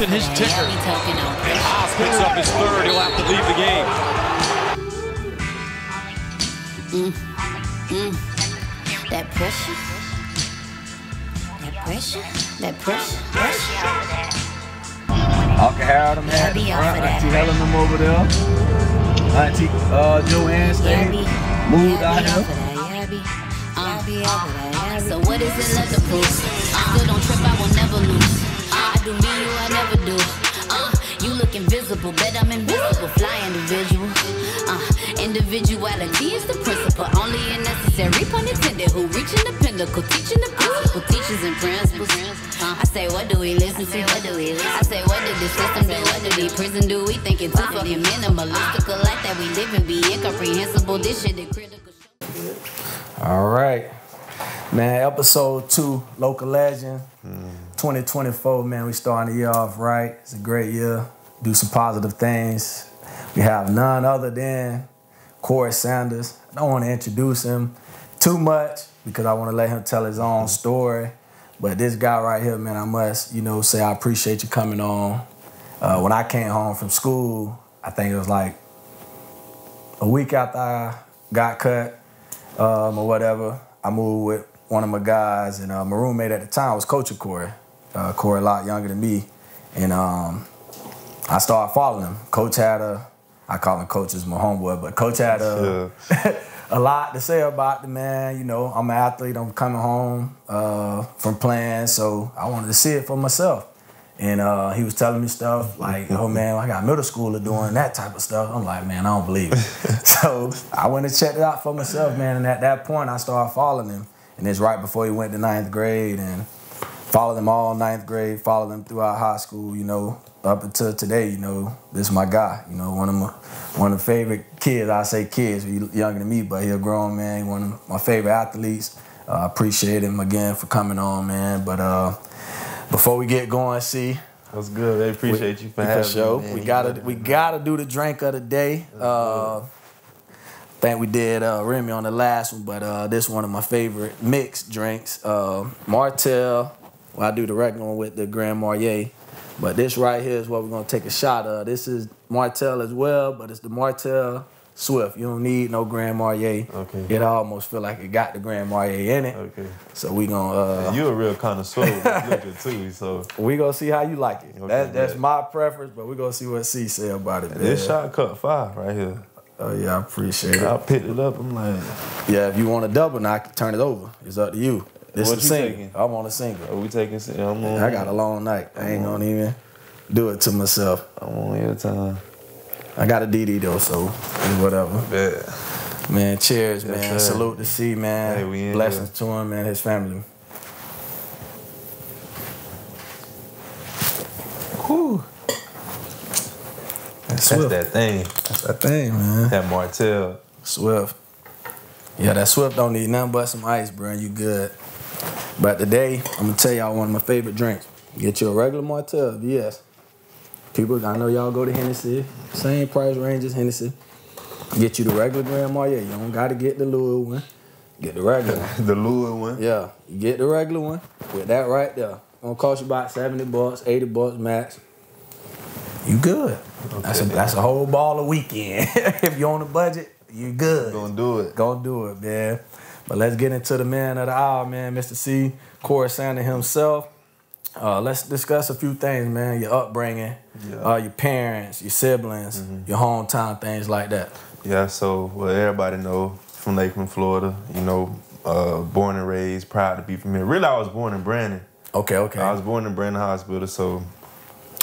Gus, than his ticker. And Haas picks up his third. He'll have to leave the game. Mm, mm. That pressure. That pressure. That pressure. Pressure. Uncle Harold, them had Yeah, be the off front. of that. Auntie Helen, them over there. Auntie uh, Joanne stayed. Moved out here. So what is it left to prove? I still don't trip, I will never lose. I do me, look invisible, bet I'm invisible, fly individual. Uh, individuality is the principle, only a necessary pun intended. Who reaching the pinnacle, teaching the principle, teachers and principles. Uh, I say, what do we listen to? What do we listen? I say, what did the system do? What did the prison do? We thinking too fucking minimalistic, a life that we live in be incomprehensible. This shit is critical. All right. Man, episode two, Local Legend, 2024, man, we starting the year off right. It's a great year. Do some positive things. We have none other than Corey Sanders. I don't want to introduce him too much because I want to let him tell his own story. But this guy right here, man, I must, you know, say I appreciate you coming on. Uh, when I came home from school, I think it was like a week after I got cut um, or whatever, I moved with one of my guys, and uh, my roommate at the time was Coach Corey. Uh, Corey a lot younger than me, and um, I started following him. Coach had a, I call him Coach as my homeboy, but Coach had a, a lot to say about the man. You know, I'm an athlete. I'm coming home uh, from playing, so I wanted to see it for myself. And uh, he was telling me stuff like, "Oh man, I got middle schooler doing that type of stuff." I'm like, "Man, I don't believe it." so I went and checked it out for myself, man. And at that point, I started following him. And it's right before he went to ninth grade, and followed him all ninth grade, followed him throughout high school. You know, up until today. You know, this is my guy. You know, one of my one of the favorite kids. I say kids, he younger than me, but he a grown man. One of my favorite athletes. Uh, I appreciate him again for coming on, man. But uh, before we get going, see. That's good. I appreciate you for having sure. me. We gotta we gotta do the drink of the day. Uh, think we did uh, Remy on the last one, but uh, this one of my favorite mixed drinks. Uh, Martell. Well, I do the regular one with the Grand Marnier, but this right here is what we're gonna take a shot of. This is Martell as well, but it's the Martell Swift. You don't need no Grand Marnier. Okay. It almost feel like it got the Grand Marnier in it. Okay. So we gonna uh, you a real connoisseur with too, so we gonna see how you like it. Okay, That, that's my preference, but we gonna see what C say about it. this shot cut five right here. Oh yeah, I appreciate it. I picked it up. I'm like, Yeah, if you want a double, now I can turn it over. It's up to you. This What is you single. taking? I'm on a single. are we taking? I'm on. I got a long night. I ain't gonna even do it to myself. I'm on your time. I got a DD though, so whatever. Yeah. Man, cheers, Yes, man. sir. Salute to C, man. Hey, we in Blessings to him and his family. Whew. That's that thing. That's that thing, man. That Martell. Swift. Yeah, that Swift don't need nothing but some ice, bro. You good. But today, I'm gonna tell y'all one of my favorite drinks. Get you a regular Martell, yes. People, I know y'all go to Hennessy, same price range as Hennessy. Get you the regular Grand Marnier. You don't gotta get the Louis one. Get the regular one. the Louis one. Yeah, you get the regular one with that right there. Gonna cost you about 70 bucks, 80 bucks max. You good. Okay. That's a that's a whole ball a weekend. if you're on a budget, you good. Gonna do it. Gonna do it, man. But let's get into the man of the hour, man, Mr. C. Corey Sander himself. Uh, let's discuss a few things, man. Your upbringing, Yeah. uh, your parents, your siblings, your hometown, things like that. Yeah, so well everybody know from Lakeland, Florida, you know, uh, born and raised, proud to be from here. Really I was born in Brandon. Okay, okay. I was born in Brandon Hospital, so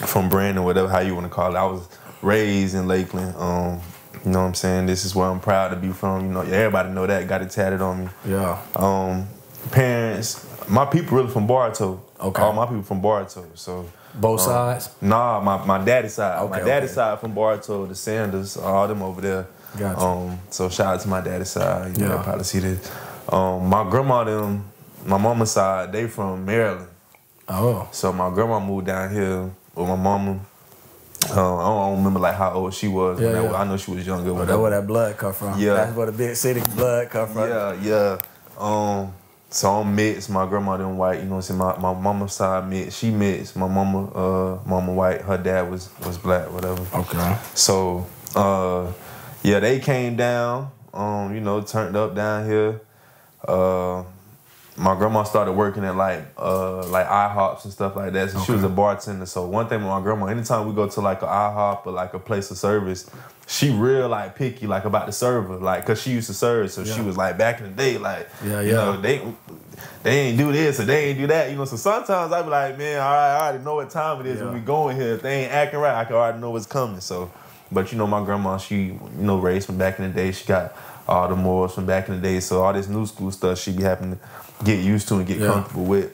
from Brandon, whatever how you want to call it. I was raised in Lakeland. Um, you know what I'm saying? This is where I'm proud to be from. You know, everybody know that, got it tatted on me. yeah. Um, parents, my people really from Bartow. Okay. All my people from Bartow. So Both um, sides? Nah, my, my daddy's side. my Okay, daddy's okay. side from Bartow, the Sanders, all them over there. Gotcha. Um, so shout out to my daddy's side. You know, Yeah. they probably see this. Um, my grandma them, my mama's side, they from Maryland. Oh. So my grandma moved down here with my mama. Uh, I, don't, remember like how old she was. Yeah, yeah. I know she was younger. But that's where that blood come from. Yeah. That's where the big city blood come from. Yeah, yeah. Um, so I'm mixed. My grandma didn't white. You know what I'm saying? My my mama's side mixed. She mixed. My mama uh mama white. Her dad was was black. Whatever. Okay. So uh yeah, they came down. Um, you know, turned up down here. Uh, my grandma started working at like uh like IHOPs and stuff like that. So she was a bartender. So one thing with my grandma, anytime we go to like an IHOP or like a place of service, she real like picky like about the server, like cause she used to serve. So she was like back in the day, like Yeah, you know, they they ain't do this or they ain't do that, you know. So sometimes I be like, man, all right, I already know what time it is Yeah. when we going here. If they ain't acting right, I can already know what's coming. So, but you know, my grandma, she you know raised from back in the day. She got all the morals from back in the day. So all this new school stuff, she be having to get used to and get Yeah. comfortable with.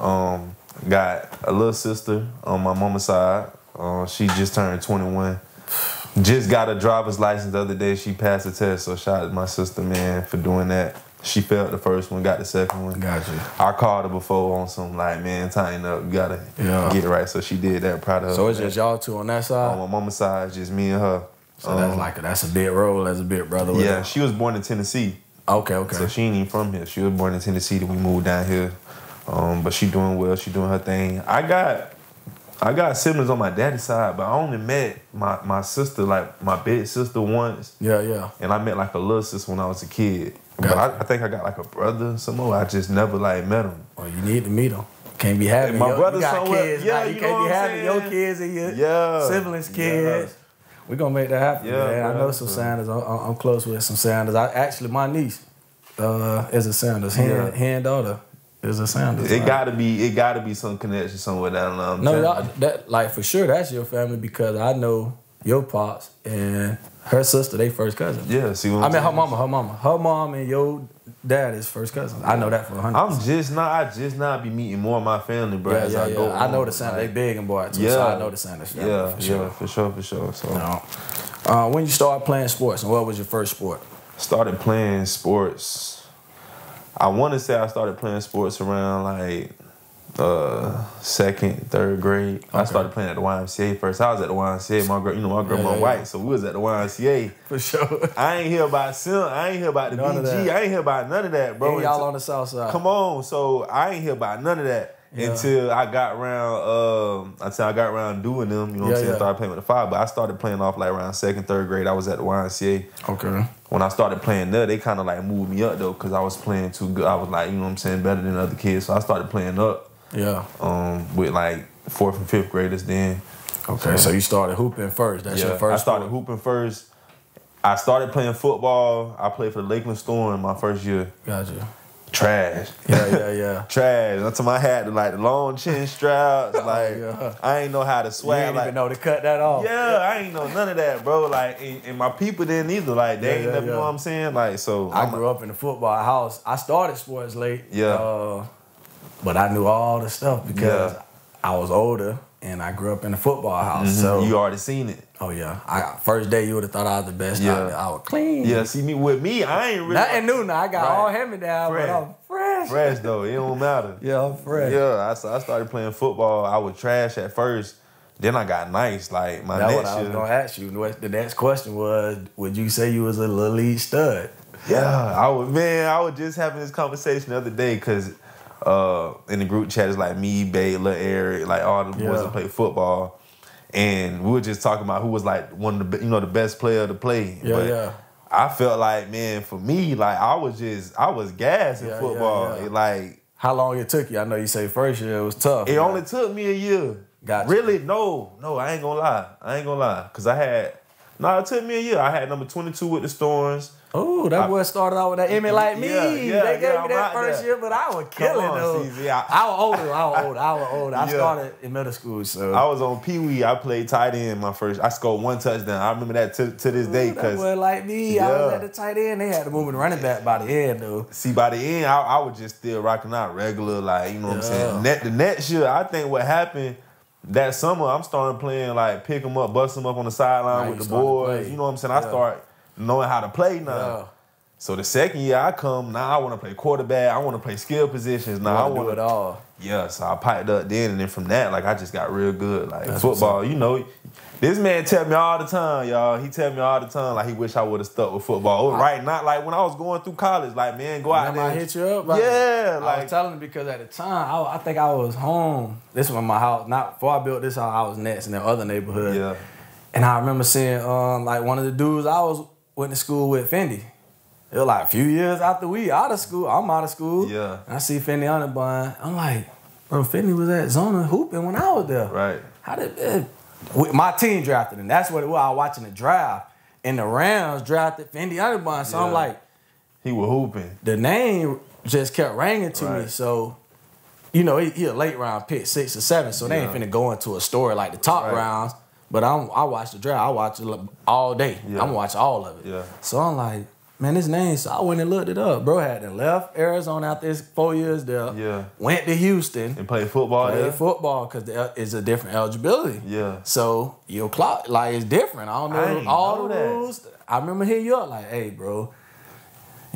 Um, got a little sister on my mama's side. Uh, she just turned 21. Just got a driver's license the other day. She passed the test. So shout out to my sister, man, for doing that. She failed the first one, got the second one. Got you. I called her before on some like, man, tighten up. You gotta Yeah. get it right. So she did that. Proud of her. So it's just y'all two on that side. on my mama's side, it's just me and her. so that's Um, like a, that's a big role as a big brother. yeah. her. She was born in Tennessee, Okay. Okay. so she ain't even from here. She was born in Tennessee. Then we moved down here. Um, but she doing well. She doing her thing. I got, I got siblings on my daddy's side, but I only met my my sister, like my big sister, once, yeah. Yeah. and I met like a little sister when I was a kid. But I, I think I got like a brother somewhere. I just never like met him. Well, you need to meet them. Can't be having my your, brother somewhere- kids. yeah, you, you can't be having your kids and your Yeah. siblings' kids. We're gonna make that happen. Yeah, man. I know some Sanders. I'm, I'm close with some Sanders. I actually my niece uh, is a Sanders. Yeah. hen daughter is a Sanders. It gotta be, it gotta be some connection somewhere down the line. no, y'all, that like for sure that's your family because I know your pops and her sister. They first cousin. Yeah, see what I'm I mean her mama, her mama, her mom and your dad is first cousins. I know that for a hundred. I'm just not. I just not be meeting more of my family, bro. yeah, as yeah, I yeah. go. I know the Sanders. They big and boy too. Yeah, So I know the Sanders. family Yeah, for yeah, sure. for sure, for sure. So. Uh, when you started playing sports, and what was your first sport? started playing sports. I want to say I started playing sports around like uh second, third grade. I started playing at the YMCA first. I was at the YMCA. My girl, you know, my grandma yeah, yeah. white, so we was at the YMCA. For sure. I ain't hear about Sim. I ain't hear about the None BG. I ain't hear about none of that, bro. and y'all until- on the south side. Come on, so I ain't hear about none of that until I got around. Um, until I got around doing them. You know what I'm saying? yeah. Started playing with the five, but I started playing off like around second, third grade. I was at the YMCA. Okay. When I started playing there, they kind of like moved me up though, cause I was playing too good. I was like, you know what I'm saying, better than other kids. So I started playing up Yeah. um, with like fourth and fifth graders. Then Okay. So you started hooping first. That's your yeah, first. I started sport. hooping first. I started playing football. I played for the Lakeland Storm my first year. Gotcha. Trash. Yeah, yeah, yeah. trash. Until I had the, like the long chin straps, like yeah. I ain't know how to You swag. ain't like, even know to cut that off. Yeah, I ain't know none of that, bro. Like, and, and my people didn't either. Like, they Yeah, ain't never know what I'm saying. Like, so I I'm- grew up in the football house. I started sports late. Yeah. Uh, but I knew all the stuff because Yeah. I was older and I grew up in a football house. So Mm-hmm. you already seen it. oh yeah, I first day you would have thought I was the best. Yeah. there. I was clean. Yeah, see me with me, I ain't really Nothing new now. I got Right. all hand me down, but I'm fresh. fresh though. It don't matter. Yeah, I'm fresh. Yeah, I, so I started playing football. I was trash at first. Then I got nice. Like my That's what next I was year. gonna ask you. The next question was, would you say you was a little lead stud? Yeah, I was man. I was just having this conversation the other day because uh, in the group chat it's like me, Bay, Lil Eric, like all the boys Yeah. that play football, and we were just talking about who was like one of the you know the best player to play. Yeah, But yeah. I felt like man, for me, like I was just I was gas in Yeah, football. yeah. Like How long it took you? I know you say first year it was tough. it but- only took me a year. Gotcha. Really? No, no, I ain't gonna lie. I ain't gonna lie. Cause I had no, it took me a year. I had number 22 with the Storms. Oh, that I- boy started out with that Emmy like me. Yeah, yeah, they gave yeah, me that right first there. year, but I was killing on, though. CZ, I- I was older. I was older. I was older. I started in middle school, so I was on Pee Wee. I played tight end my first. I scored one touchdown. I remember that to, to this day Ooh, that because boy like me. I was at the tight end. They had to move to running back by the end though. see by the end I, I was just still rocking out regular like you know what I'm saying. Net, the next year I think what happened that summer I'm starting playing like pick them up, bust them up on the sideline with the boys. You know what I'm saying. I start knowing how to play now. Yeah. So the second year I come, now I want to play quarterback. I want to play skill positions. Now I Wanna do it all. Yeah, so I piped up then, and then from that, like I just got real good. Like That's football, you know, this man tell me all the time, y'all. He tell me all the time, like he wish I would have stuck with football. Oh, right, not like when I was going through college. Like man, go out there. I hit you up? Like, Yeah, I like was telling him because at the time, I, I think I was home. This was my house. Not before I built this house, I was next in the other neighborhood. yeah, And I remember seeing um like one of the dudes I was went to school with, Fendi. It was like a few years after we out of school. I'm out of school. Yeah. And I see Fendi on the bun. I'm like, bro, Fendi was at Zona hooping when I was there. right. How did it, we- my team drafted him? That's what it was. I was watching the draft. And the Rams drafted Fendi Onobun. So I'm like, He was hooping. the name just kept ringing to me. So, you know, he, he a late round pick, six or seven. So they ain't Yeah. finna go into a story like the top Right. rounds. But I'm I watch the draft. I watch it all day. Yeah. I'm watch all of it. Yeah. So I'm like, man, this name. So I went and looked it up. Bro had then left Arizona after his four years there. Yeah. Went to Houston. And played football. Played there. football because uh, it's a different eligibility. Yeah. So your clock like it's different. I don't know I all know the that. rules. I remember hitting you up like, hey, bro,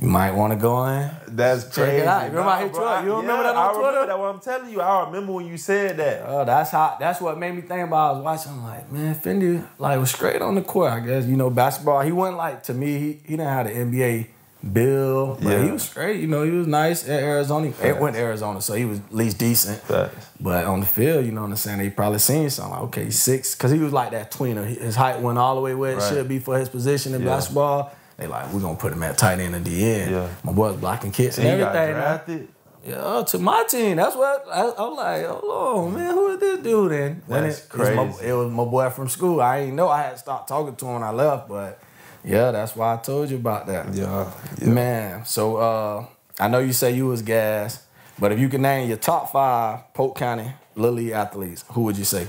you might want to go in. That's Check crazy. it out. You remember I Nah, hit you up? You I- remember yeah, that on I remember Twitter? that. What I'm telling you, I remember when you said that. Oh, that's how. That's what made me think about. I was watching. I'm like, man, Fendi like was straight on the court. I guess you know basketball. He wasn't like to me. He, he didn't have the NBA bill, but Yeah. he was straight. You know, he was nice at Arizona. He went to Arizona, so he was at least decent. Facts. But on the field, you know what I'm saying? They probably seen something like, okay, six, because he was like that tweener. His height went all the way where it Right. should be for his position in Yeah. basketball. They like, we're gonna put him at tight end at the end. Yeah. My boy's blocking kicks and, And everything. drafted. Yeah, to my team. That's what I, I'm like. Hold on, man. Who is this dude? Then when That's it, it was my- crazy. it was my boy from school. I didn't know I had stopped talking to him when I left, but yeah, that's why I told you about that. Yeah. yeah. Man, so uh, I know you say you was gas, but if you can name your top five Polk County Little League athletes, who would you say?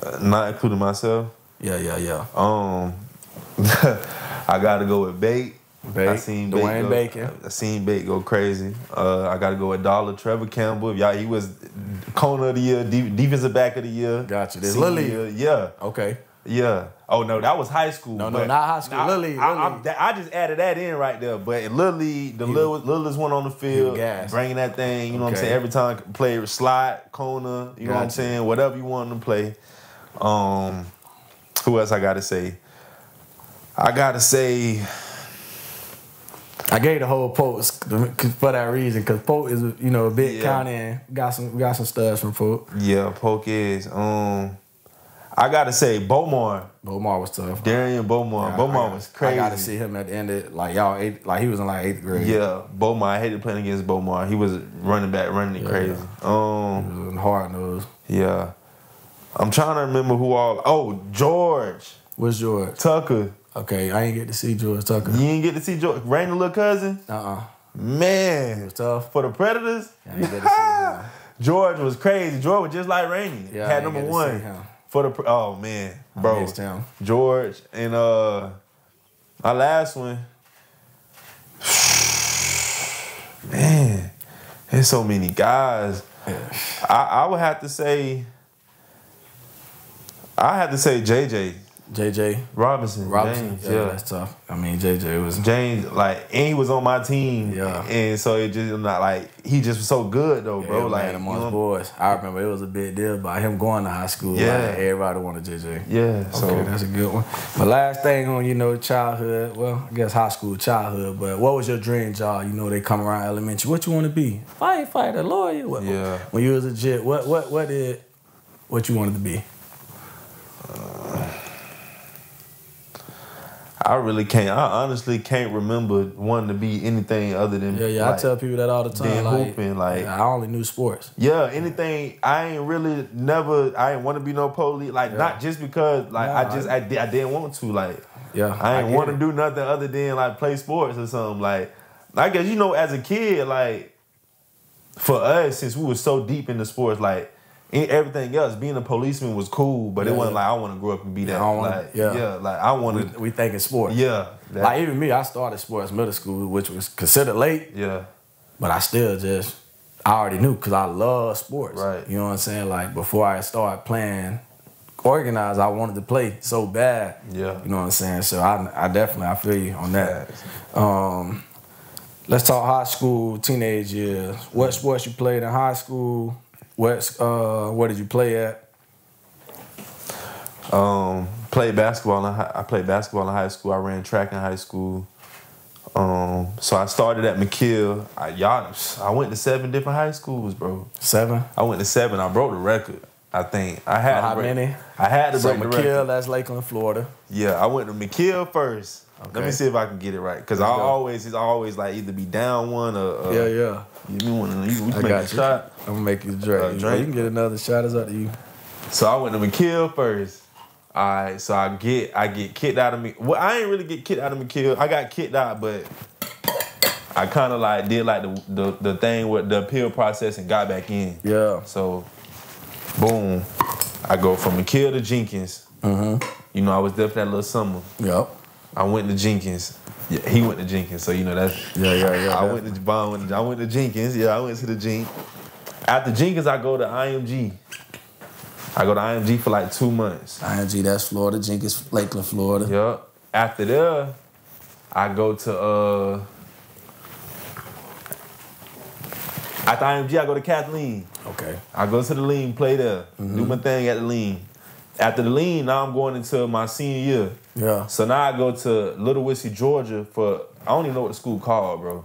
Uh, not including myself. Yeah, yeah, yeah. Um, I got to go with Bait. Bate, I seen Dwayne go, Bacon. I seen Bait go crazy. Uh, I got to go with Dollar Trevor Campbell. Y'all, he was corner of the year, de- defensive back of the year. Gotcha. This Lily. year. Yeah, Okay. yeah. Oh no, that was high school. No, no, not high school. I, Lily, I, Lily. That- I just added that in right there. But Lily, the little, littlest one on the field, bringing that thing. You know what I'm saying? Every time play slide, corner. You know what I'm saying? Whatever you want to play. Um, who else I got to say? I got to say. I gave the whole Polk for that reason, because Polk is you know a big Yeah. county and got some got some studs from Polk. Yeah, Polk is. Um, I gotta say, Bomar, Bomar was tough. Darian Bomar. Yeah, Bomar I was crazy. I got to see him at the end of like y'all eight, like he was in like eighth grade. Yeah, Bomar. I hated playing against Bomar. He was running back, running it Yeah, crazy. Um, he was hard nose. yeah. I'm trying to remember who all. Oh, George What's George? Tucker. Okay, I ain't get to see George Tucker. You didn't get to see George. Rainy little cousin. Uh uh Man, It was tough. for the Predators, I ain't get to see him. George was crazy. George was just like Rainy. Yeah, I Had ain't number one see for the. Oh man, bro. George and uh my last one. Man, there's so many guys. I, I would have to say I had to say JJ JJ Robinson. Robinson. James, yeah, yeah. that's tough. I mean, JJ was. James, like, and he was on my team. Yeah. And so it just not like he just was so good though, bro. Yeah, like man, you know- boys. I remember it was a big deal about him going to high school. Yeah. Like, everybody wanted JJ. Yeah. So that's a good one. But last thing on, you know, childhood, well, I guess high school childhood, but what was your dream job? You know, they come around elementary. What you want to be? Firefighter, lawyer? What, Yeah. When you was a jit, what what what did what you wanted to be? I really can't I honestly can't remember wanting to be anything other than Yeah, yeah. I tell people that all the time. Like, hooping, like- I only knew sports. Yeah, anything. I ain't really never. I ain't want to be no police. Like Yeah. not just because like Nah, I just I, di- I didn't want to. Like Yeah, I ain't get want to do nothing other than like play sports or something. Like I guess you know as a kid like for us since we were so deep into sports like. In Everything else, being a policeman was cool, but Yeah, it wasn't like I want to grow up and be Yeah, that. I wanna- like, yeah. yeah. like I want to. We thinking sports. Yeah, that- Like even me, I started sports middle school, which was considered late. yeah, But I still just, I already knew because I love sports. Right. You know what I'm saying? Like before I started playing organized. I wanted to play so bad. Yeah. You know what I'm saying? So I, I definitely I feel you on that. Um, let's talk high school, teenage years. What sports you played in high school? What uh, what did you play at? Um, played basketball. In high, I played basketball in high school. I ran track in high school. Um, so I started at McKeel. I, y'all, I went to seven different high schools, bro. Seven. I went to seven. I broke the record. I think I had How many? I had to So break the McKeel, record. that's Lakeland, Florida. Yeah, I went to McKeel first. Let me see if I can get it right, cause I go. always, it's always like either be down one or uh, yeah, yeah. Give me one. of them. You, we I make got a you. shot. I'm gonna make you a drink. Uh, You- drink. You can get another shot. It's up to you. So I went to McKeel first. All right, so I get I get kicked out of me. Well, I ain't really get kicked out of McKeel. I got kicked out, but I kind of like did like the, the the thing with the appeal process and got back in. Yeah. So, boom, I go from McKeel to Jenkins. Mm-hmm. You know, I was there for that little summer. Yep. I went to Jenkins. Yeah, he went to Jenkins, so you know that's. Yeah, yeah, yeah. I went to Bond. Went to, I went to Jenkins. Yeah, I went to the Jenkins. After Jenkins, I go to IMG. I go to IMG for like two months. IMG, that's Florida. Jenkins, Lakeland, Florida. Yup. After there, I go to uh. After IMG, I go to Kathleen. Okay. I go to the lean, play there, do my thing at the lean. After the lean, now I'm going into my senior year. Yeah. So now I go to Little Whiskey, Georgia for I don't even know what the school called, bro.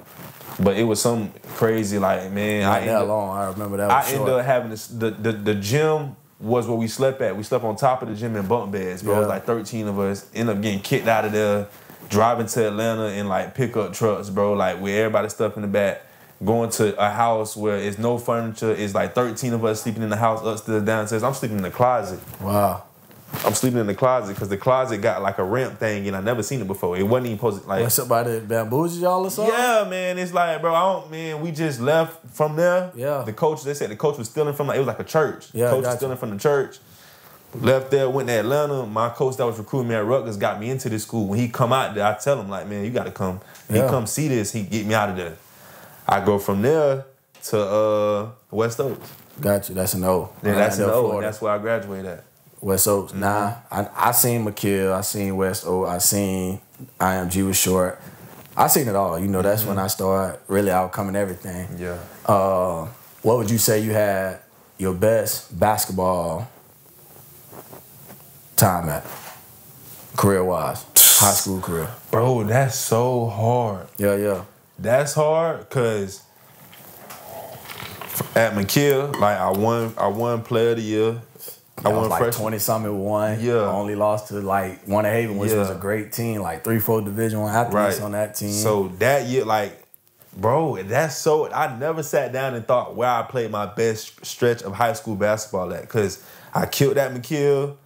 But it was some crazy like man. Not I that ended, long. I remember that. I ended up having this, the, the the gym was where we slept at. We slept on top of the gym in bunk beds, bro. It was like 13 of us. Ended up getting kicked out of there, driving to Atlanta in like pickup trucks, bro. Like with everybody's stuff in the back. Going to a house where it's no furniture. It's like 13 of us sleeping in the house, upstairs, downstairs. I'm sleeping in the closet. Wow. I'm sleeping in the closet because the closet got like a ramp thing and I never seen it before. It wasn't even supposed to like. What somebody bamboozled y'all or something? Yeah, man. It's like, bro, I don't, man. We just left from there. Yeah. The coach, they said the coach was stealing from like it was like a church. Yeah, coach was stealing from the church. Left there, went to Atlanta. My coach that was recruiting me at Rutgers got me into this school. When he come out there, I tell him like, man, you got to come. He Yeah. come see this. He get me out of there. I go from there to uh, West Oaks. Got you. That's an O. Then that's an O. Florida. That's where I graduated at. West Oaks. Nah, I, I seen McKeel. I seen West Oak. I seen IMG was short. I seen it all. You know, that's when I started really outcoming everything. Yeah. Uh, what would you say you had your best basketball time at, career wise, high school career? Bro, that's so hard. Yeah, yeah. That's hard because at McKeel, like I won, I won Player of the Year. I won like freshman. twenty something with one. Yeah. I only lost to like one of Haven, which was a great team. Like three, four Division One athletes Right. on that team. So that year, like, bro, that's so. I never sat down and thought where I played my best stretch of high school basketball at, because I killed at McKeel.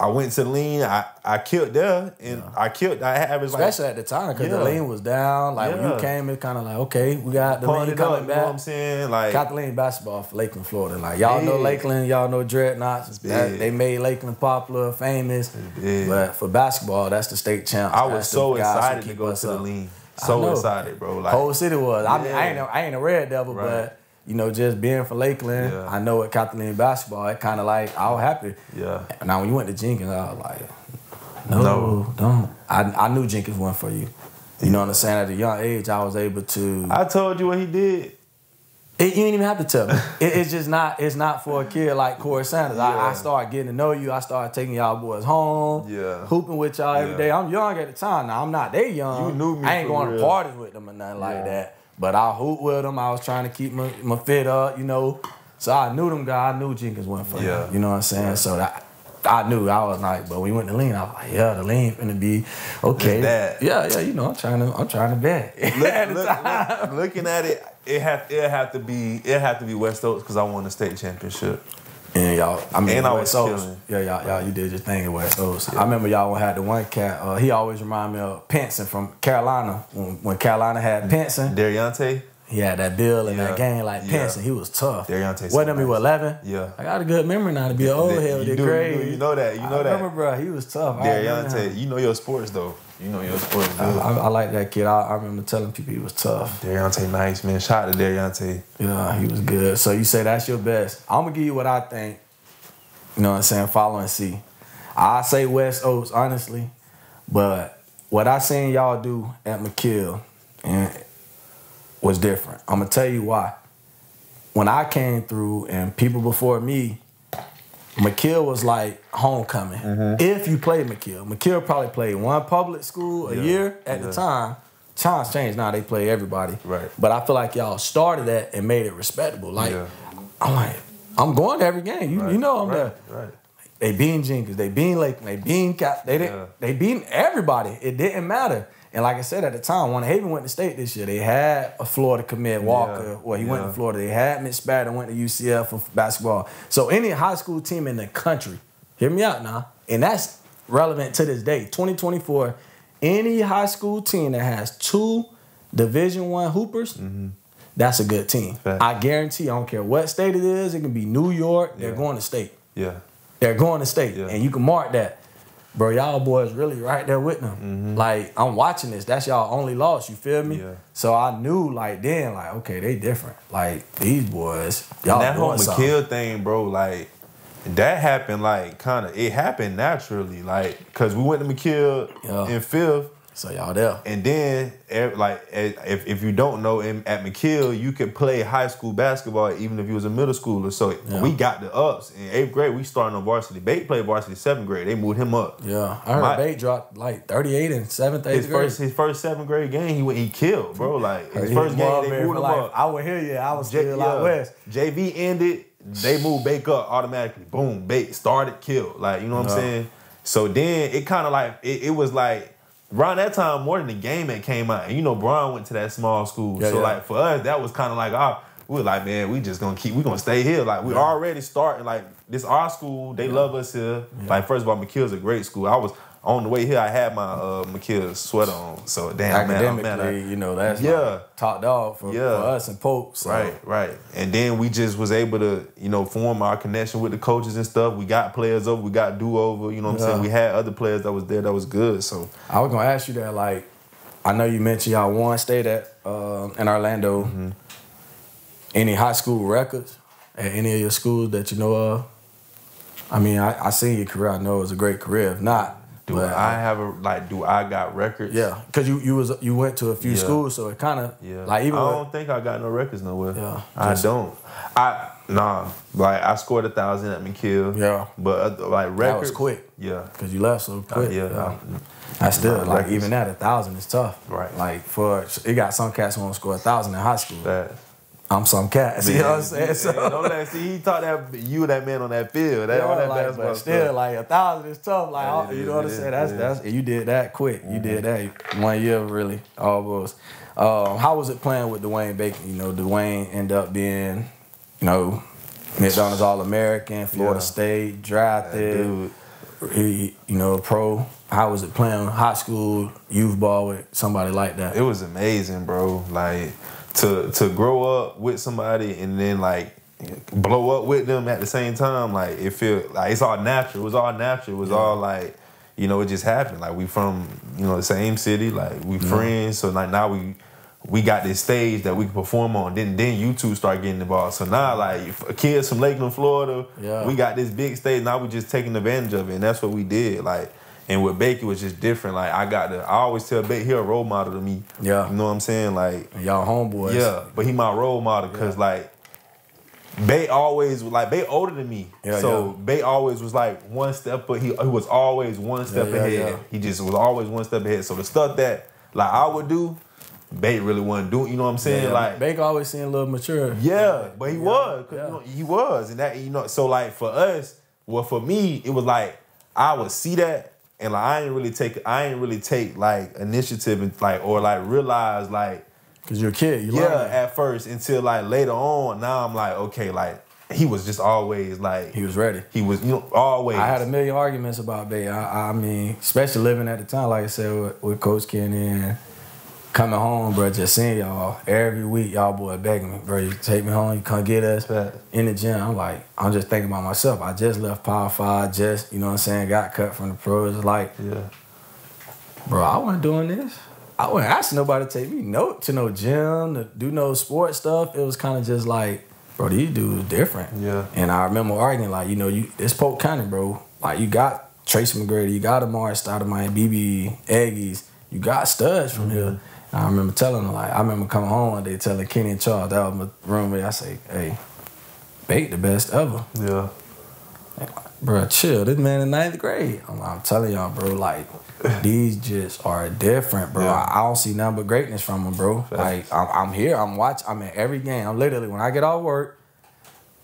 I went to lean. I, I killed there, and I killed. I averaged like especially at the time because Yeah. the lean was down. Like when you came, it's kind of like okay, we got the pumped lean it up. coming You know what I'm saying? Like, Got the lean basketball for Lakeland, Florida. Like y'all know. Lakeland, y'all know Dreadnaughts. That, they made Lakeland popular, famous. But for basketball, that's the state champ. I was so excited to go to the lean. So excited, bro. Like, Whole city was. I mean, I ain't a, I ain't a red devil, Right. but you know, just being for Lakeland, Yeah. I know at Kathleen basketball, it kind of like I was happy. yeah. Now when you went to Jenkins, I was like, no, No. don't. I I knew Jenkins wasn't for you. You know what I'm saying? At a young age, I was able to. I told you what he did. It, you ain't even have to tell me. It, it's just not. It's not for a kid like Corey Sanders. I, I started getting to know you. I started taking y'all boys home. Yeah. Hooping with y'all every Yeah. day. I'm young at the time. Now I'm not that young. You knew me I ain't going real. to parties with them or nothing like that. But I hoop with them. I was trying to keep my, my fit up. You know. So I knew them guys. I knew Jenkins went for Yeah. them. You know what I'm saying? So that. I knew I was like, but we went to lean. I was like, yeah, the lean finna be okay. Yeah, yeah, you know, I'm trying to, I'm trying to bet. Look, At look- look- looking at it, it have it have to be it have to be West Oaks because I won the state championship. And y'all, I mean, And I was Oaks. killing. Yeah, y'all, y'all, you did your thing at West Oaks. I remember y'all had the one cat. Uh, he always remind me of Penson from Carolina. When, when Carolina had Penson, Dariante, had that bill that Mm. Yeah. game like Yeah. Penson. He was tough. Dariante What so was eleven. Yeah. I got a good memory now to be an old You hell. do, you you know that, you know I that. remember, bro. He was tough. I remember Dariante, him. you know your sports though. You know your sports. I, I, I like that kid. I, I remember telling people he was tough. Dariante, nice man. Shout out to Dariante. Yeah, he was good. So you say that's your best. I'm gonna give you what I think. You know what I'm saying? Follow and see. I say West Oaks honestly, but what I seen y'all do at McKeel and was different. I'm gonna tell you why. When I came through and people before me, McKeel was like homecoming. Mm-hmm. If you played McKeel, McKeel probably played one public school a Yeah, year at the time. Times changed now; they play everybody. Right. But I feel like y'all started that and made it respectable. Like Yeah. I'm like, I'm going to every game. You, you know I'm right, there. Right. They beat Jenkins. They beat Lakeland. They beat Cap. They didn't. Yeah. They beat everybody. It didn't matter. And like I said at the time, when Haven went to state this year, they had a Florida commit Walker. Yeah. Well, he went to Florida. They had Mitch Spatter went to UCF for basketball. So any high school team in the country, hear me out now, and that's relevant to this day, 2024. Any high school team that has two Division One hoopers, that's a good team. Mm-hmm. Fact. I guarantee. I don't care what state it is. It can be New York. They're going to state. Yeah. They're going to state, Yeah. and you can mark that, bro. Y'all boys really right there with them. Like I'm watching this. That's y'all only loss. You feel me? Mm-hmm. Yeah. So I knew like then, like okay, they different. Like these boys, y'all And that whole doing. McKeel thing, bro, like that happened like kind of it happened naturally, like because we went to McKeel Yeah. in fifth, So y'all there. and then eh, like eh, if if you don't know, in, at McKeel you could play high school basketball even if you was a middle schooler. So Yeah. we got the ups in eighth grade. We started on varsity. Bate played varsity seventh grade. They moved him up. Yeah, I heard My- Bate dropped like 38 in seventh, eighth His grade. first his first seventh grade game, he went he killed, bro. Like his first game, they moved him life. up. I would hear you. I was J- still out yeah. west. JV ended, they moved Bake up automatically. Boom, Bake started, killed. Like, you know what Yeah. I'm saying? So then it kind of like, it, it was like, around that time, more than the game that came out. And you know, Brian went to that small school. Yeah, so yeah. like for us, that was kind of like, ah, we were like, man, we just gonna keep, we gonna stay here. Like we already starting, like this our school, they love us here. Like first of all, McKeel's a great school. I was on the way here, I had my uh, McKeel sweater on. So damn, man, I'm Academically. I- you know, that's Yeah. like dog for, Yeah. for us and Pope. So. Right, right. And then we just was able to, you know, form our connection with the coaches and stuff. We got players over, we got do over, you know what I'm Yeah. saying? We had other players that was there that was good. So I was gonna ask you that. Like, I know you mentioned y'all one stayed at uh, in Orlando. Mm-hmm. Any high school records at any of your schools that you know of? I mean, I, I seen your career. I know it was a great career. If not, do but I have a like do I got records? yeah, because you you was you went to a few Yeah. schools, so it kind of Yeah. like even I don't think I got no records nowhere. Yeah, I just- don't. I nah. Like I scored a thousand at McKeel. Yeah. But uh, like that records was quick Yeah. because you left so Uh, quick. yeah. I still like records. even at a thousand is tough. Right. Like for it got some cats who want to score a thousand in high school. That. I'm some cat. See what I'm saying? So, don't let see he taught that you that man on that field. That, Yeah, on that like, basketball but still, stuff. like a thousand is tough. Like you know what I'm saying? That's that's you did that quick. You did that one year really almost. Um, how was it playing with Dwayne Bacon? You know, Dwayne ended up being, you know, McDonald's All American, Florida Yeah. State, drafted. dude. He, you know, pro. How was it playing high school youth ball with somebody like that? it was amazing, bro. Like to to grow up with somebody and then like blow up with them at the same time. Like it feel like it's all natural. It was all natural. It was all like you know it just happened. Like we from you know the same city. Like we friends. So like now we. We got this stage that we can perform on. Then, then you two start getting involved. So now, like kids from Lakeland, Florida, Yeah. we got this big stage. Now we just taking advantage of it, and that's what we did. Like, and with Baker was just different. Like I got to, I always tell Baker he a role model to me. Yeah. you know what I'm saying. Like, And y'all homeboys. yeah, but he my role model because like Bay always like Bay older than me, Yeah, so yeah. Bay always was like one step, but he he was always one step Yeah, yeah, ahead. yeah. He just was always one step ahead. So the stuff that like I would do, Bay really wasn't doing. You know what I'm saying? Yeah, like Baker always seemed a little mature. yeah, but he Yeah, was. yeah. You know, he was, and that you know. So like for us, well, for me, it was like I would see that, and like I ain't really take, I ain't really take like initiative and like or like realize like Cause you're a kid. You yeah at first until like later on. Now I'm like okay, like he was just always like He was ready. he was you know always. I had a million arguments about Bay. I, I mean, especially living at the time, like I said, with, with Coach Kenny and coming home, bro, just seeing y'all every week, y'all boy begging me, bro, you take me home, you come get us in the gym. I'm like, I'm just thinking about myself. I just left Power Five, just, you know what I'm saying, got cut from the pros. Like, yeah. bro, I wasn't doing this. I wasn't asking nobody to take me no to no gym, to do no sports stuff. It was kind of just like, bro, these dudes different. Yeah. And I remember arguing like, you know, you it's Polk County, bro. Like you got Tracy McGrady, you got Amar'e Stoudemire, BB, Aggies, you got studs from here. Mm-hmm. And I remember telling them, like, I remember coming home one day telling Kenny and Charles, that was my roommate, I say, hey, Bait the best ever. Yeah. Bro, chill. This man in ninth grade. I'm, I'm telling y'all, bro, like, these just are different, bro. Yeah. I, I don't see nothing but greatness from them, bro. Like, I'm, I'm here, I'm watching, I'm in every game. I'm literally, when I get off work,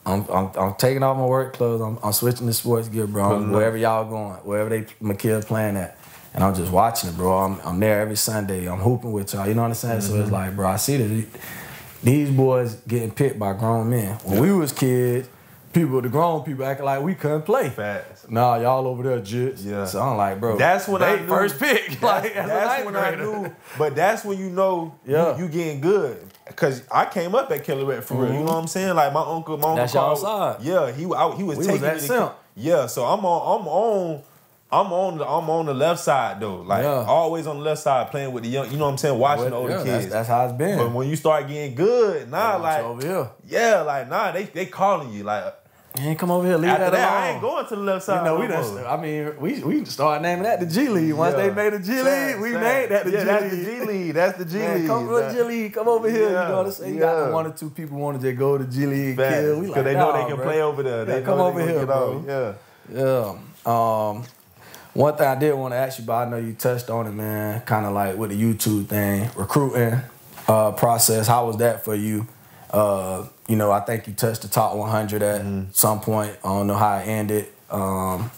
I'm, I'm, I'm taking off my work clothes, I'm, I'm switching to sports gear, bro. Wherever y'all going, wherever they my kids playing at. And I'm just watching it, bro. I'm, I'm there every Sunday. I'm hooping with y'all. You know what I'm saying? So Mm-hmm. it's like, bro, I see that these boys getting picked by grown men. When we was kids, people, the grown people acting like we couldn't play. Facts. Nah, y'all over there, jits. Yeah. So I'm like, bro. That's when I knew- first pick. like, as a That's ninth when I knew. But that's when you know Yeah. you, you getting good. Cause I came up at Killer for real. You know what I'm saying? Like my uncle, my uncle. Mm-hmm. That's y'all side. Yeah, he I, he was We was taking me to Yeah, so I'm on I'm on I'm on the I'm on the left side though. Like Yeah. always on the left side playing with the young. You know what I'm saying? Watching the older Yeah, kids. that's how it's been. but when you start getting good, nah, like over here. yeah, like nah, they they calling you like. You ain't come over here, leave After that, that, alone. I ain't going to the left side. You know, we done. I mean, we we started naming that the G League. Once Yeah. they made the G League, Facts, we facts. made that the yeah, G that's League. the G League. That's the G Man, League. come to the G League, come over here. Yeah, You know what I'm saying? You got one or two people wanted to go to G League, Facts, kill. We Cause like, they know nah, they can bro. play over there. They come over here, bro. out. Yeah. Yeah. Um, one thing I did want to ask you about, I know you touched on it, man. Kind of like with the YouTube thing, recruiting uh, process. How was that for you? Uh, you know, I think you touched the top 100 at Mm-hmm. some point. I don't know how it ended. Um,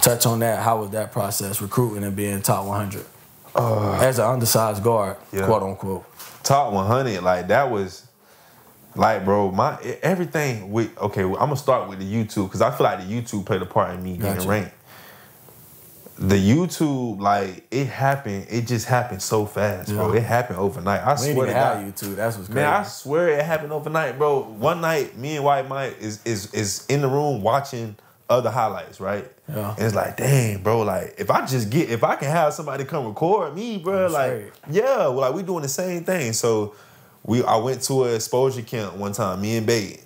touch on that. How was that process, recruiting and being top 100 as an undersized guard, Uh, Yeah. quote unquote? top 100 like that was like bro my everything with okay i'm gonna start with the youtube because i feel like the youtube played a part in me getting Gotcha. ranked the youtube like it happened it just happened so fast bro Yeah. it happened overnight i We swear to God. YouTube. That's what's crazy. Man, I swear it happened overnight, bro. One night, me and White Mike is is is in the room watching other highlights, right? Yeah. And it's like, dang, bro, like if I just get if I can have somebody come record me, bro, I'm like straight. yeah, well, like we doing the same thing. So we I went to a exposure camp one time, me and Bait.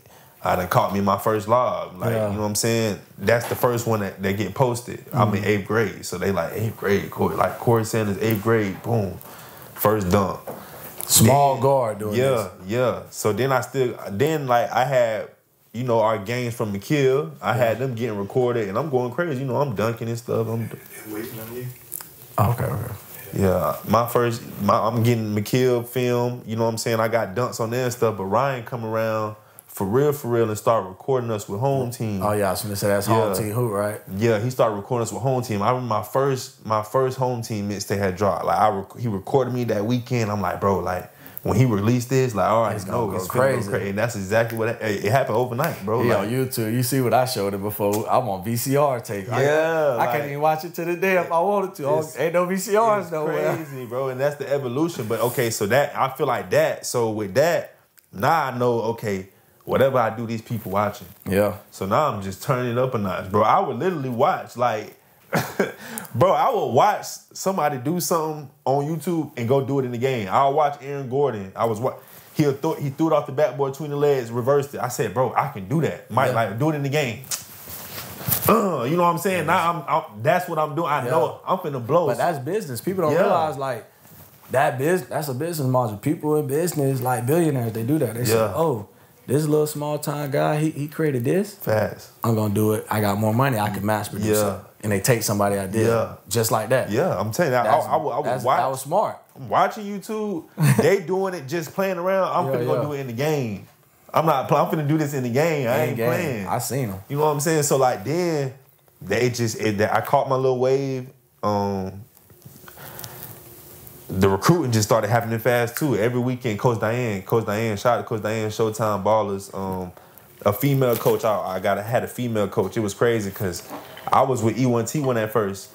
I done caught me my first log. Like, Yeah. you know what I'm saying? That's the first one that, that get posted. I'm Mm-hmm. in eighth grade. So they like eighth grade, Corey, like Corey Sanders, eighth grade, boom. First dunk. Small Then- guard doing yeah, this. yeah. Yeah. So then I still then like I had, you know, our games from McKeel. I had them getting recorded and I'm going crazy. You know, I'm dunking and stuff. I'm waiting on you. Okay, okay. yeah. My first my I'm getting McKeel film, you know what I'm saying? I got dunks on there and stuff, but Ryan come around for real, for real, and start recording us with home team. Oh yeah, I was gonna say that's home Yeah. team who, right? Yeah, he started recording us with home team. I remember my first my first home team mix they had dropped. Like I rec- he recorded me that weekend. I'm like, bro, like when he released this, like all right, It's no, it's crazy. crazy. And that's exactly what it, it happened overnight, bro. Yeah, like, on YouTube. You see what I showed it before. I'm on VCR tape. I- Yeah, I, like- can't even watch it to the day if I wanted to. Oh, ain't no VCRs no crazy, bro. And that's the evolution. But okay, so that I feel like that. So with that, now I know. Okay, whatever I do, these people watching. Yeah. So now I'm just turning it up a notch, bro. I would literally watch like, bro, I would watch somebody do something on YouTube and go do it in the game. I'll watch Aaron Gordon. I was what he threw he threw it off the backboard between the legs, reversed it. I said, bro, I can do that. Might Yeah. like do it in the game. Uh, you know what I'm saying? Now I'm, I'm that's what I'm doing. I Yeah. know I'm finna blow. But that's business. People don't Yeah. realize like that business. That's a business model. People in business, like billionaires, they do that. They say, "Oh, this little small time guy, he, he created this. fast. I'm gonna do it. I got more money. I can mass produce Yeah. it." And they take somebody idea, Yeah. just like that. Yeah, I'm telling you, I, I, I, I that's- watch. That was smart. I'm watching YouTube. They doing it just playing around. I'm Yeah, finna go yeah. do it in the game. I'm not. I'm finna do this in the game. I ain't Game. playing. I seen them. You know what I'm saying? So like then they just it, I caught my little wave. Um, the recruiting just started happening fast too. Every weekend, Coach Diane, Coach Diane, shout out to Coach Diane, Showtime Ballers. Um, a female coach. I, I got had a female coach. It was crazy because I was with E1T1 at 1st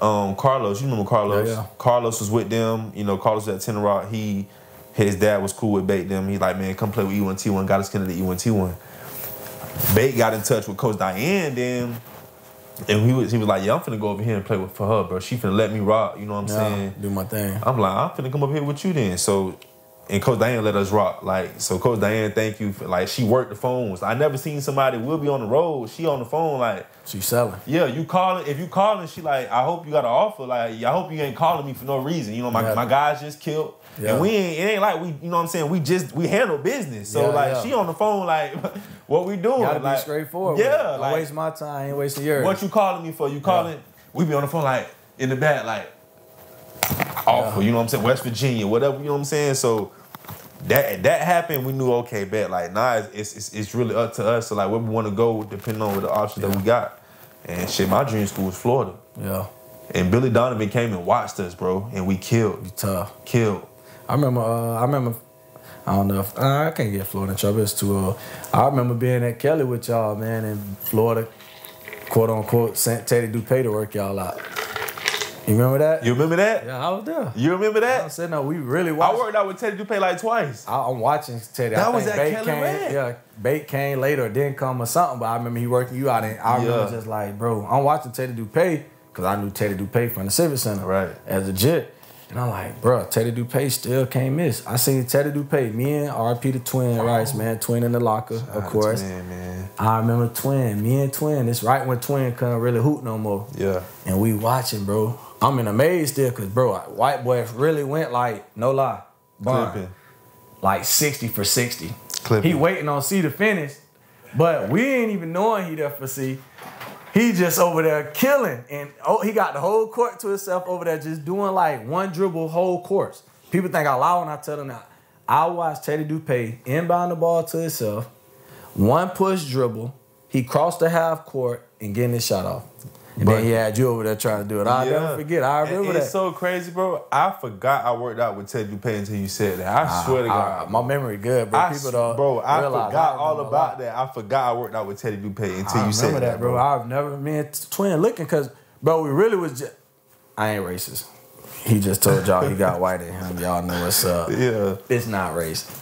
Um, Carlos, you remember Carlos? Yeah, yeah. Carlos was with them. You know, Carlos was at Tenor Rock. He, his dad was cool with Bait them. He like, man, come play with E E1T1. Got us into the E1T1. Bait got in touch with Coach Diane then, and he was he was like, yeah, I'm finna go over here and play with for her, bro. She finna let me rock. You know what I'm Yeah, saying? do my thing. I'm like, I'm finna come up here with you then. So and Coach Diane let us rock. Like, so Coach Diane, thank you for like she worked the phones. I never seen somebody will be on the road. She on the phone like, She selling. yeah, you calling. If you calling, she like, I hope you got an offer. Like, I hope you ain't calling me for no reason. You know, my, Yeah. my guys just killed. Yeah. And we ain't, it ain't like we, you know what I'm saying? We just, we handle business. So Yeah, like, she on the phone like, what we doing? Gotta like, be straightforward. Yeah, Don't like, waste my time. I ain't wasting yours. what you calling me for? You calling? We be on the phone like in the back, like offer. You know what I'm saying? West Virginia, whatever. You know what I'm saying? So that that happened. We knew okay, bet like nah, it's it's, it's really up to us. So like where we want to go, depending on what the options that we got. And shit, my dream school was Florida. Yeah, And Billy Donovan came and watched us, bro, and we killed, you tough. killed. I remember. Uh, I remember. I don't know if uh, I can't get Florida in trouble. It's too. Uh, I remember being at Kelly with y'all, man, in Florida, quote unquote, sent Teddy Dupay to work y'all out. You remember that? You remember that? yeah, I was there. You remember that? I said no. We really watched. I worked out with Teddy Dupay like twice. I, I'm watching Teddy. That I was at Kelly came, Red. Yeah, Bait came later, or didn't come or something. But I remember he working you out, and I remember just like, bro, I'm watching Teddy Dupay because I knew Teddy Dupay from the Civic Center, Right. As a jit, and I'm like, bro, Teddy Dupay still can't miss. I seen Teddy Dupay, me and RP the twin, oh. Rice man, twin in the locker, of course. Man, man. I remember twin, me and twin. It's right when twin couldn't really hoot no more. Yeah. And we watching, bro. I'm in a maze still, cause bro, white boy really went like, no lie, barn like 60 for 60. Clipping. He waiting on C to finish, but we ain't even knowing he there for C. He just over there killing, and oh, he got the whole court to himself over there, just doing like one dribble whole course. People think I lie when I tell them that. I watched Teddy Dupay inbound the ball to himself, one push dribble. He crossed the half court and getting his shot off. And But- then he had you over there trying to do it. I'll never forget. I remember it's that. so crazy, bro. I forgot I worked out with Ted Dupay until you said that. I ah, swear to I- God. my memory good, bro. I, People don't bro, I forgot I all about that. I forgot I worked out with Teddy Dupay until I you said remember that, that, bro. I've never me and twin looking because, bro, we really was just. I ain't racist. He just told y'all he got white in him. Y'all know what's up. Yeah. It's not racist.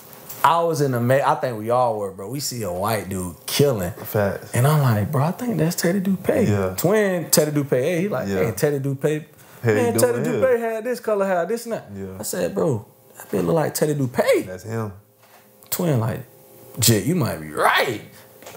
I was in the ma- I think we all were, bro. We see a white dude killing. Facts. And I'm like, bro, I think that's Teddy Dupay. Yeah. Twin Teddy Dupay. Hey, he like, Yeah. hey, Teddy Dupay. Hey, man, Teddy Dupay had this color hair, this and that. Yeah. I said, bro, that bit look like Teddy Dupay. That's him. Twin like, Jit, you might be right.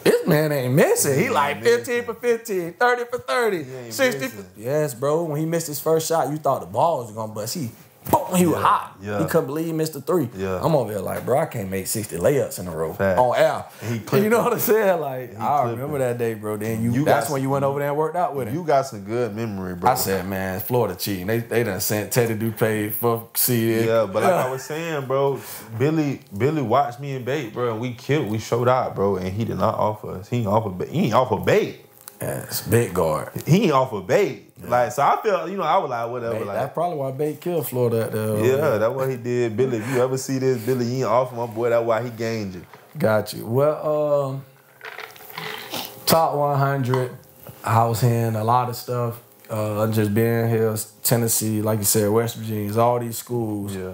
This man ain't missing. He like 15 for 15, 30 for 30, ain't 60 for... Yes, bro. When he missed his first shot, you thought the ball was gonna bust. He, boom, he was Yeah, hot. yeah. He couldn't believe he missed the three. Yeah. I'm over here like, bro, I can't make 60 layups in a row Facts. on air. He you know what I'm saying? Like, I clipping. remember that day, bro. Then you, You that's when you went over there and worked out with him. You got some good memory, bro. I said, man, Florida cheating. They they done sent Teddy Dupay for see Yeah, but like I was saying, bro, Billy Billy watched me and bait, bro, and we killed, we showed out, bro, and he did not offer us. He ain't offer bait. He ain't offer bait. Yes, big guard. He ain't offer bait. Like so, I felt, you know, I was like, whatever, Bait- like. that's probably why Bait killed Florida at the Yeah, that's what he did. Billy, if you ever see this, Billy, you ain't offer my boy. That's why he gained you. Got you. Well, um, top 100. I was hearing a lot of stuff. Uh, just being here, Tennessee, like you said, West Virginia, all these schools. Yeah.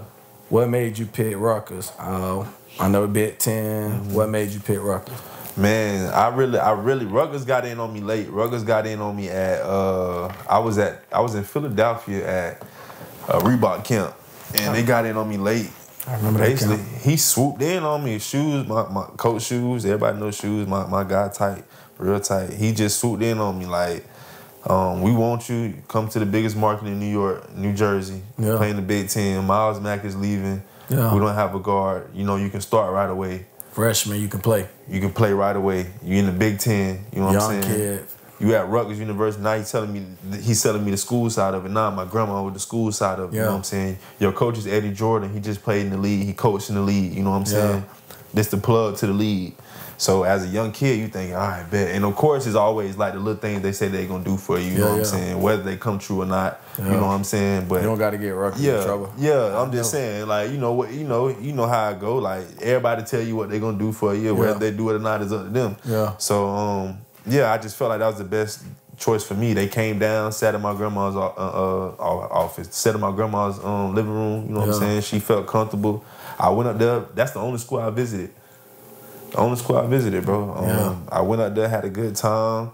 What made you pick Rutgers? Uh, I know Big 10 What made you pick Rutgers? Man, I really, I really, Rutgers got in on me late. Rutgers got in on me at, uh, I was at, I was in Philadelphia at uh, Reebok camp, and they got in on me late. I remember that Basically, he swooped in on me. Shoes, my, my coach shoes. Everybody knows shoes. My my guy tight, real tight. He just swooped in on me like, um, we want you. Come to the biggest market in New York, New Jersey. Yeah. Playing the Big Ten. Myles Mack is leaving. Yeah. We don't have a guard. You know, you can start right away. Freshman, you can play. You can play right away. You're in the Big Ten. You know what Young I'm saying? kid. You at Rutgers University now. He's telling me he's telling me the school side of it. Now my grandma with the school side of it. You know what I'm saying? Your coach is Eddie Jordan. He just played in the league. He coached in the league. You know what I'm saying? This the plug to the league. So as a young kid, you think, all right, bet. And of course, it's always like the little things they say they're gonna do for you. You know Yeah, what I'm saying? Whether they come true or not. yeah. You know what I'm saying? But You don't got to get Rutgers yeah, in trouble. yeah. I'm just know. saying, like you know what, you know, you know how I go. Like everybody tell you what they're gonna do for you, whether Yeah. they do it or not is up to them. Yeah. So um, yeah, I just felt like that was the best choice for me. They came down, sat in my grandma's uh, uh, uh, office, sat in my grandma's um, living room. You know what I'm saying? She felt comfortable. I went up there. That's the only school I visited. The only school I visited, bro. Um, Yeah. I went up there, had a good time.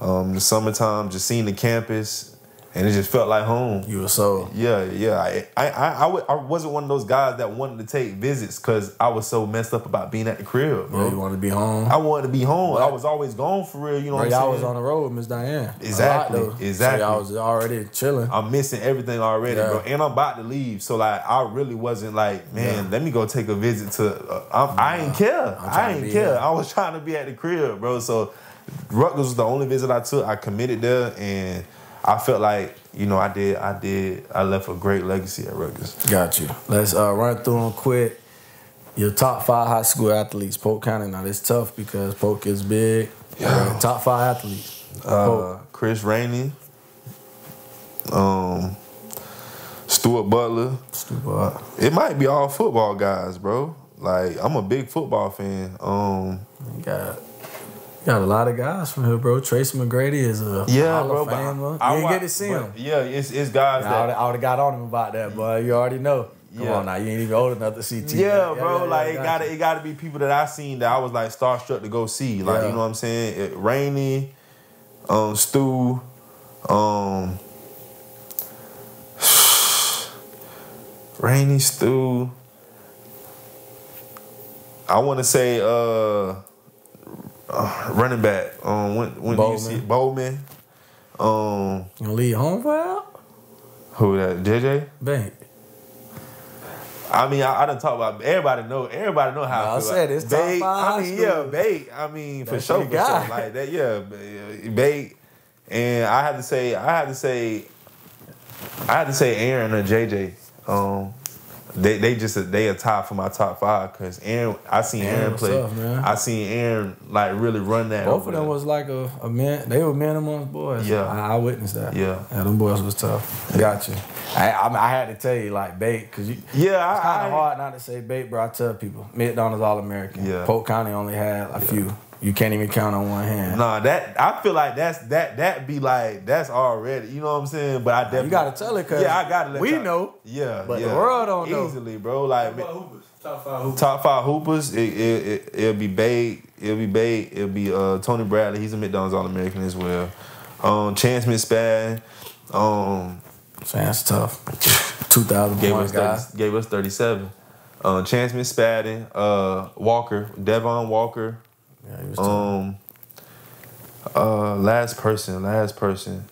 Um, the summertime, just seeing the campus, and it just felt like home. You were so Yeah, yeah. I, I, I, I, w- I wasn't one of those guys that wanted to take visits because I was so messed up about being at the crib, bro. yeah, you wanted to be home. I wanted to be home. I was always gone for real. You know Bro, what I'm was on the road with Miss Diane. Lot, Exactly, exactly. So y'all was already chilling. I'm missing everything already, Yeah. bro. And I'm about to leave, so like I really wasn't like, man, Yeah. let me go take a visit to. Uh, I'm, I ain't care. I ain't care. here. I was trying to be at the crib, bro. So Rutgers was the only visit I took. I committed there, and I felt like you know I did. I did. I left a great legacy at Rutgers. Got you. Let's uh, run through them quick. Your top five high school athletes, Polk County. Now it's tough because Polk is big. Right, Top five athletes. Uh, Chris Rainey, um, Stuart Butler. Stupid. It might be all football guys, bro. Like I'm a big football fan. Um, got, got a lot of guys from here, bro. Tracy McGrady is a yeah, Hall bro. Famer. I you didn't get to see him. Yeah, it's it's guys I that. would have got on him about that, but you already know. Come Yeah. on now, you ain't even old enough to see T. Yeah, bro. like it got gotta it gotta be people that I seen that I was like starstruck to go see. Like Yeah. you know what I'm saying? It, Rainey, um, Stu, um, Rainey Stu. I want to say uh, uh, running back. Um, when when do you see Bowman? Um, You gonna leave home for out? who that? JJ. Bang. I mean, I, I done talk about everybody know everybody know how No, I I feel. said it's top five I mean, yeah, bait. I mean, for That's sure, for guy. sure, like that. Yeah, ba- bait. And I had to say, I had to say, I had to say Aaron or JJ. Um, they they just they a top for my top five because Aaron. I seen Aaron Aaron, play. man. I seen Aaron like really run that. Both of them was like a, a man. They were men amongst boys. Yeah. I, I witnessed that. Yeah. yeah, them boys was tough. Got you. I, I, I had to tell you like bait because you. Yeah, It's kind I- of hard not to say bait, bro. I tell people McDonald's All American. Yeah. Polk County only had a few. You can't even count on one hand. Nah, that I feel like that's that that be like that's already. You know what I'm saying? But I definitely You gotta tell it, 'cause yeah, I gotta. Let we y'all- know, Yeah, but the yeah. world don't know. easily, bro. Like Top five hoopers. top five hoopers, it, it, it it'll be Bay. it'll be Bay. it'll be uh, Tony Bradley. He's a McDonald's All American as well. Um, Chance Mitzpah, um, Chance tough. Two thousand gave us guy. 30, gave us thirty seven. Uh, Chance Mitzpah, uh, Walker, Devon Walker. Yeah, he was. Um, uh, last person, last person.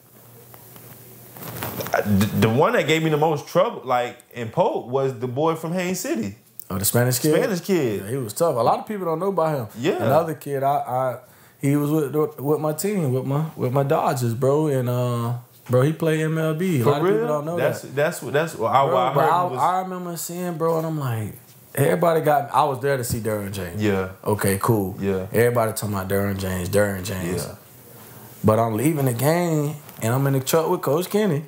The, the one that gave me the most trouble, like in Polk, was the boy from Haines City, oh, the Spanish kid. Spanish kid. Yeah, he was tough. A lot of people don't know about him. Yeah. Another kid, I, I he was with with my team, with my with my Dodgers, bro, and uh, bro, he played MLB. A For lot of real? people don't know that's that. that's what that's what I, Bro, what I heard. I, was, I remember seeing, bro, and I'm like, everybody got. I was there to see Derwin James. yeah, Okay, cool. Yeah. Everybody talking about Derwin James, Derwin James. yeah, But I'm leaving the game and I'm in the truck with Coach Kenny.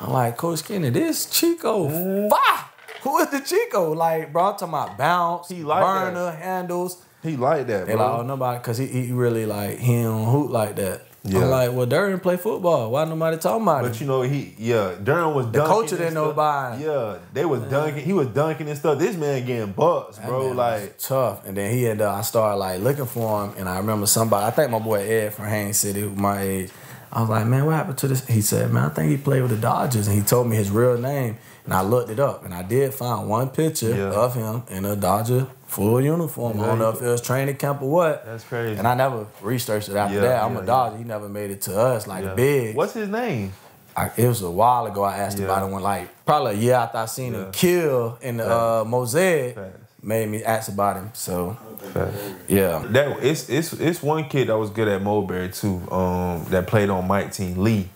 I'm like, Coach Kenny, this Chico, mm. bah! Who is the Chico? Like, bro, I'm talking about bounce, He like burner, handles. he like that, They like, oh, bro. nobody, because he, he really, like, he don't hoop like that. Yeah. I'm like, well, Derwin play football. Why nobody talking about it? But it? you know he, yeah, Derwin was dunking. coach didn't know about. Yeah, they was dunking. He was dunking and stuff. This man getting bucks, bro. man Like, tough. And then he ended up, I started like looking for him, and I remember somebody, I think my boy Ed from Haines City, who my age. I was like, man, what happened to this? He said, man, I think he played with the Dodgers, and he told me his real name, and I looked it up, and I did find one picture Yeah. of him in a Dodger full uniform. I don't know if it was training camp or what. That's crazy. And I never researched it after Yeah, that. I'm yeah, a yeah. Dodger. He never made it to us like yeah. big. What's his name? I, it was a while ago. I asked Yeah. about it when, like, probably a year after I seen Yeah. him kill in the uh, mosaic, Facts. made me ask about him. So, yeah. That it's it's it's one kid that was good at Mulberry too. Um, that played on Mike team, Lee.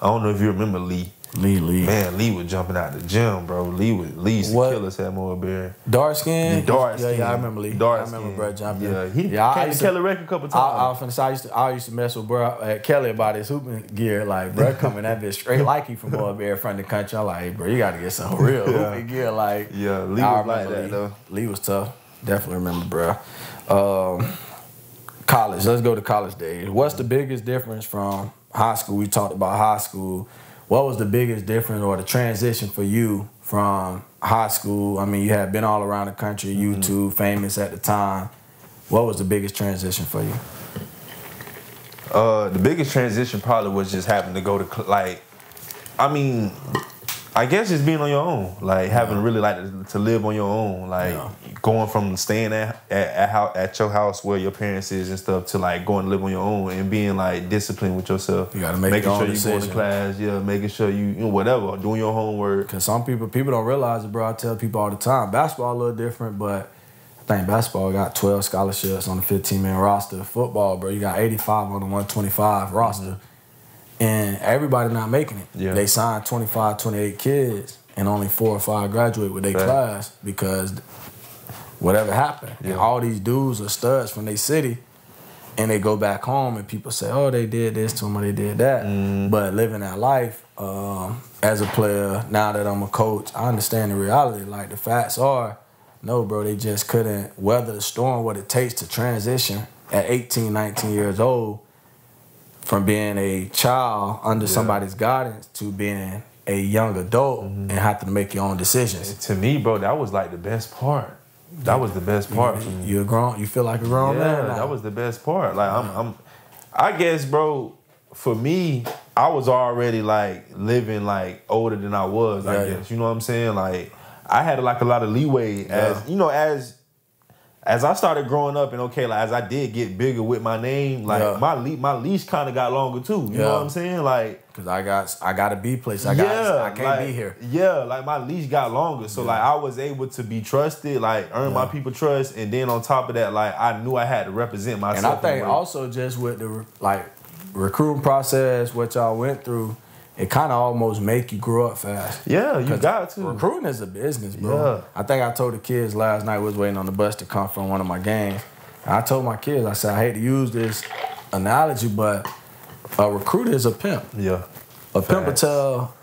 I don't know if you remember Lee. Lee Lee. Man, Lee was jumping out the gym, bro. Lee was Lee used to What? kill us at Mulberry. Dark skin? Dark yeah, skin. Yeah, I remember Lee. Dark I remember skin. bro jumping. Yeah, he yeah, I came used to Kelly Rec a couple I, I was finna say, I used to, I used to mess with bro at Kelly about his hooping gear. Like, bro, coming that bitch straight like he from Mulberry front of the country. I'm like, hey, bro, you got to get some real Yeah. hooping gear. Like, Yeah, Lee I was like that, Lee. though. Lee was tough. Definitely remember, bro. Um, college. Let's go to college days. What's the biggest difference from high school? We talked about high school. What was the biggest difference or the transition for you from high school? I mean, you had been all around the country, Mm-hmm. YouTube, famous at the time. What was the biggest transition for you? Uh, the biggest transition probably was just having to go to like I mean, I guess just being on your own, like having really like to, live on your own, like Yeah. going from staying at at at, how, at your house where your parents is and stuff to like going to live on your own and being like disciplined with yourself. You gotta make making your sure you going to class, yeah, making sure you, you know, whatever, doing your homework. Cause some people people don't realize it, bro. I tell people all the time, basketball a little different, but I think basketball got 12 scholarships on the 15 man roster. Football, bro, you got 85 on the 125 roster. And everybody not making it. Yeah. They signed 25, 28 kids, and only four or five graduate with their Fact. class because whatever happened. And all these dudes are studs from their city, and they go back home and people say, "Oh, they did this to them, or they did that." Mm-hmm. But living that life um, as a player, now that I'm a coach, I understand the reality. Like the facts are, no, bro, they just couldn't weather the storm. What it takes to transition at 18, 19 years old from being a child under Yeah. somebody's guidance to being a young adult Mm-hmm. and have to make your own decisions. To me, bro, that was like the best part. That was the best part for me. You're grown. You feel like a grown yeah, man. now. that was the best part. Like I'm, I'm, I guess, bro. For me, I was already like living like older than I was. I Yeah, yeah. guess you know what I'm saying. Like I had like a lot of leeway as Yeah. you know as. As I started growing up, and okay, like as I did get bigger with my name, like Yeah. my le- my leash kind of got longer too. You know what I'm saying? Like Cause I got I got to be place. I got I can't like, be here. Yeah, like my leash got longer, so like I was able to be trusted, like earn my people trust, and then on top of that, like I knew I had to represent myself. And I think also just with the like recruiting process, what y'all went through, it kind of almost make you grow up fast. yeah, you got to. Recruiting is a business, bro. Yeah. I think I told the kids last night we was waiting on the bus to come from one of my games. I told my kids, I said I hate to use this analogy, but a recruiter is a pimp. Yeah, A pimp will tell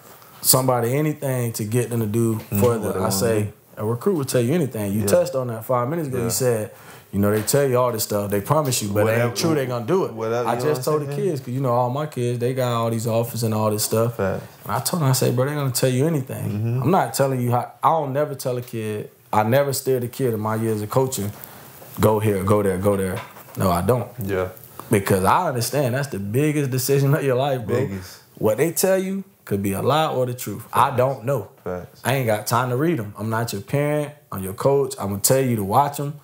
somebody anything to get them to do mm-hmm. they further. I say a recruit will tell you anything. You Yeah. touched on that five minutes ago. Yeah. You said, you know, they tell you all this stuff. They promise you, but it Whatever- ain't true. They gonna do it. whatever, I just told the kids, cause you know all my kids, they got all these offers and all this stuff. Facts. And I told them, I say, bro, they gonna tell you anything. Mm-hmm. I'm not telling you how. I don't never tell a kid. I never steered a kid in my years of coaching. Go here, go there, go there. No, I don't yeah, because I understand that's the biggest decision of your life, bro. Biggest. What they tell you could be a lie or the truth. I don't know. Facts. I ain't got time to read them. I'm not your parent. I'm your coach. I'm gonna tell you to watch them.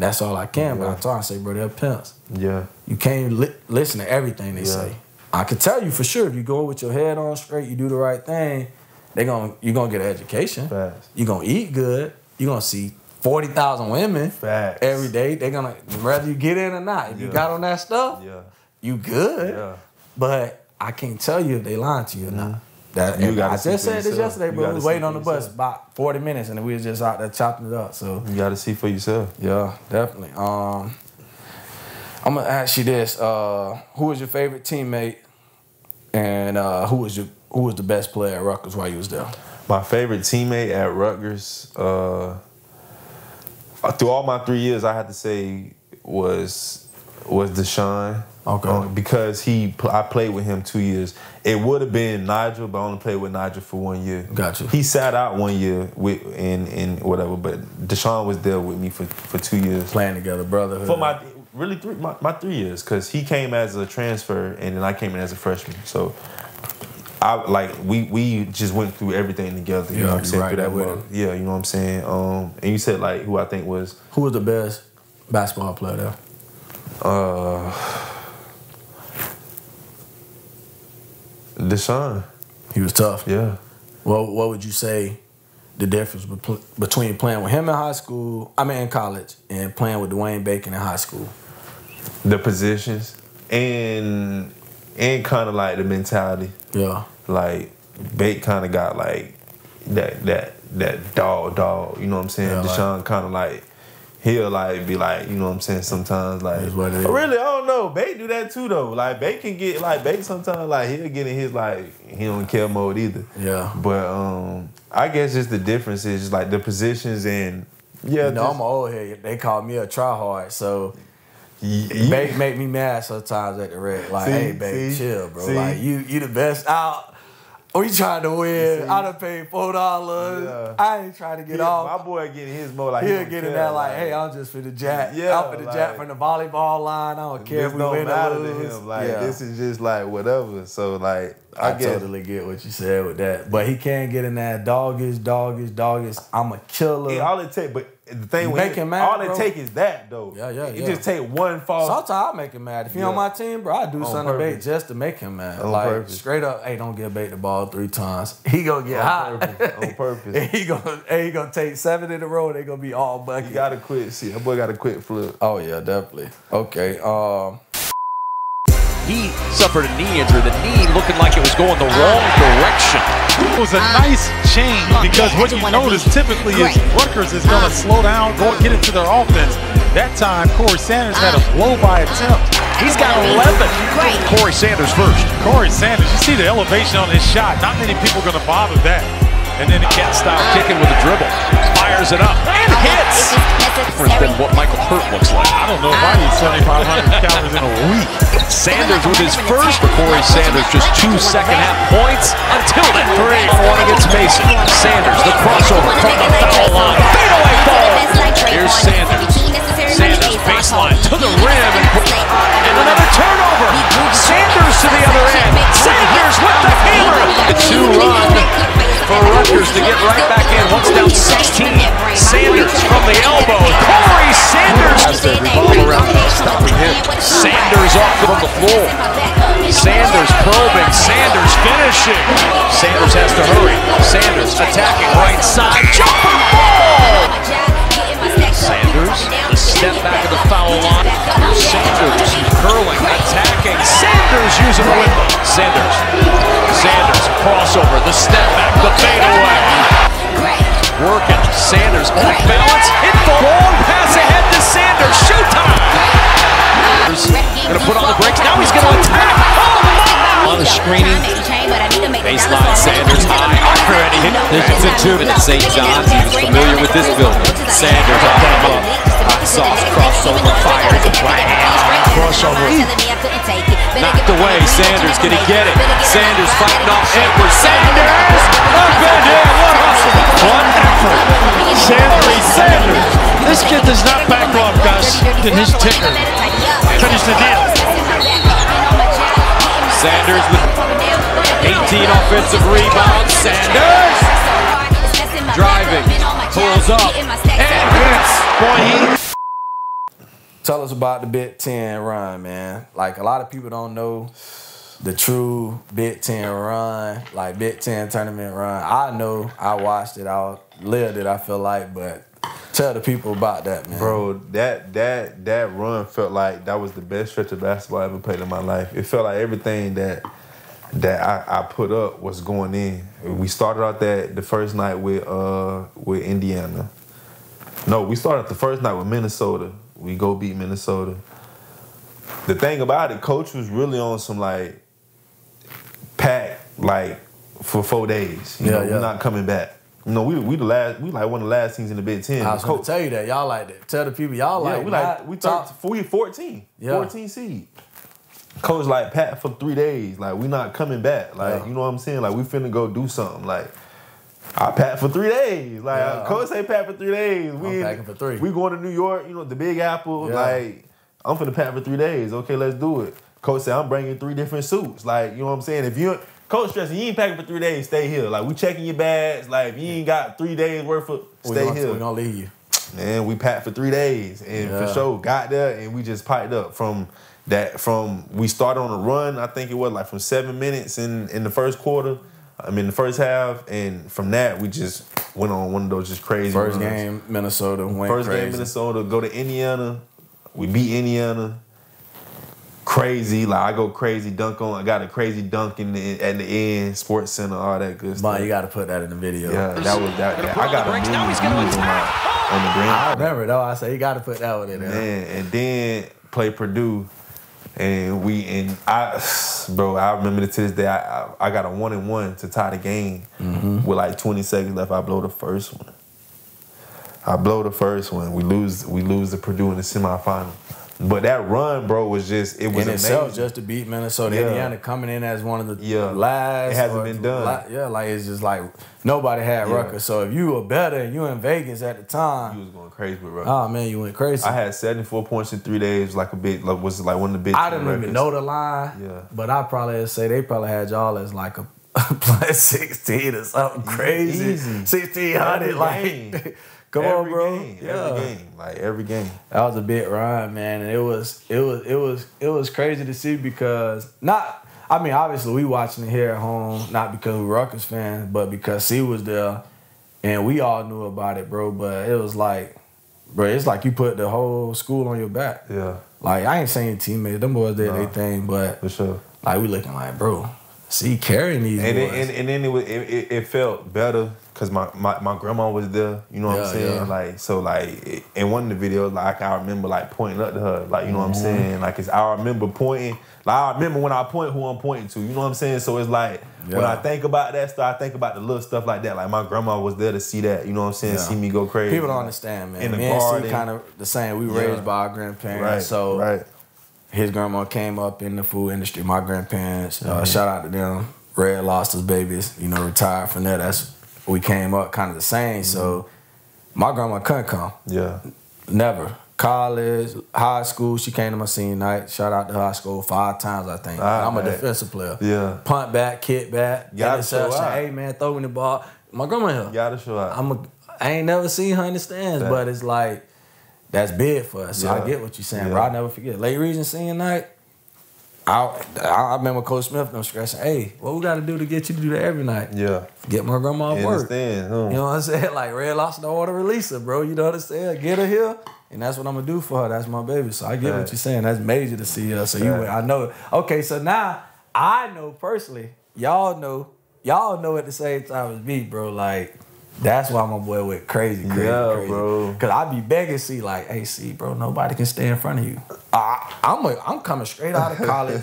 That's all I can. But I Yeah. told I say, bro, they're pimps. yeah, You can't li- listen to everything they Yeah. say. I can tell you for sure if you go with your head on straight, you do the right thing, they gonna you gonna get an education. Facts. You gonna eat good. You're gonna see forty thousand women Facts. every day. They're gonna whether you get in or not. If you got on that stuff, yeah, you good. yeah. But I can't tell you if they lying to you or not. Mm-hmm. That. You gotta I just said this yesterday, bro. We was waiting on the bus about 40 minutes and we was just out there chopping it up. So You got to see for yourself. yeah, definitely. Um I'm gonna ask you this. Uh who was your favorite teammate and uh who was your who was the best player at Rutgers while you was there? My favorite teammate at Rutgers, uh, through all my three years, I had to say was was Deshawn. Okay. Um, because he, pl- I played with him two years. It would have been Nigel, but I only played with Nigel for one year. Gotcha. He sat out one year with in in whatever, but Deshawn was there with me for for two years. Playing together, brotherhood. For my really three my, my three years, because he came as a transfer and then I came in as a freshman. So I like we we just went through everything together. You Yeah, know what I'm you saying? right Through that him. Yeah, you know what I'm saying. Um, and you said like who I think was who was the best basketball player there? uh Deshawn. He was tough. Yeah. What what would you say the difference between playing with him in high school, I mean in college, and playing with Dwayne Bacon in high school? The positions and and kind of like the mentality. Yeah. like Bate kind of got like that that that dog dog. You know what I'm saying? Yeah, like- Deshawn kind of like he'll like be like you know what I'm saying sometimes like what it is. really I don't know. Bate do that too though. Like Bate can get like Bate sometimes like he'll get in his like he don't care mode either. Yeah. But um I guess just the difference is just like the positions and yeah. You know, I'm old head. They call me a tryhard, so y- y- Babe make me mad sometimes at the red. Like, See, hey, babe, see, chill, bro. see. Like, you you the best out. Oh, we trying to win. I done paid four dollars. Yeah. I ain't trying to get Yeah, off. my boy getting his mo like He'll get in there like, hey, I'm just for the jack. Yeah, I'm for the jack from the volleyball line. I don't care if we don't win matter or to lose. him. Like yeah. this is just like whatever. So like I, I, guess totally get what you said with that. But he can't get in that doggish, doggish, doggish. I'm a killer. Yeah, all it take, but the thing with him, mad, all it bro? take is that though. Yeah, yeah, It yeah. just take one false. Sometimes I make him mad. If he on my team, bro, I do On something to bait just to make him mad. On like purpose. straight up, hey, don't get bait the ball three times. He gonna get On hot. purpose, on purpose. and he gonna, hey, he gonna take seven in a row. They gonna be all bucket. You gotta quit. See, that boy got to quit flip. oh yeah, definitely. Okay. Um. He suffered a knee injury. The knee looking like it was going the wrong direction. It was a nice change because what you notice typically is Rutgers is going to slow down, go get into their offense. That time, Corey Sanders had a blow-by attempt. He's got 11. Corey Sanders first. Corey Sanders, you see the elevation on his shot. Not many people are going to bother that. And then it Can't stop kicking with a dribble. Fires it up and hits. Different than what Michael Hurt looks like. I don't know if I eat 7,500 calories in a week. Sanders with his first Corey Sanders, just two second half points until that three one against Mason. Sanders, the crossover from the foul line. Fadeaway ball. Here's Sanders. Sanders baseline to the rim and, another turnover. Sanders to the other end. Sanders with the hammer. The two run for Rutgers to get right back in. Once down 16. Sanders from the elbow. Corey Sanders. Sanders off from the floor. Sanders probing. Sanders finishing. Sanders has to hurry. Sanders attacking right side. Jumper ball. Sanders, the step back of the foul line. Sanders curling, attacking. Sanders using the window. Sanders. Sanders crossover, the step back, the fadeaway. Working. Sanders off balance. Hit the long pass ahead to Sanders. Shoot time. Gonna put on the brakes. Now he's gonna attack. Oh, on the screening. Baseline Sanders high. Already hit. There's a two at St. John's. He was familiar with this building. Sanders up him up. Hot sauce crossover fires. Right hand. Crossover. Knocked away. Sanders gonna get it. Sanders fighting off Edwards. Sanders up and in. What hustle? What effort. Sanders, Sanders. This kid does not back off, Gus. Did his ticker. Finish the deal. Sanders with 18 offensive rebounds. Sanders driving, pulls up, and hits. Boy, he Tell us about the Big Ten run, man. Like a lot of people don't know the true Big Ten run, like Big Ten tournament run. I know, I watched it, I lived it. I feel like, but tell the people about that, man. Bro, that that that run felt like that was the best stretch of basketball I ever played in my life. It felt like everything that that I, I put up was going in. We started out that the first night with uh with Indiana. No, we started the first night with Minnesota. We go beat Minnesota. The thing about it, coach was really on some like pack like for four days. You Yeah, know, yeah. we're not coming back. You know, we we the last we like one of the last teams in the Big Ten. I was gonna coach- tell you that. Y'all like that. Tell the people y'all yeah, like we like we top. top we 14. Yeah. 14 seed. Coach like Pat for three days. Like we not coming back. Like Yeah. you know what I'm saying? Like we finna go do something. Like I pat for three days. Like Yeah. coach say pat for three days. We I'm packing for three. We going to New York. You know the Big Apple. Yeah. Like I'm finna pat for three days. Okay, let's do it. Coach said I'm bringing three different suits. Like you know what I'm saying? If you Coach stressing, you ain't packing for three days, stay here. Like we checking your bags. Like if you ain't got three days worth of, stay gonna, here. We gonna leave you. Man, we packed for three days, and for sure got there, and we just piped up from that. From we started on a run, I think it was like from seven minutes in in the first quarter. I mean the first half, and from that we just went on one of those just crazy First runs. game, Minnesota went First crazy. game Minnesota, go to Indiana, we beat Indiana. Crazy, like I go crazy, dunk on. I got a crazy dunk in the, at the end, Sports Center, all that good stuff. But you got to put that in the video. yeah, that was that. That- I got the a move, Now he's gonna on my on the green. I remember though. I said you got to put that one in there. Man, and then play Purdue, and we and I, bro, I remember to this day. I I, I got a one and one to tie the game mm-hmm. with like twenty seconds left. I blow the first one. I blow the first one. We lose. We lose to Purdue in the semifinal. But that run, bro, was just it was in amazing. itself just to beat Minnesota, Yeah. Indiana coming in as one of the Yeah. last. It hasn't been done. la- yeah, like it's just like nobody had Yeah. Rutgers. So if you were better and you were in Vegas at the time, you was going crazy with Rutgers. oh man, you went crazy. I had 74 points in three days, like a big, like was like one of the big. I didn't even records. know the line, Yeah. but I probably say they probably had y'all as like a plus sixteen or something crazy, sixteen hundred. Like. come every on, bro. Game, yeah. Every game, like every game. That was a big run, man, and it was it was it was it was crazy to see because not I mean obviously we watching it here at home not because we're Rutgers fans but because C was there and we all knew about it, bro. But it was like, bro, it's like you put the whole school on your back. Yeah, Like I ain't saying teammates, them boys did Nah. their thing, but for sure. like we looking like, bro, C carrying these And boys. then, and, and then it was it, it, it felt better because my, my, my grandma was there. You know what Yeah, I'm saying? yeah. Like so like in one of the videos, like I remember like pointing up to her. Like you know Mm-hmm. what I'm saying? Like it's I remember pointing. Like I remember when I point who I'm pointing to. You know what I'm saying? So it's like when I think about that stuff, I think about the little stuff like that. Like my grandma was there to see that. You know what I'm saying? Yeah. See me go crazy. People don't understand, man. In the Me and garden. Kind of the same. We Yeah. raised by our grandparents, Right. so right. His grandma came up in the food industry. My grandparents, Mm-hmm. uh, shout out to them. Red lost his babies, you know, retired from there. That's we came up kind of the same. So Mm-hmm. my grandma couldn't come, Yeah. never. College, high school, she came to my senior night. Shout out to high school five times, I think. Ah, I'm a man. defensive player. Yeah. Punt back, kick back, Gotta show out. Hey man, throw me the ball. My grandma here. Gotta show out. I'm a, I ain't never seen her in the stands, but it's like that's big for us. So I get what you're saying, Yeah. bro. I never forget. Late Region senior night. I, I remember Coach Smith them scratching. Hey, what we got to do to get you to do that every night? yeah. Get my grandma off work. understand? Huh? You know what I'm saying? Like Red Lobster don't want to release her, bro. You know what I'm saying? Get her here, and that's what I'm gonna do for her. That's my baby. So I get what you're saying. That's major to see her. So you, I know. Okay, so now I know personally. Y'all know. Y'all know at the same time as me, bro. Like that's why my boy went crazy, crazy, Yeah, crazy. bro. Cause I be begging C like, hey, C, bro, nobody can stay in front of you. I, I'm a, I'm coming straight out of college.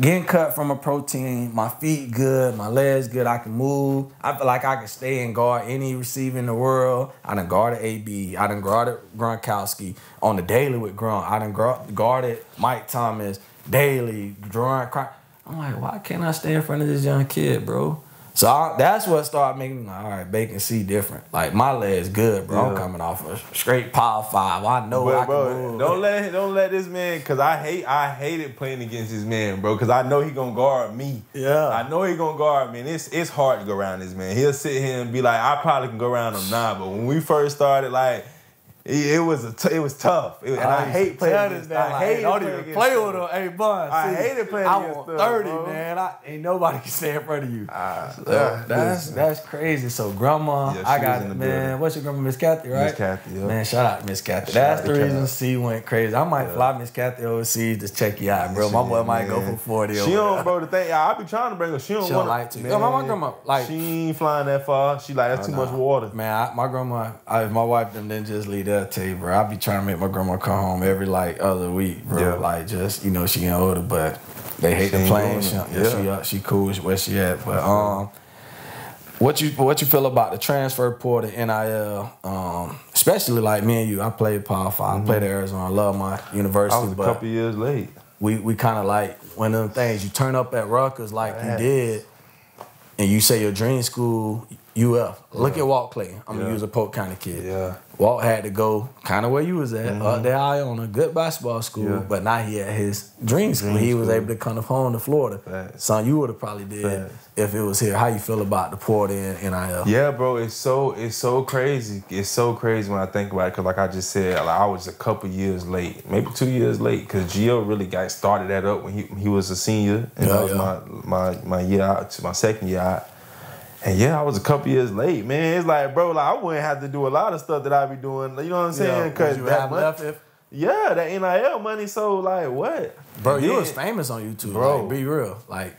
Getting cut from a protein, my feet good, my legs good, I can move. I feel like I can stay and guard any receiver in the world. I done guarded AB, I done guarded Gronkowski on the daily with Gronk. I done guard- guarded Mike Thomas daily, drawing. Cry. I'm like, why can't I stay in front of this young kid, bro? So I, that's what started making me like, all right, Bacon C different. Like my legs good, bro. I'm coming off a straight power five. I know I But can move. don't let don't let this man cause I hate I hated playing against this man, bro. Cause I know he gonna guard me. Yeah. I know he gonna guard me. And it's it's hard to go around this man. He'll sit here and be like, I probably can go around him now. But when we first started, like it, it was a t- it was tough. It- and I, used to hate playing against man, I like, hate don't playing even play them. with him. Hey, Bun. I see, hated playing I against want 30, bro. man. I, ain't nobody can stand in front of you. Ah, So yeah, that's that's crazy. So grandma, Yeah, I got it, in the man. building. What's your grandma, Miss Kathy, right? Miss Kathy, yeah. Man, shout out Miss Kathy. Shout that's the reason Kathy. C went crazy. I might fly Miss Kathy overseas to check you out, bro. She My boy might go for 40 She don't, bro. The thing, I be trying to bring her. She don't, She don't wanna, like to. Yeah, my- my grandma, like- she ain't flying that far. She like that's too much water. Man, my grandma, my wife them didn't just leave that to you, bro. I be trying to make my grandma come home every like other week, bro. Yeah. Like just you know she getting older, but they hate She the plane. She, yeah, she Yeah. uh, she cool where she at, but um. What you what you feel about the transfer portal NIL, um, especially like me and you? I played Power 5 I played at Arizona. I love my Mm-hmm. I university, was a but couple years late. we we kind of like one of them things. You turn up at Rutgers like you did, and you say your dream school UF. Look at Walt Clay. I'm Yeah. gonna use a Polk County kid. Yeah. Walt had to go kind of where you was at, up there Iona, good basketball school, Mm-hmm. Yeah. but now he at his dream school. Dream he was school. able to come home to Florida. Facts. Son, you would have probably did Facts. if it was here. How you feel about the portal and NIL? Yeah, bro, it's so it's so crazy. It's so crazy when I think about it. Cause like I just said, like I was a couple years late, maybe two years late. Cause Gio really got started that up when he he was a senior, and Yeah, that was my my my year out to my second year out. And yeah, I was a couple years late, man. It's like, bro, like I wouldn't have to do a lot of stuff that I'd be doing. You know what I'm saying? Cause would you that left if yeah, that NIL money. So like, what, Bro, And you then- was famous on YouTube, Bro. Like, be real. Like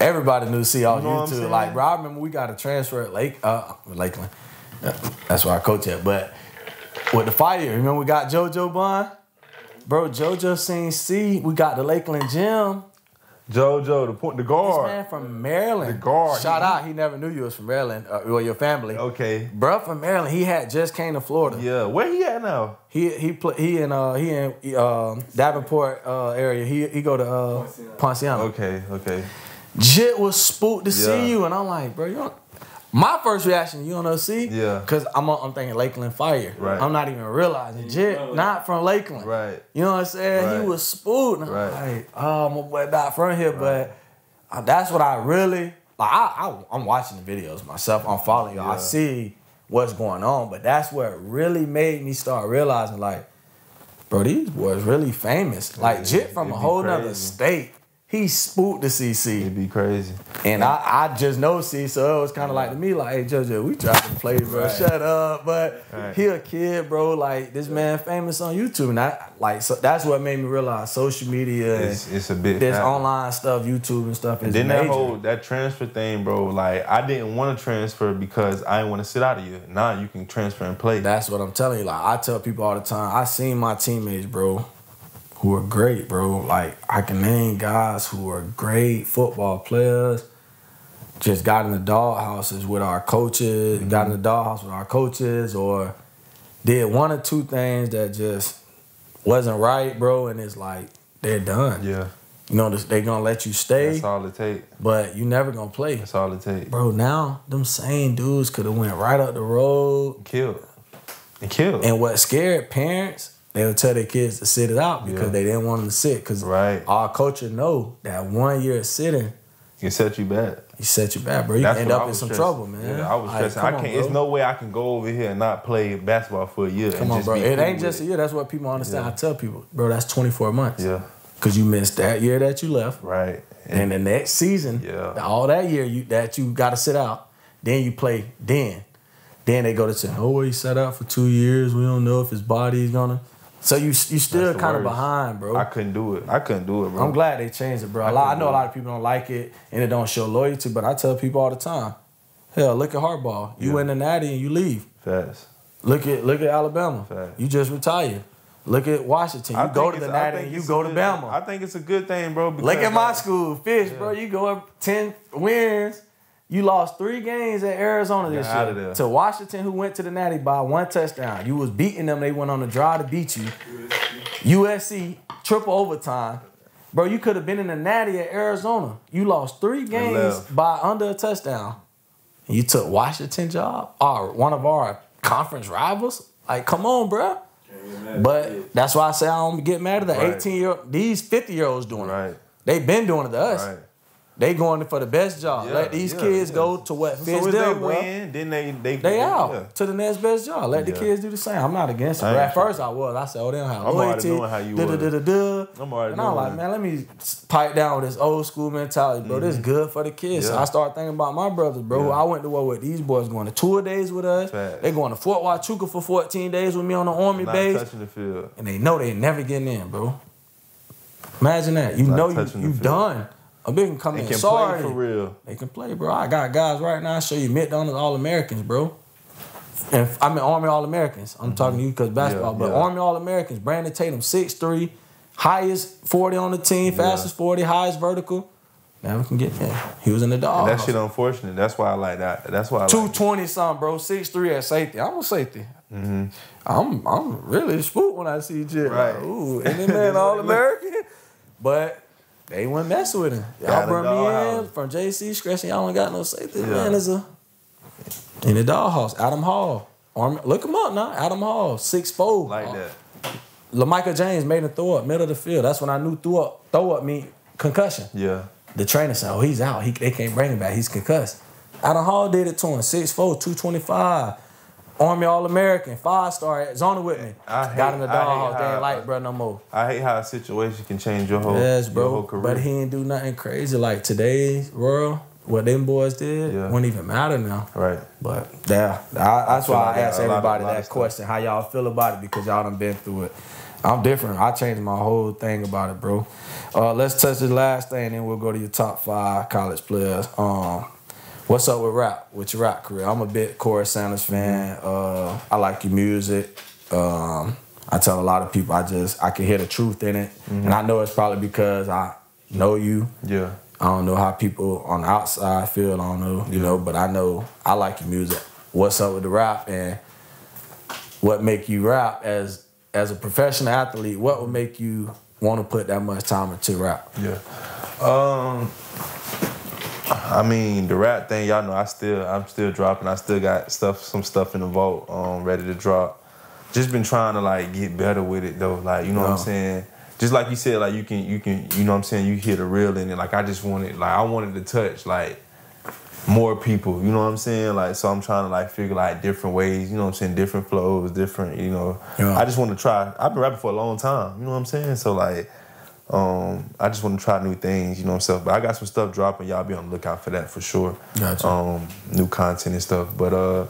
everybody knew see on You know YouTube. Like, bro, I remember we got a transfer at Lake uh Lakeland. That's where I coach at. But with the fire, remember we got JoJo Bond? Bro, JoJo seen C. We got the Lakeland gym. JoJo, the point, the This guard. man from Maryland. The guard. Shout out. He never knew you was from Maryland uh, or your family. Okay. Bruh from Maryland. He had just came to Florida. Yeah, where he at now? He he play, he in uh he in um Davenport uh, area. He he go to uh Poinciana. Okay, okay. Jit was spooked to Yeah. see you, and I'm like, bro, you don't. My first reaction, you don't know, see? Yeah. Cause I'm I'm thinking Lakeland Fire. Right. I'm not even realizing Jit not from Lakeland. Right. You know what I'm saying? Right. He was spooked. And I'm Right. like, oh, my boy not from here, but uh, that's what I really like. I, I I'm watching the videos myself. I'm following you. I Yeah. see what's going on, but that's what really made me start realizing, like, bro, these boys really famous. Like Jit from it'd a be whole nother crazy. state. He spooked the CC. It'd be crazy. And I, I just know C, so it was kind of like to me, like, hey, JoJo, we tried to play, bro. Shut up. But Right. he a kid, bro. Like, this man famous on YouTube. And I, like, so that's what made me realize social media It's, it's a bit. this online stuff, YouTube and stuff is Then major. that whole that transfer thing, bro. Like I didn't want to transfer because I didn't want to sit out of you. Now you can transfer and play. That's what I'm telling you. Like I tell people all the time, I seen my teammates, bro, who are great, bro. Like I can name guys who are great football players. Just got in the doghouses with our coaches, got in mm-hmm. the doghouse with our coaches, or did one or two things that just wasn't right, bro. And it's like they're done. yeah, You know, they're gonna let you stay, that's all it take. but you never gonna play, That's all it take. bro. Now them same dudes could have went right up the road, Killed and killed. and what scared parents, they would tell their kids to sit it out because Yeah. they didn't want them to sit. Because Right. our culture know that one year of sitting, can set you back. you set you back, bro. You That's end up in some trouble, man. Yeah, I was stressing. I can't. bro. It's no way I can go over here and not play basketball for a year. Come and on, just bro. be It ain't just a year. That's what people understand. Yeah. I tell people, bro, that's 24 months. Yeah, Because you missed that year that you left. right. And the next season, Yeah. all that year you that you got to sit out. Then you play. Then, then they go to say, "Oh, well, he sat out for two years. We don't know if his body's gonna." So you you still kind of behind, bro. I couldn't do it. I couldn't do it, bro. I'm glad they changed it, bro. A I lot, I know a lot of people don't like it and it don't show loyalty, but I tell people all the time, hell, look at Harbaugh. You Yeah. win the Natty and you leave. Fast. Look at look at Alabama. Fact. You just retired. Look at Washington. You I go to the Natty and you go to good- Bama. I think it's a good thing, bro. Look at my uh, school, Fisch, bro. You go up ten wins. You lost three games at Arizona this year to Washington, who went to the Natty by one touchdown. You was beating them. They went on the drive to beat you. USC triple overtime, bro. You could have been in the Natty at Arizona. You lost three games by under a touchdown. You took Washington job, or one of our conference rivals. Like, come on, bro. But that's why I say I don't get mad at the Right. 18 year these 50 year olds doing it. Right. They been doing it to us. Right. They going for the best job. Yeah, Let these yeah, kids yeah. go to what So fits if them, they bro. win, then they they They out to the next best job. Let the kids do the same. I'm not against it. At first I was. I said, oh, they don't have I'm already knowing how you da, da. I'm already And I'm like, man, let me pipe down with this old school mentality, bro. This is good for the kids. So Mm-hmm. I started thinking about my brothers, bro. I went to war with. These boys going to tour days with us. They going to Fort Huachuca for 14 days with me on the Army Not base. touching the field. and they know they never getting in, bro. Imagine that. You Not know you you done. A big can come They in. can Sorry. play for real. They can play, bro. I got guys right now. I show you McDonald's All Americans, bro. And I mean Army All Americans. I'm talking to you because basketball, Mm-hmm. Yeah, but yeah. Army All Americans. Brandon Tatum, 6'3", highest 40 on the team, fastest 40, highest vertical. Never can get in. He was in the dog. And that shit unfortunate. That's why I like that. That's why I like Two twenty something, bro. Six three at safety. I'm a safety. Mm-hmm. I'm I'm really spooked when I see. Like, Mm-hmm. Right. Ooh, any man all American. But they wouldn't mess with him. Y'all brought me in from JC scratching. Y'all ain't got no safety. Yeah. Man, is a in the doghouse. Adam Hall. Army, look him up now. Adam Hall, six four. like that. LaMichael James made him throw up middle of the field. That's when I knew throw up throw up mean concussion. Yeah. The trainer said, "Oh, he's out. He, they can't bring him back. He's concussed." Adam Hall did it to him. 6'4", 225. Army All American, five star Zona with me. I hate- Got in the doghouse. They how- ain't like bro no more. I hate how a situation can change your whole, yes, your bro. whole career. But he ain't do nothing crazy like today's world. What them boys did Yeah. wouldn't even matter now. right. But yeah, I, that's why I that. asked A lot of- everybody of that question: How y'all feel about it? Because y'all done been through it. I'm different. I changed my whole thing about it, bro. Uh, let's touch the last thing, then we'll go to your top five college players. Um, what's up with rap? With your rap career? I'm a big Corey Sanders fan. Uh, I like your music. Um, I tell a lot of people I just I can hear the truth in it, and I know it's probably because I know you. Yeah. I don't know how people on the outside feel. I don't know, you know, but I know I like your music. What's up with the rap and what make you rap as as a professional athlete? What would make you want to put that much time into rap? Yeah. Um. I mean, the rap thing, y'all know. I still, I'm still dropping. I still got stuff, some stuff in the vault, um, ready to drop. Just been trying to like get better with it though. Like, you know what I'm saying? Just like you said, like you can, you can, you know what I'm saying? You hear the real in it. Like I just wanted, like I wanted to touch like more people. You know what I'm saying? Like, so I'm trying to like figure like different ways. You know what I'm saying? Different flows, different. You know. Yeah. I just want to try. I've been rapping for a long time. You know what I'm saying? So like. Um, I just want to try new things, you know what I'm saying? But I got some stuff dropping. Y'all be on the lookout for that for sure. Gotcha. Um, new content and stuff. But uh,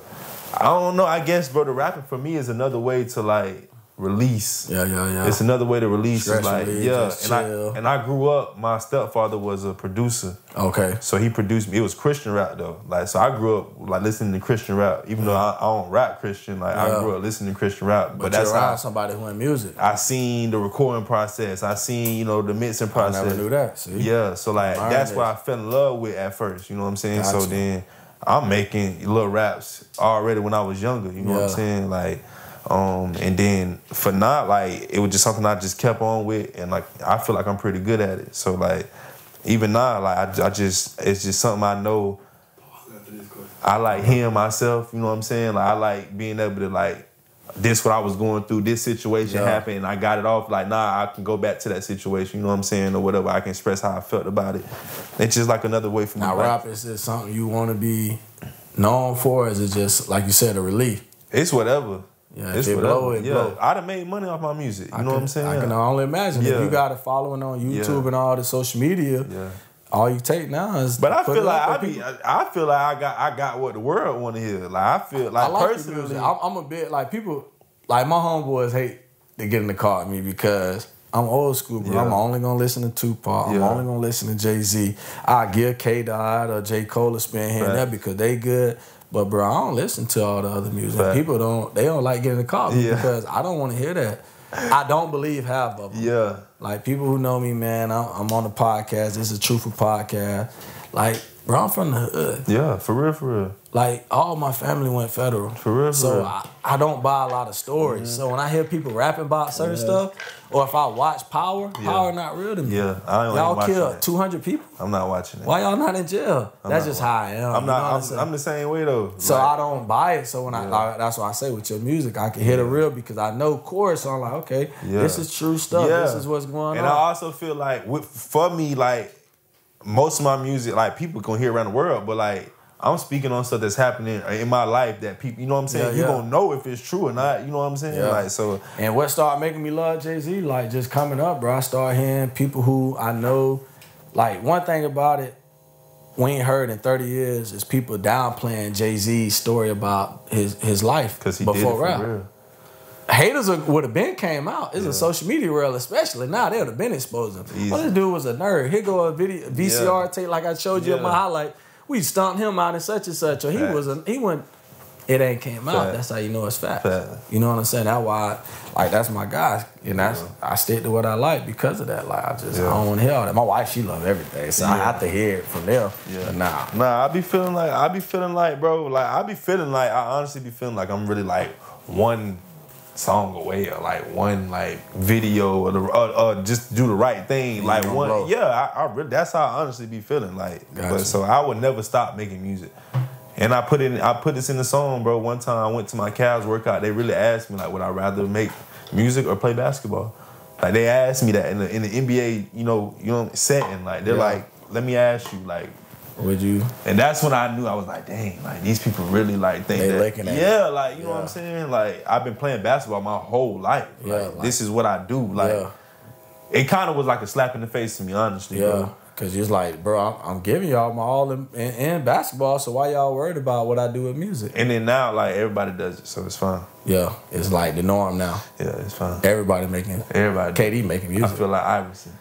I don't know. I guess, bro, the rapping for me is another way to like release. Yeah, yeah, yeah. It's another way to release. Like, relief, yeah. And I, and I grew up, my stepfather was a producer. Okay. So he produced me. It was Christian rap though. Like so, I grew up like listening to Christian rap. Even though I, I don't rap Christian, like Yeah. I grew up listening to Christian rap. But, But, that's you're around how somebody who in music. I seen the recording process. I seen you know the mixing I process. never knew that. See? Yeah, so like that's what I fell in love with at first. You know what I'm saying? So then I'm making little raps already when I was younger. You know what I'm saying? Like, um, and then for not like it was just something I just kept on with, and like I feel like I'm pretty good at it. So like even now, like I, I just it's just something I know. I like him myself. You know what I'm saying? Like I like being able to like this what I was going through, this situation Yeah. happened, and I got it off. Like, nah, I can go back to that situation, you know what I'm saying, or whatever. I can express how I felt about it. It's just like another way for me. Now, rap is this something you want to be known for? Is it just like you said, a relief? It's whatever. Yeah, it's it blow, it yeah, blow. I'd have made money off my music. You I know can, what I'm saying? I can only imagine if you got a following on YouTube Yeah. and all the social media. Yeah. All you take now is. But I feel like I be, I feel like I got, I got what the world want to hear. Like I feel like, I like personally. I'm, I'm a bit like people, like my homeboys hate to get in the car with me because I'm old school, bro. Yeah. I'm only gonna listen to Tupac. I'm only gonna listen to Jay Z. I give K Dot or J Cole a spin here and there because they good. But bro, I don't listen to all the other music. People don't. They don't like getting the me Yeah. because I don't want to hear that. I don't believe half of them. yeah, Like people who know me, man, I'm, I'm on the podcast. This is a truthful podcast. Like, bro, I'm from the hood. yeah, for real, for real. Like all my family went federal. For real, for so real. I, I don't buy a lot of stories. Mm-hmm. So when I hear people rapping about certain stuff, or if I watch Power, Power not real to me. Yeah, I ain't Y'all watching killed 200 people. I'm not watching it. Why y'all not in jail? I'm That's just wa- how I am. I'm you know what not. I'm. I'm the same way though. so Like, I don't buy it. So when I like, that's why I say with your music, I can hear the real because I know chorus. So I'm like, okay, Yeah. this is true stuff. This is what's going and on. And I also feel like with, for me, like most of my music, like people can hear around the world, but like I'm speaking on stuff that's happening in my life that people, you know what I'm saying? Yeah, you yeah. gonna know if it's true or not. You know what I'm saying? Yeah. Like so, And what started making me love Jay Z, like just coming up, bro. I started hearing people who I know. Like one thing about it, we ain't heard in 30 years is people downplaying Jay Z's story about his his life because he before for rap. real. Haters would have been came out. It's Yeah. a social media world, especially now. They would have been exposing. Easy. Well, this dude was a nerd. Here go a video VCR Yeah. tape like I showed you in my highlight. We stumped him out in such and such, or he Facts. was a he went. It ain't came out. That's how you know it's fact. You know what I'm saying? That's why, like, that's my guy, and that's I stick to what I like because of that. Like, I just I don't want to hear all that. My wife, she love everything, so I have to hear it from them. Yeah. But nah, Nah, I be feeling like I be feeling like, bro, like I be feeling like I honestly be feeling like I'm really like one song away or like one like video or, the, or, or just do the right thing. like one, yeah, I, I really, that's how I honestly be feeling like. Gotcha. But so I would never stop making music. And I put it, I put this in the song, bro. One time I went to my Cavs workout. They really asked me like, would I rather make music or play basketball? Like they asked me that in the in the NBA, you know, you know, setting. Like they're Yeah. like, let me ask you, like, would you? and that's when I knew I was like, dang, like these people really like think They that. looking at yeah, like you know what I'm saying. Like I've been playing basketball my whole life. Yeah, like, this is what I do. Like yeah, it kind of was like a slap in the face to me, honestly. yeah. bro. Cause it's like, bro, I'm, I'm giving y'all my all in, in, in basketball. So why y'all worried about what I do with music? And then now, like everybody does it, so it's fine. Yeah, it's like the norm now. Yeah, it's fine. Everybody making Everybody. KD making music. I feel like Iverson.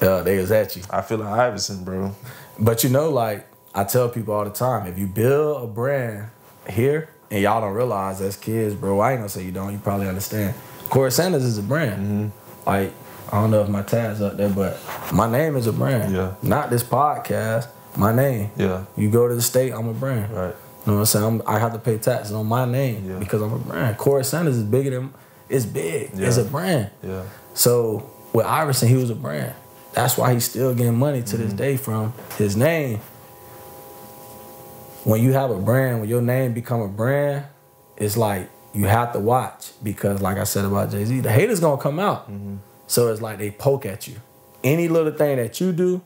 Yeah, they was at you. I feel like Iverson, bro. But you know, like I tell people all the time, if you build a brand here and y'all don't realize as kids, bro, I ain't gonna say you don't, you probably understand. Corey Sanders is a brand. Mm-hmm. Like I don't know if my tag's up there, but my name is a brand. Yeah. Not this podcast. My name. Yeah. You go to the state, I'm a brand. Right. You know what I'm saying? I'm, I have to pay taxes on my name Yeah. because I'm a brand. Corey Sanders is bigger than. It's big. Yeah. It's a brand. Yeah. So with Iverson, he was a brand. That's why he's still getting money to Mm-hmm. this day from his name. When you have a brand, when your name become a brand, it's like you have to watch because, like I said about Jay Z, the haters gonna come out. Mm-hmm. So it's like they poke at you. Any little thing that you do,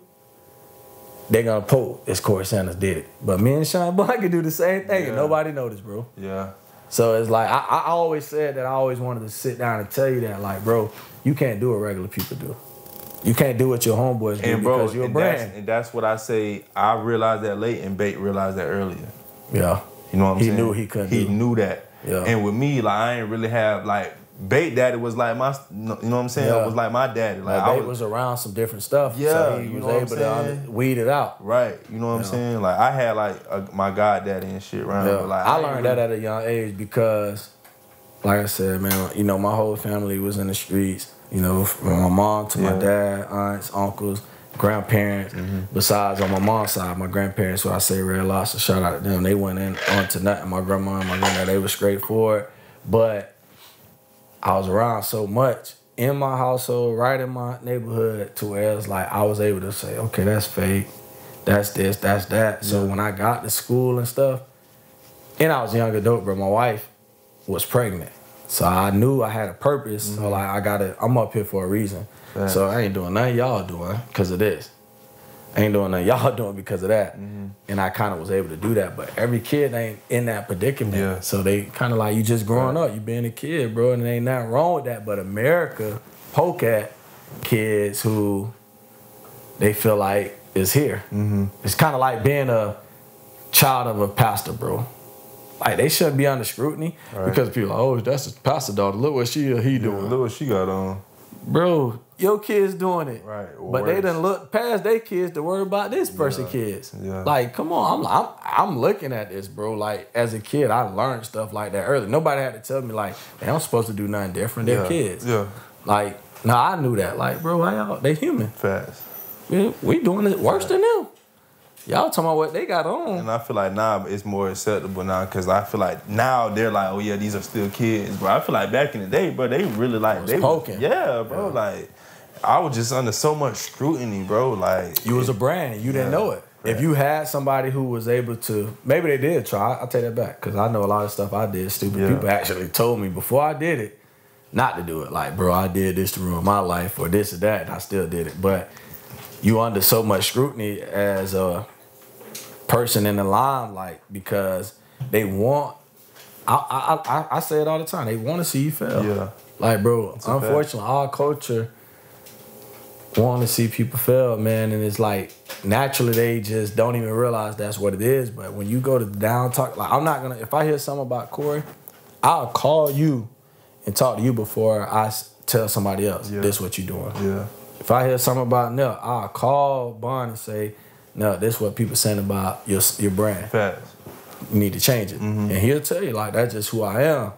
they gonna poke. It's Corey Sanders did it, but me and Sean Bond can do the same thing, and Yeah. nobody noticed, bro. Yeah. So it's like I, I always said that I always wanted to sit down and tell you that, like, bro, you can't do what regular people do. You can't do what your homeboys do And bro, because you're a and that's, brand. and that's what I say. I realized that late, and Bake realized that earlier. Yeah. You know what I'm He saying? He knew he couldn't He do. knew that. Yeah. And with me, like I ain't really have like Bake Daddy was like my, you know what I'm saying? Yeah. It was like my daddy. Like, Like, I was, was around some different stuff. Yeah, so he you was know what I'm able to weed it out. right. You know what I'm saying? Like I had like a, my goddaddy and shit around. Yeah. But, like, I ain't learned really- that at a young age because, like I said, man, you know, my whole family was in the streets. You know, from my mom to my dad, aunts, uncles, grandparents. Mm-hmm. Besides, on my mom's side, my grandparents, who I say red lobster, shout out to them. They went in on to nothing. My grandma and my granddad, they were straightforward. But I was around so much in my household, right in my neighborhood, to where it's like I was able to say, okay, that's fake, that's this, that's that. So when I got to school and stuff, and I was a young adult, but my wife was pregnant. So I knew I had a purpose. So mm-hmm. like I gotta, I'm up here for a reason. Facts. So I ain't doing nothing y'all doing because of this. I ain't doing nothing y'all doing because of that. Mm-hmm. And I kind of was able to do that. But every kid ain't in that predicament. Yeah. So they kind of like you just growing up, you being a kid, bro, and there ain't nothing wrong with that. But America poke at kids who they feel like is here. Mm-hmm. It's kind of like being a child of a pastor, bro. Like they shouldn't be under scrutiny Right. because people are, oh, that's a pastor daughter. Look what she or he Yeah, doing, look what she got on. bro. Your kids doing it, Right, or But they didn't look past their kids to worry about this person kids. yeah. Like, come on, I'm, I'm I'm looking at this, bro. Like as a kid, I learned stuff like that early. Nobody had to tell me like, hey, I'm supposed to do nothing different. They're yeah. kids. Yeah. Like, now I knew that. Like, bro, why y'all? They human. Fast. We, we doing it worse than them. Y'all talking about what they got on. And I feel like now it's more acceptable now because I feel like now they're like, oh yeah, these are still kids. But I feel like back in the day, bro, they really like they poking. Yeah, bro. Like I was just under so much scrutiny, bro. Like You was a brand. You didn't know it. If you had somebody who was able to, maybe they did try. I'll take that back because I know a lot of stuff I did. Stupid Yeah. people actually told me before I did it not to do it. Like, bro, I did this to ruin my life or this or that, and I still did it. But you under so much scrutiny as a person in the limelight because they want. I I I, I say it all the time. They want to see you fail. Yeah. Like, bro, fact. unfortunately, our culture want to see people fail, man, and it's like naturally they just don't even realize that's what it is. But when you go to down talk, like I'm not gonna. If I hear something about Corey, I'll call you and talk to you before I tell somebody else Yeah. this what you're doing. Yeah. If I hear something about Nell, I'll call Bond and say, "No, that's what people saying about your your brand. Fast. You need to change it." Mm-hmm. And he'll tell you like that's just who I am.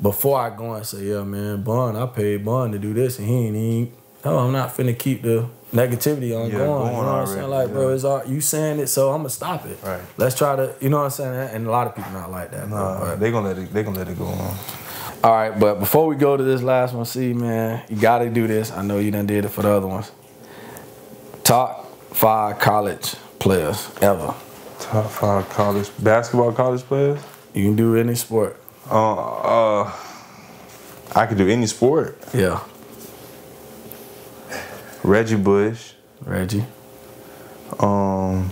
Before I go and say, "Yeah, man, Bond, I paid Bond to do this," and he ain't even. No, I'm not finna keep the negativity on Yeah, going. going you know what I'm saying? already, Like, bro, yeah. it's all you saying it, so I'm gonna stop it. Right. Let's try to, you know what I'm saying? And a lot of people not like that. bro, Nah, but- they gonna let it. They gonna let it go on. all right, but before we go to this last one, see, man, you got to do this. I know you done did it for the other ones. Top five college players ever. Top five college basketball college players. You can do any sport. Uh, uh, I could do any sport. Yeah, Reggie Bush. Reggie. Um.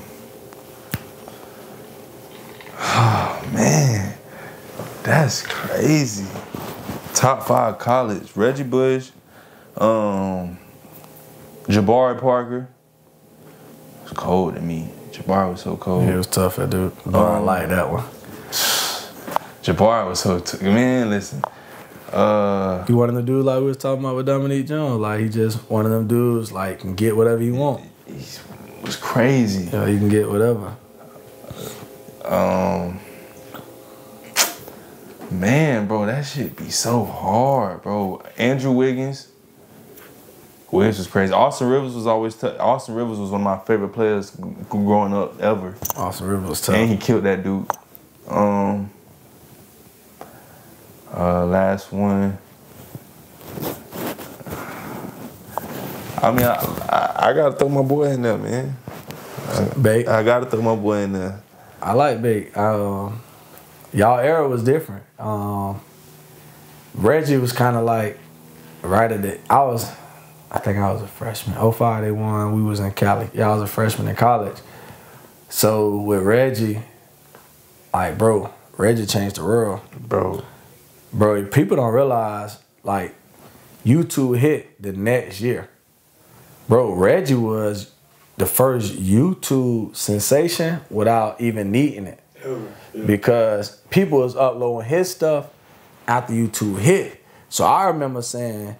Oh man, that's crazy. Top five college: Reggie Bush, um, Jabari Parker. It's cold to me. Jabari was so cold. It was tough, that dude. But I like that one. Jabari was so t- man. Listen, uh, You one of the dudes like we was talking about with Dominique Jones. Like he just one of them dudes like can get whatever you want. he was crazy. Yeah, you can get whatever. Um, man, bro, that shit be so hard, bro. Andrew Wiggins. Wiggins was crazy. Austin Rivers was always tough. Austin Rivers was one of my favorite players g- growing up ever, Austin Rivers was tough. and he killed that dude. Um, uh, last one. I mean, I, I, I gotta throw my boy in there, man. Bake. I gotta throw my boy in there. I like Bake. Um, y'all era was different. Um, Reggie was kind of like right at the. I was, I think I was a freshman. 05 they won. We was in Cali. Yeah, I was a freshman in college. So with Reggie, like bro, Reggie changed the world. Bro, Bro, people don't realize like YouTube hit the next year. Bro, Reggie was the first YouTube sensation without even needing it. Because people was uploading his stuff after YouTube hit. So I remember saying,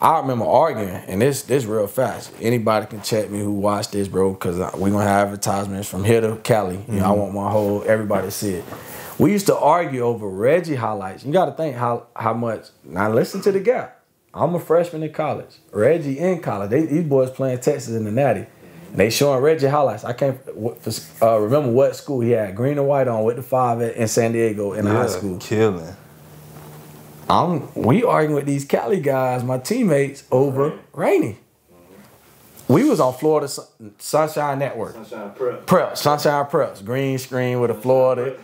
I remember arguing, and this this real fast. Anybody can check me who watched this, bro, because we gonna have advertisements from here to Cali. You know, I want my whole everybody to see it. We used to argue over Reggie highlights. You got to think how how much. Now listen to the gap. I'm a freshman in college. Reggie in college. They, these boys playing Texas in the Natty. And they showing Reggie highlights. I can't uh, remember what school he had. Green and white on with the five at, in San Diego in high school. killing. I'm we arguing with these Cali guys, my teammates, over Rainey. We was on Florida Sun- Sunshine Network. Sunshine Prep. Prep, Sunshine Preps, green screen with a Florida.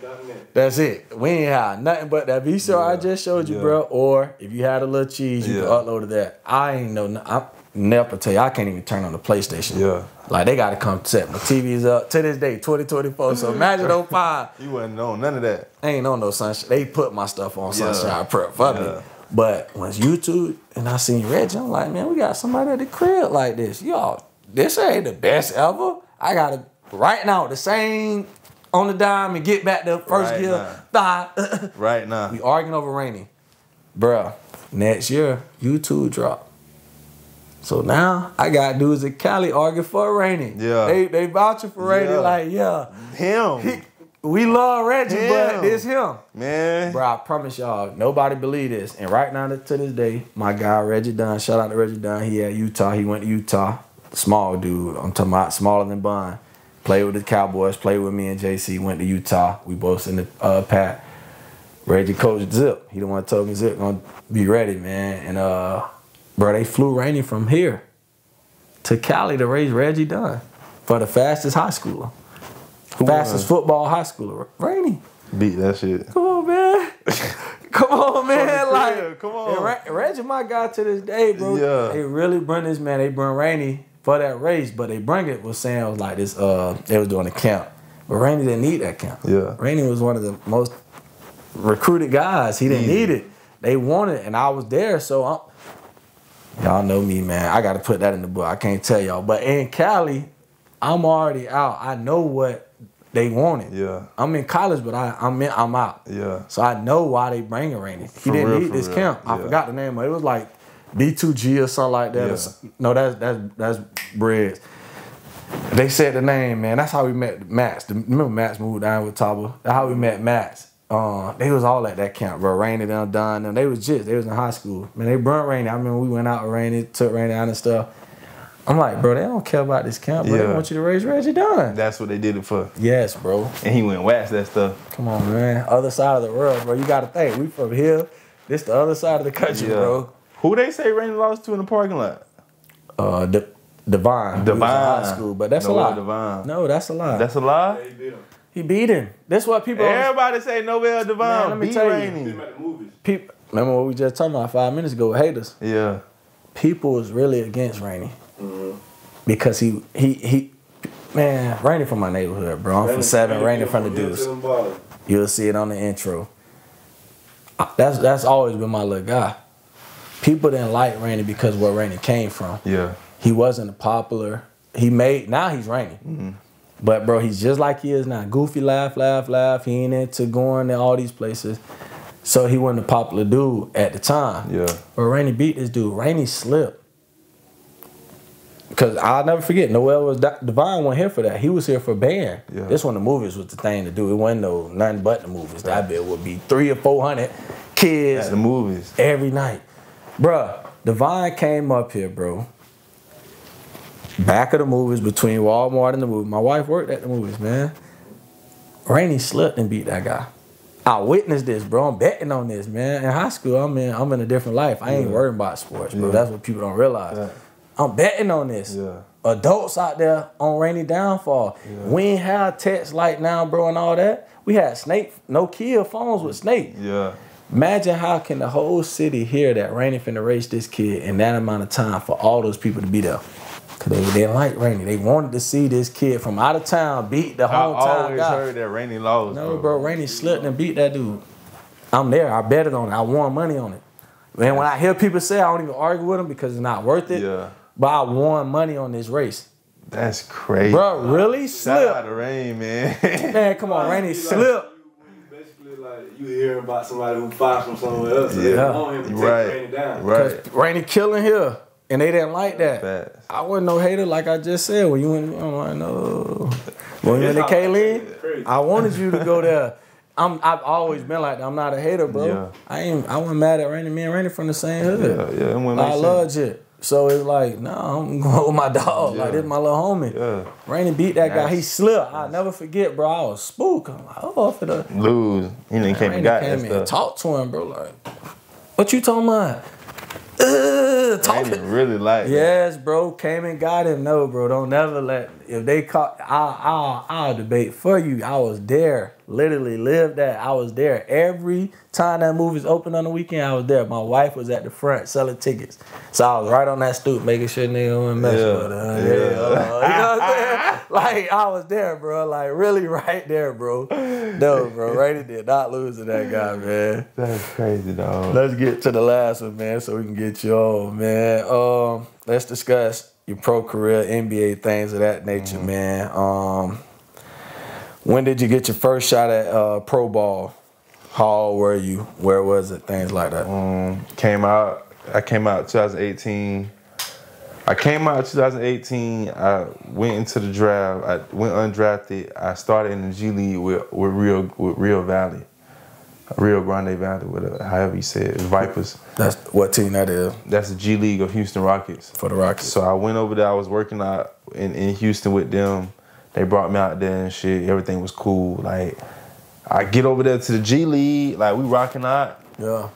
That's it. We ain't have nothing but that VCR I just showed you, Yeah. bro. Or if you had a little cheese, you Yeah. could upload to that. I ain't know. I never tell you, I can't even turn on the PlayStation. Yeah. Like they got to come set my TV's up to this day, 2024. So imagine 05. You wasn't on none of that. I ain't on no sunshine. They put my stuff on Yeah. Sunshine Prep. Fuck Yeah. it. But once YouTube and I seen Reggie, I'm like, man, we got somebody at the crib like this. Y'all, this ain't the best ever. I gotta right now the same on the dime and get back to first Right gear. Nah. Right now. we arguing over Rainey. Bruh, next year, YouTube drop. So now I got dudes in Cali arguing for Rainey. Yeah. They they vouching for Rainey, Yeah. like, yeah. Him. We love Reggie, but it's him. man. Bro, I promise y'all, nobody believe this. And right now to this day, my guy Reggie Dunn, shout out to Reggie Dunn. He at Utah. He went to Utah. Small dude. I'm talking about smaller than Bun. Played with the Cowboys. Played with me and JC. Went to Utah. We both in the uh, pat. Reggie coached Zip. He the one told me Zip gonna be ready, man. And uh, bro, they flew Rainey from here to Cali to raise Reggie Dunn for the fastest high schooler. fastest football high schooler. Rainey. Beat that shit. Come on, man. Come on, man. Like, come on. Ra- Reggie, my guy to this day, bro. Yeah. They really bring this man. They bring Rainey for that race, but they bring it with saying it was like this. Uh, they was doing a camp, but Rainey didn't need that camp. Yeah. Rainey was one of the most recruited guys. He didn't Easy. need it. They wanted, it, and I was there, so I'm. Y'all know me, man. I got to put that in the book. I can't tell y'all, but in Cali, I'm already out. I know what they wanted. Yeah. I'm in college, but I, I'm in, I'm out. Yeah. So I know why they bringing Rainey. He didn't real, need this real. camp. I Yeah. forgot the name of it. It was like B2G or something like that. Yeah. some- No, that's that's that's Breads. They said the name, man. That's how we met Max. Remember Max moved down with Taba? That's how we met Max. Uh, they was all at that camp, bro. Rainey done done them. They was just, they was in high school. Man, they burnt Rainey. I remember we went out with Rainey, took Rainey out and stuff. I'm like, bro, they don't care about this camp, bro. They want you to raise Reggie Dunn. That's what they did it for. Yes, bro. And he went wax that stuff. Come on, man. Other side of the world, bro. You gotta think. We from here. This the other side of the country, Yeah. bro. Who they say Rainey lost to in the parking lot? Uh, D- Divine. He was in Divine. high school, but that's a Noel lie. Divine. No, that's a lie. That's a lie? He beat him. That's what people. Everybody say Nobel Divine Man, let me beat tell you. Rainey. at the movies. people. Remember what we just talking about five minutes ago? with Haters. Yeah. People was really against Rainey Mm. because he he he. Man, Rainey from my neighborhood, bro. I'm from seven. Rainey from the deuce. You'll see it on the intro. That's that's always been my little guy. People didn't like Rainey because where Rainey came from. Yeah. He wasn't a popular. He made now he's Rainey. But bro, he's just like he is now. Goofy, laugh, laugh, laugh. He ain't into going to all these places. So he wasn't a popular dude at the time. Yeah. But Rainey beat this dude. Rainey slipped. Cause I'll never forget, Noel was Divine wasn't here for that. He was here for band. Yeah. This one the movies was the thing to do. It wasn't no nothing but the movies. That bit would be three or four hundred kids At the movies. every night. Bruh, Divine came up here, bro. Back of the movies between Walmart and the movie. My wife worked at the movies, man. Rainey slipped and beat that guy. I witnessed this, bro. I'm betting on this, man. In high school, I'm in I'm in a different life. I ain't worrying about sports, bro. Yeah. That's what people don't realize. Yeah. I'm betting on this. Yeah. Adults out there on rainy downfall. We ain't have text like now, bro, and all that. We had Snake, Nokia phones with Snake. Yeah. Imagine how can the whole city hear that Rainey finna race this kid in that amount of time for all those people to be there. Cause they, they didn't like Rainey. They wanted to see this kid from out of town beat the hometown whole time always guy. heard that Rainey lost. No, bro, Rainey slipped and beat that dude. I'm there. I betted on it. I won money on it. Man, when I hear people say I don't even argue with them because it's not worth it. Yeah. But I won money on this race. That's crazy. Bro, really Shout out slipped. to Rain, man. Man, come on, Rainey slipped. Basically, like you hear about somebody who fights from somewhere else. So Yeah. they want him to take Right. Rainey down. right. Cause Rainey killing here. And they didn't like that. Facts. I wasn't no hater, like I just said. When you went, I'm like, no. When you went to Kathleen, I wanted you to go there. I'm, I've always been like that. I'm not a hater, bro. Yeah. I ain't. I wasn't mad at Rainey. Me and Rainey from the same hood. Yeah, yeah. It wouldn't I make love sense. it. So it's like, no, I'm going with my dog. Yeah. Like Yeah. this my little homie. Yeah. Rainey beat that guy. He Nice. slipped. I'll never forget, bro. I was spooked. I'm like, oh, for the Lose. You know, you came and got came that in and talked to him, bro. Like, what you talking about? Uh, talking. Really like. Yes, bro. Came and got him. No, bro. Don't never let. If they caught, I'll, I'll, I'll debate for you. I was there. Literally lived that. I was there every time that movie's open on the weekend. I was there. My wife was at the front selling tickets, so I was right on that stoop making sure nigga wouldn't mess Yeah. with her. Yeah. Yeah, you know what I'm saying? Like I was there, bro. Like really right there, bro. No, bro. Rainey did not lose to that guy, man. That's crazy, dog. Let's get to the last one, man, so we can get you on, man. Um, let's discuss your pro career, NBA things of that nature, man. Um, when did you get your first shot at uh, pro ball? How old were you? Where was it? Things like that. Um, came out. I came out 2018. I came out 2018. I went into the draft. I went undrafted. I started in the G League with, with Rio with Real Valley, Rio Grande Valley, whatever, however you say it, Vipers. That's what team that is That's the G League of Houston Rockets. for the Rockets. So I went over there. I was working out in, in Houston with them. They brought me out there and shit. Everything was cool. Like I get over there to the G League. Like we rocking out. yeah,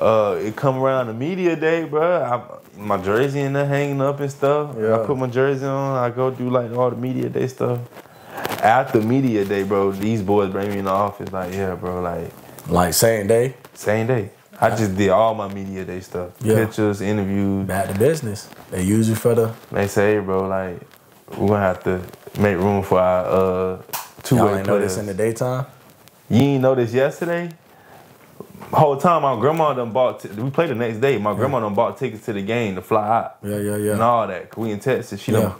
Uh, it come around the media day, bro. I, my jersey in there hanging up and stuff. Yeah. I put my jersey on. I go do like all the media day stuff. After media day, bro, these boys bring me in the office. Like, yeah, bro, like like same day, same day. I just did all my media day stuff. Yeah. Pictures, interviews. back to business. They use you for the. They say, hey, bro, like we're gonna have to make room for our uh, two Y'all way ain't know players. this in the daytime. You ain't know this yesterday? Whole time my grandma done bought. T- we played the next day. My grandma done bought tickets to the game to fly out Yeah, yeah, yeah. and all that. 'cause we in Texas. She done.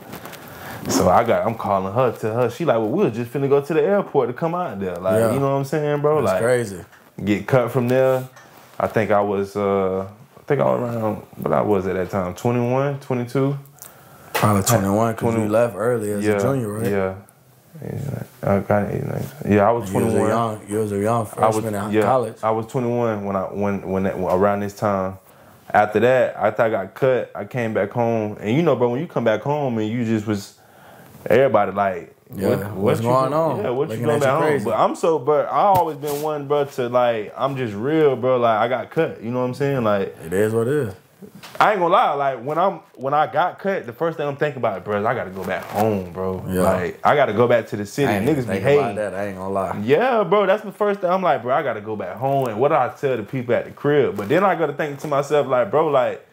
So I got. I'm calling her to her. She like, well, we was just finna go to the airport to come out there. Like, Yeah. you know what I'm saying, bro? That's like, crazy. Get cut from there. I think I was. uh I think I was around. What I was at that time? 21, 22. Probably 21 because you left early as yeah, a junior, right? Yeah. Yeah, I got eight, nine. yeah, I was You was 21. a young, you was a young I was freshman in yeah, college. I was 21 when I when when that, around this time. After that, after I got cut, I came back home, and you know, bro, when you come back home and you just was everybody like, Yeah, what, what's you going doing- on? Yeah, what you doing at you back home? crazy. But I'm so, but I always been one, bro, to like, I'm just real, bro. Like I got cut, you know what I'm saying? Like It is what it is. I ain't gonna lie, like when I'm when I got cut, the first thing I'm thinking about, bro, is I gotta go back home, bro. Yeah. Like I gotta go back to the city. I ain't Niggas thinking behave. about that. I ain't gonna lie. Yeah, bro, that's the first thing. I'm like, bro, I gotta go back home. And what do I tell the people at the crib? But then I gotta think to myself, like, bro, like,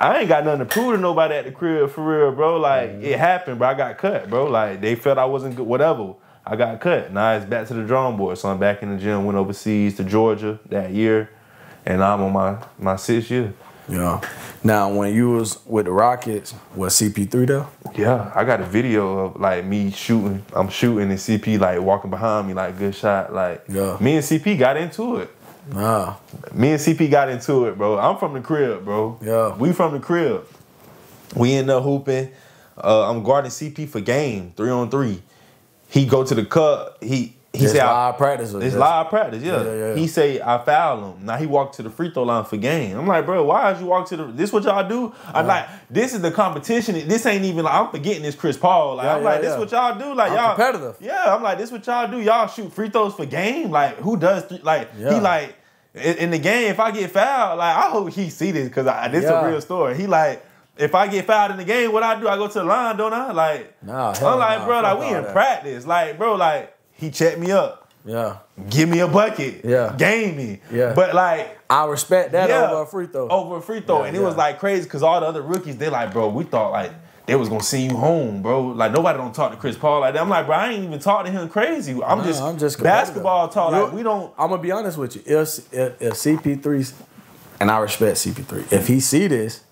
I ain't got nothing to prove to nobody at the crib for real, bro. Like, mm-hmm. it happened, bro. I got cut, bro. Like, they felt I wasn't good, whatever. I got cut. Now it's back to the drawing board. So I'm back in the gym, went overseas to Georgia that year. And I'm on my, my sixth year. Yeah. Now, when you was with the Rockets, was CP3 though? Yeah, I got a video of like me shooting. I'm shooting and CP like walking behind me, like good shot. Like Yeah. me and CP got into it. Nah. Me and CP got into it, bro. I'm from the crib, bro. Yeah. We from the crib. We end up hooping. Uh, I'm guarding CP for game, three on three. He go to the cut. He he It's said I- practice. It's live practice, yeah. Yeah, yeah. He say I foul him. Now he walked to the free throw line for game. I'm like, bro, why did you walk to the? This what y'all do? I'm like, this is the competition. This ain't even like I'm forgetting this Chris Paul. Like Yeah, I'm yeah, like, this yeah. what y'all do? Like I'm y'all competitive. Yeah, I'm like, this what y'all do? Y'all shoot free throws for game? Like who does? Th- like Yeah. he like in, in the game. If I get fouled, like I hope he see this because this Yeah. a real story. He like. If I get fouled in the game, what I do? I go to the line, don't I? Like, Nah, I'm like, nah, bro, like we in that. practice. Like, bro, like he checked me up Yeah, give me a bucket. Yeah. Game me. Yeah. But like I respect that yeah, over a free throw. Over a free throw. Yeah, and it yeah. was like crazy because all the other rookies, they like, bro, we thought like they was gonna send you home, bro. Like nobody don't talk to Chris Paul like that. I'm like, bro, I ain't even talk to him crazy. I'm Nah, just I'm just basketball talk. Like we don't I'm gonna be honest with you. If if, if CP3's and I respect CP3, if he see this,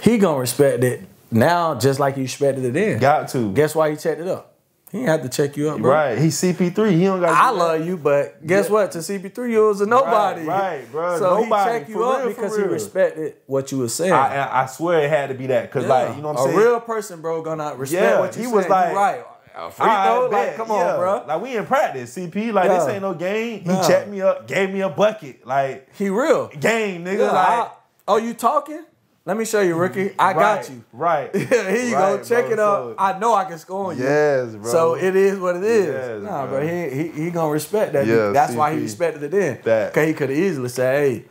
he gonna respect it now, just like he respected it then. got to. Guess why he checked it up? He have to check you up, bro. Right. He's CP3. He don't got I love you, but guess Yeah. what? To CP3, you was a nobody. Right, right, bro. So Nobody, he checked you for up real, because he respected what you were saying. I, I- swear it had to be that. Cause Yeah. like, you know what I'm a saying? real person, bro, gonna respect Yeah, what you he saying. was like- You right. A free throw, like, come on, bro. Like we in practice, CP. Like this ain't no game. He checked me up, gave me a bucket. Like He real. game, nigga. Like I- oh, you talking? Let me show you, rookie. I got Right, you. Right. Here you Right, go. Check bro, it out. so- I know I can score on you. Yes, bro. So it is what it is. Yes, nah, bro. he, he he gonna respect that. Yeah, That's why he respected it then. That. Cause he could have easily said, "Hey,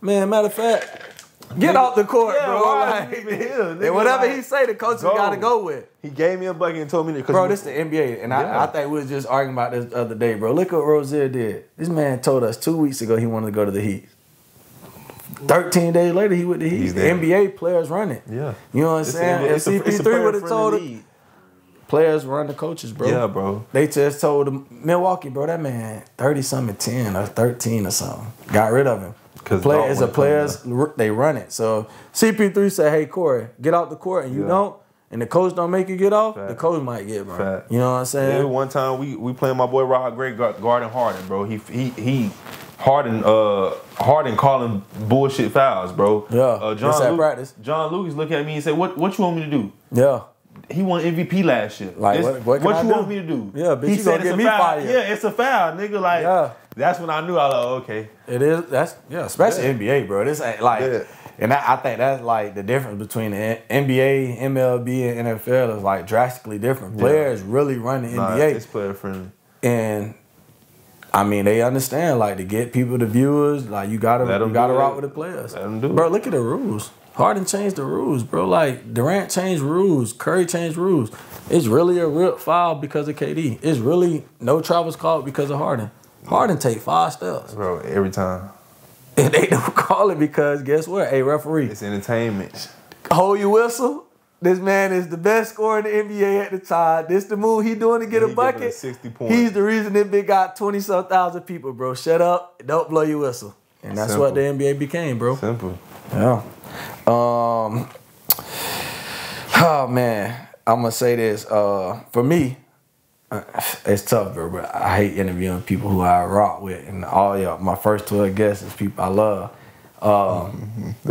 man, matter of fact, get off the court, Yeah, bro." why Like, you even here, and whatever Like, he say, the coach go. got to go with. He gave me a bucket and told me to. Bro, this the NBA, and Yeah. I, I think we was just arguing about this the other day, bro. Look what Rozier did. This man told us two weeks ago he wanted to go to the Heat. Thirteen days later, he with the Heat. He's The. NBA players run it. Yeah. You know what I'm saying? a- If it's a- it's a CP3 would have told him, players run the coaches, bro. Yeah, bro. They just told him Milwaukee, bro. That man, thirty something, ten or thirteen or something. Got rid of him. 'Cause Play as a players, they run it. So CP3 said, "Hey Corey, get out the court," and you Yeah. don't, and the coach don't make you get off. The coach might get, bro. Fact. You know what I'm saying? Yeah, one time we we playing my boy Rod Gray guarding Harden, bro. He he he Harden uh Harden calling bullshit fouls, bro. Yeah, Uh, John Lu- practice. John Lucas looked at me and said, "What what you want me to do?" Yeah. He won MVP last year. Like, This- what- what I you do? want me to do? Yeah, bitch, he you said it's a me foul. fired. Yeah, it's a foul, nigga. Like, Yeah. that's when I knew I was like, okay. It is. That's yeah, especially Yeah. NBA, bro. This ain't like, Yeah. And I, I think that's like the difference between the NBA, MLB, and NFL is like drastically different. Players really run the Nah, NBA, it's player friendly. and I mean they understand like to get people the viewers. Like you gotta you gotta rock with the players. Let 'em do bro. it. Look at the rules. Harden changed the rules, bro. Like Durant changed rules, Curry changed rules. It's really a real foul because of KD. It's really no travels called because of Harden. Harden take five steps. Bro, every time. And they don't call it because guess what? Hey, referee, It's entertainment. hold your whistle. This man is the best scorer in the NBA at the time. This the move he doing to get a bucket. us 60 points. He's the reason this big got 20 some thousand people, bro. Shut up. Don't blow your whistle. And that's what the NBA became, bro. Simple. Yeah. Um Oh man. I'm gonna say this. Uh for me, it's tough, bro, but I hate interviewing people who I rock with. And all y'all, my first 12 guests is people I love. Um,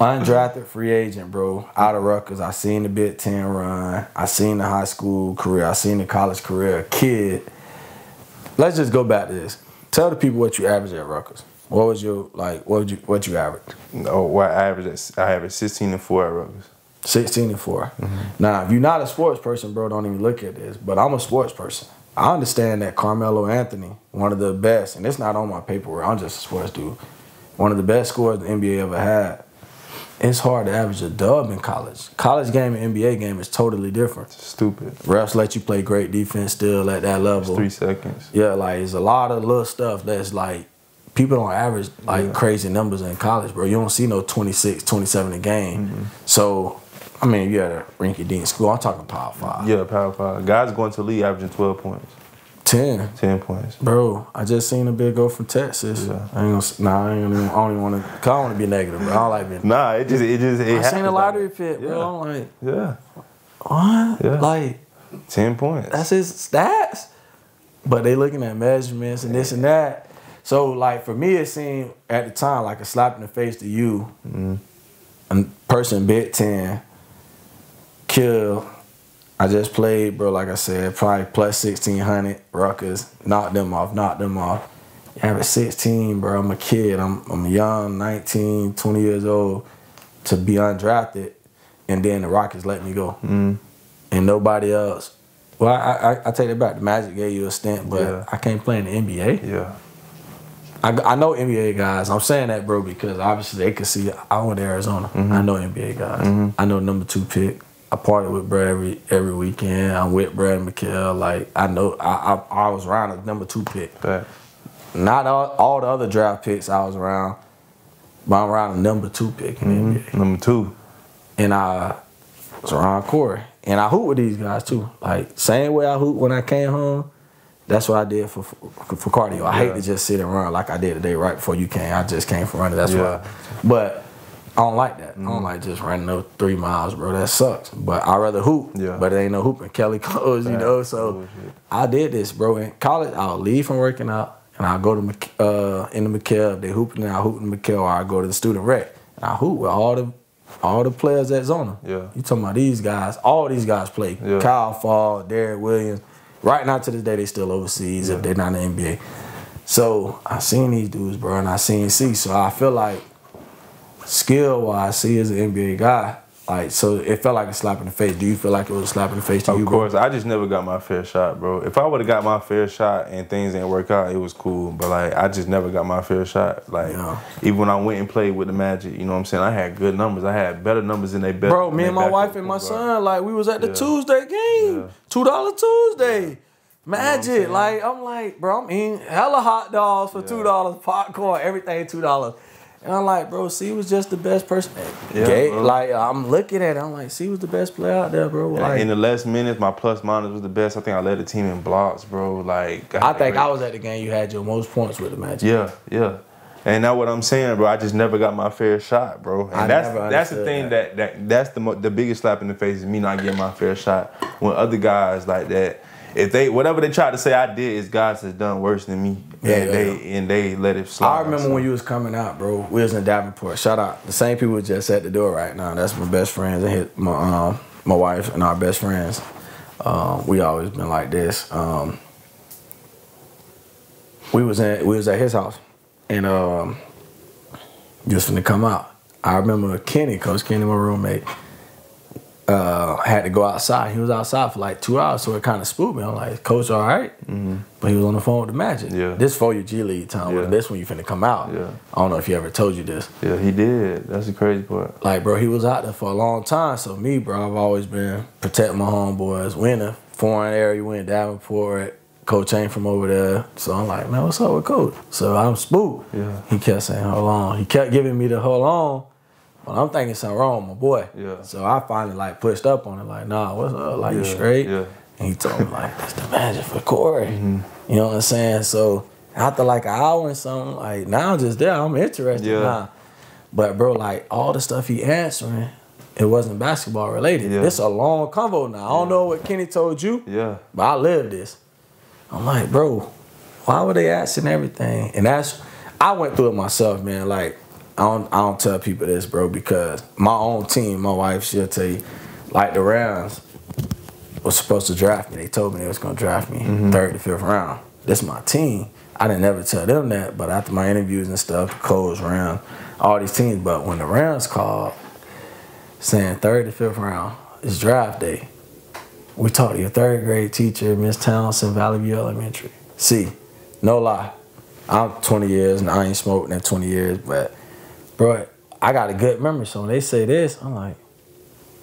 undrafted free agent, bro, out of Rutgers. I seen the Big Ten run. I seen the high school career. I seen the college career. Kid. Let's just go back to this. Tell the people what you averaged at Rutgers. What was your like? What would you what you average? No, what I average? I average 16 and four at Rutgers. 16 and 4. Now, if you're not a sports person, bro, don't even look at this. But I'm a sports person. I understand that Carmelo Anthony, one of the best, and it's not on my paperwork. I'm just a sports dude. One of the best scores the NBA ever had. It's hard to average a dub in college. College game and NBA game is totally different. Stupid. Refs let you play great defense still at that level. Three seconds. Yeah, like it's a lot of little stuff that's like people don't average like Yeah. crazy numbers in college, bro. You don't see no 26, 27 a game. Mm-hmm. So, I mean, you had a rinky dink school. I'm talking power five. Yeah, power five. Guys going to league averaging 12 points, 10. 10 points. Bro, I just seen a big go from Texas. Yeah. I ain't gonna, nah, I ain't gonna, I don't even want to, I to be negative, bro. I don't like being. Nah, it just, it just, it I seen a like lottery pit, bro. Yeah. I'm like, Yeah, what? Yeah. Like, 10 points. that's his stats. But they looking at measurements and this and that. So like for me, it seemed at the time like a slap in the face to you, Mm-hmm. a person bit ten, kill. I just played, bro. Like I said, probably plus sixteen hundred. Rutgers knocked them off, knocked them off. But 16, bro. I'm a kid. I'm I'm young, 19, 20 years old, to be undrafted, and then the Rockets let me go, Mm. and nobody else. Well, I, I I take it back. The Magic gave you a stint, but Yeah. I can't play in the NBA. Yeah. I, I know NBA guys. I'm saying that, bro, because obviously they can see I went to Arizona. Mm-hmm. I know NBA guys. I know number two pick. I party with Brad every every weekend. I'm with Brad McKell. Like I know I I, I was around the number two pick. Not all, all the other draft picks I was around, but I'm around the number two pick in the mm-hmm. NBA. Number two. And I was around Corey. And I hoop with these guys too. Like same way I hoop when I came home. That's what I did for for, for cardio. I hate to just sit and run like I did today right before you came. I just came from running. That's Yeah. why. But I don't like that. I Mm-hmm. don't like just running those three miles, bro. That sucks. But I rather hoop. Yeah. But it ain't no hooping. Kelly clothes, you know. So Bullshit. I did this, bro. In college, I'll leave from working out and I'll go to Mc- uh, in the McKale. If they hooping, I hoop in McKale, or I go to the student rec. And I hoop with all the all the players at Zona. Yeah. You talking about these guys? All these guys play. Yeah. Kyle Fogg, Derrick Williams. Right now to this day, they still overseas if they're not in the NBA. So I seen these dudes, bro, and I seen C. So I feel like skill wise, C is an NBA guy. Like so, it felt like a slap in the face. Do you feel like it was a slap in the face to Of you, bro? course, I just never got my fair shot, bro. If I would have got my fair shot and things didn't work out, it was cool. But like, I just never got my fair shot. Like, Yeah. even when I went and played with the Magic, you know what I'm saying? I had good numbers. I had better numbers than they best. Bro, me and my wife and my son, like we was at the Yeah. Tuesday game, Yeah. two dollar Tuesday. Magic, saying? like I'm like, bro, I'm eating hella hot dogs for two dollars, popcorn, everything two dollars. And I'm like, bro, C was just the best person. Yeah, Gay- like I'm looking at it, I'm like, C was the best player out there, bro. Like, in the last minutes, my plus minus was the best. I think I led the team in blocks, bro. Like, I think I was at the game. You had your most points with the Magic. Yeah, yeah. And that's what I'm saying, bro. I just never got my fair shot, bro. And I that's never that's the thing that. that. that that's the mo- the biggest slap in the face is me not getting my fair shot. When other guys like that, if they whatever they try to say I did is guys has done worse than me, Yeah, and yeah, they and they let it slide. I remember when you was coming out, bro. We was in Davenport. Shout out the same people just at the door right now. That's my best friends. and hit my um, my wife and our best friends. Um, we always been like this. Um, we was in we was at his house, and um, just finna come out. I remember Kenny, Coach Kenny, my roommate, uh, had to go outside. He was outside for like two hours, so it kind of spooked me. I'm like, Coach, all right? But he was on the phone with the Magic. Mm-hmm. Yeah. This for your G League time. Yeah. This when you finna come out. Yeah. I don't know if he ever told you this. yeah, he did. That's the crazy part. Like, bro, he was out there for a long time. So me, bro, I've always been protecting my homeboys. We in a foreign area, we in Davenport. Coach ain't from over there. So I'm like, man, what's up with Coach? So I'm spooked. Yeah. He kept saying, hold on. He kept giving me the hold on. But I'm thinking something wrong, my boy. Yeah. So I finally like pushed up on it, like, nah, what's up? Like, you Yeah, straight? yeah. And he told me, like, that's the magic for Corey. Mm-hmm. You know what I'm saying? So after like an hour and something, like now I'm just there. I'm interested Yeah. now. But bro, like all the stuff he answering, it wasn't basketball related. Yeah. This a long convo now. I don't know what Kenny told you, Yeah, but I live this. I'm like, bro, why were they asking everything? And that's I went through it myself, man. Like, I don't I don't tell people this, bro, because my own team, my wife, she'll tell you, like the Rams was supposed to draft me. They told me they was gonna draft me mm-hmm. third to fifth round. This is my team. I didn't ever tell them that, but after my interviews and stuff, the Coles round, all these teams. But when the Rams called saying third to fifth round, it's draft day. We talked to your third grade teacher, Miss Townsend, Valley View Elementary. See, no lie. I'm 20 years and I ain't smoked in 20 years, but bro, I got a good memory. So when they say this, I'm like,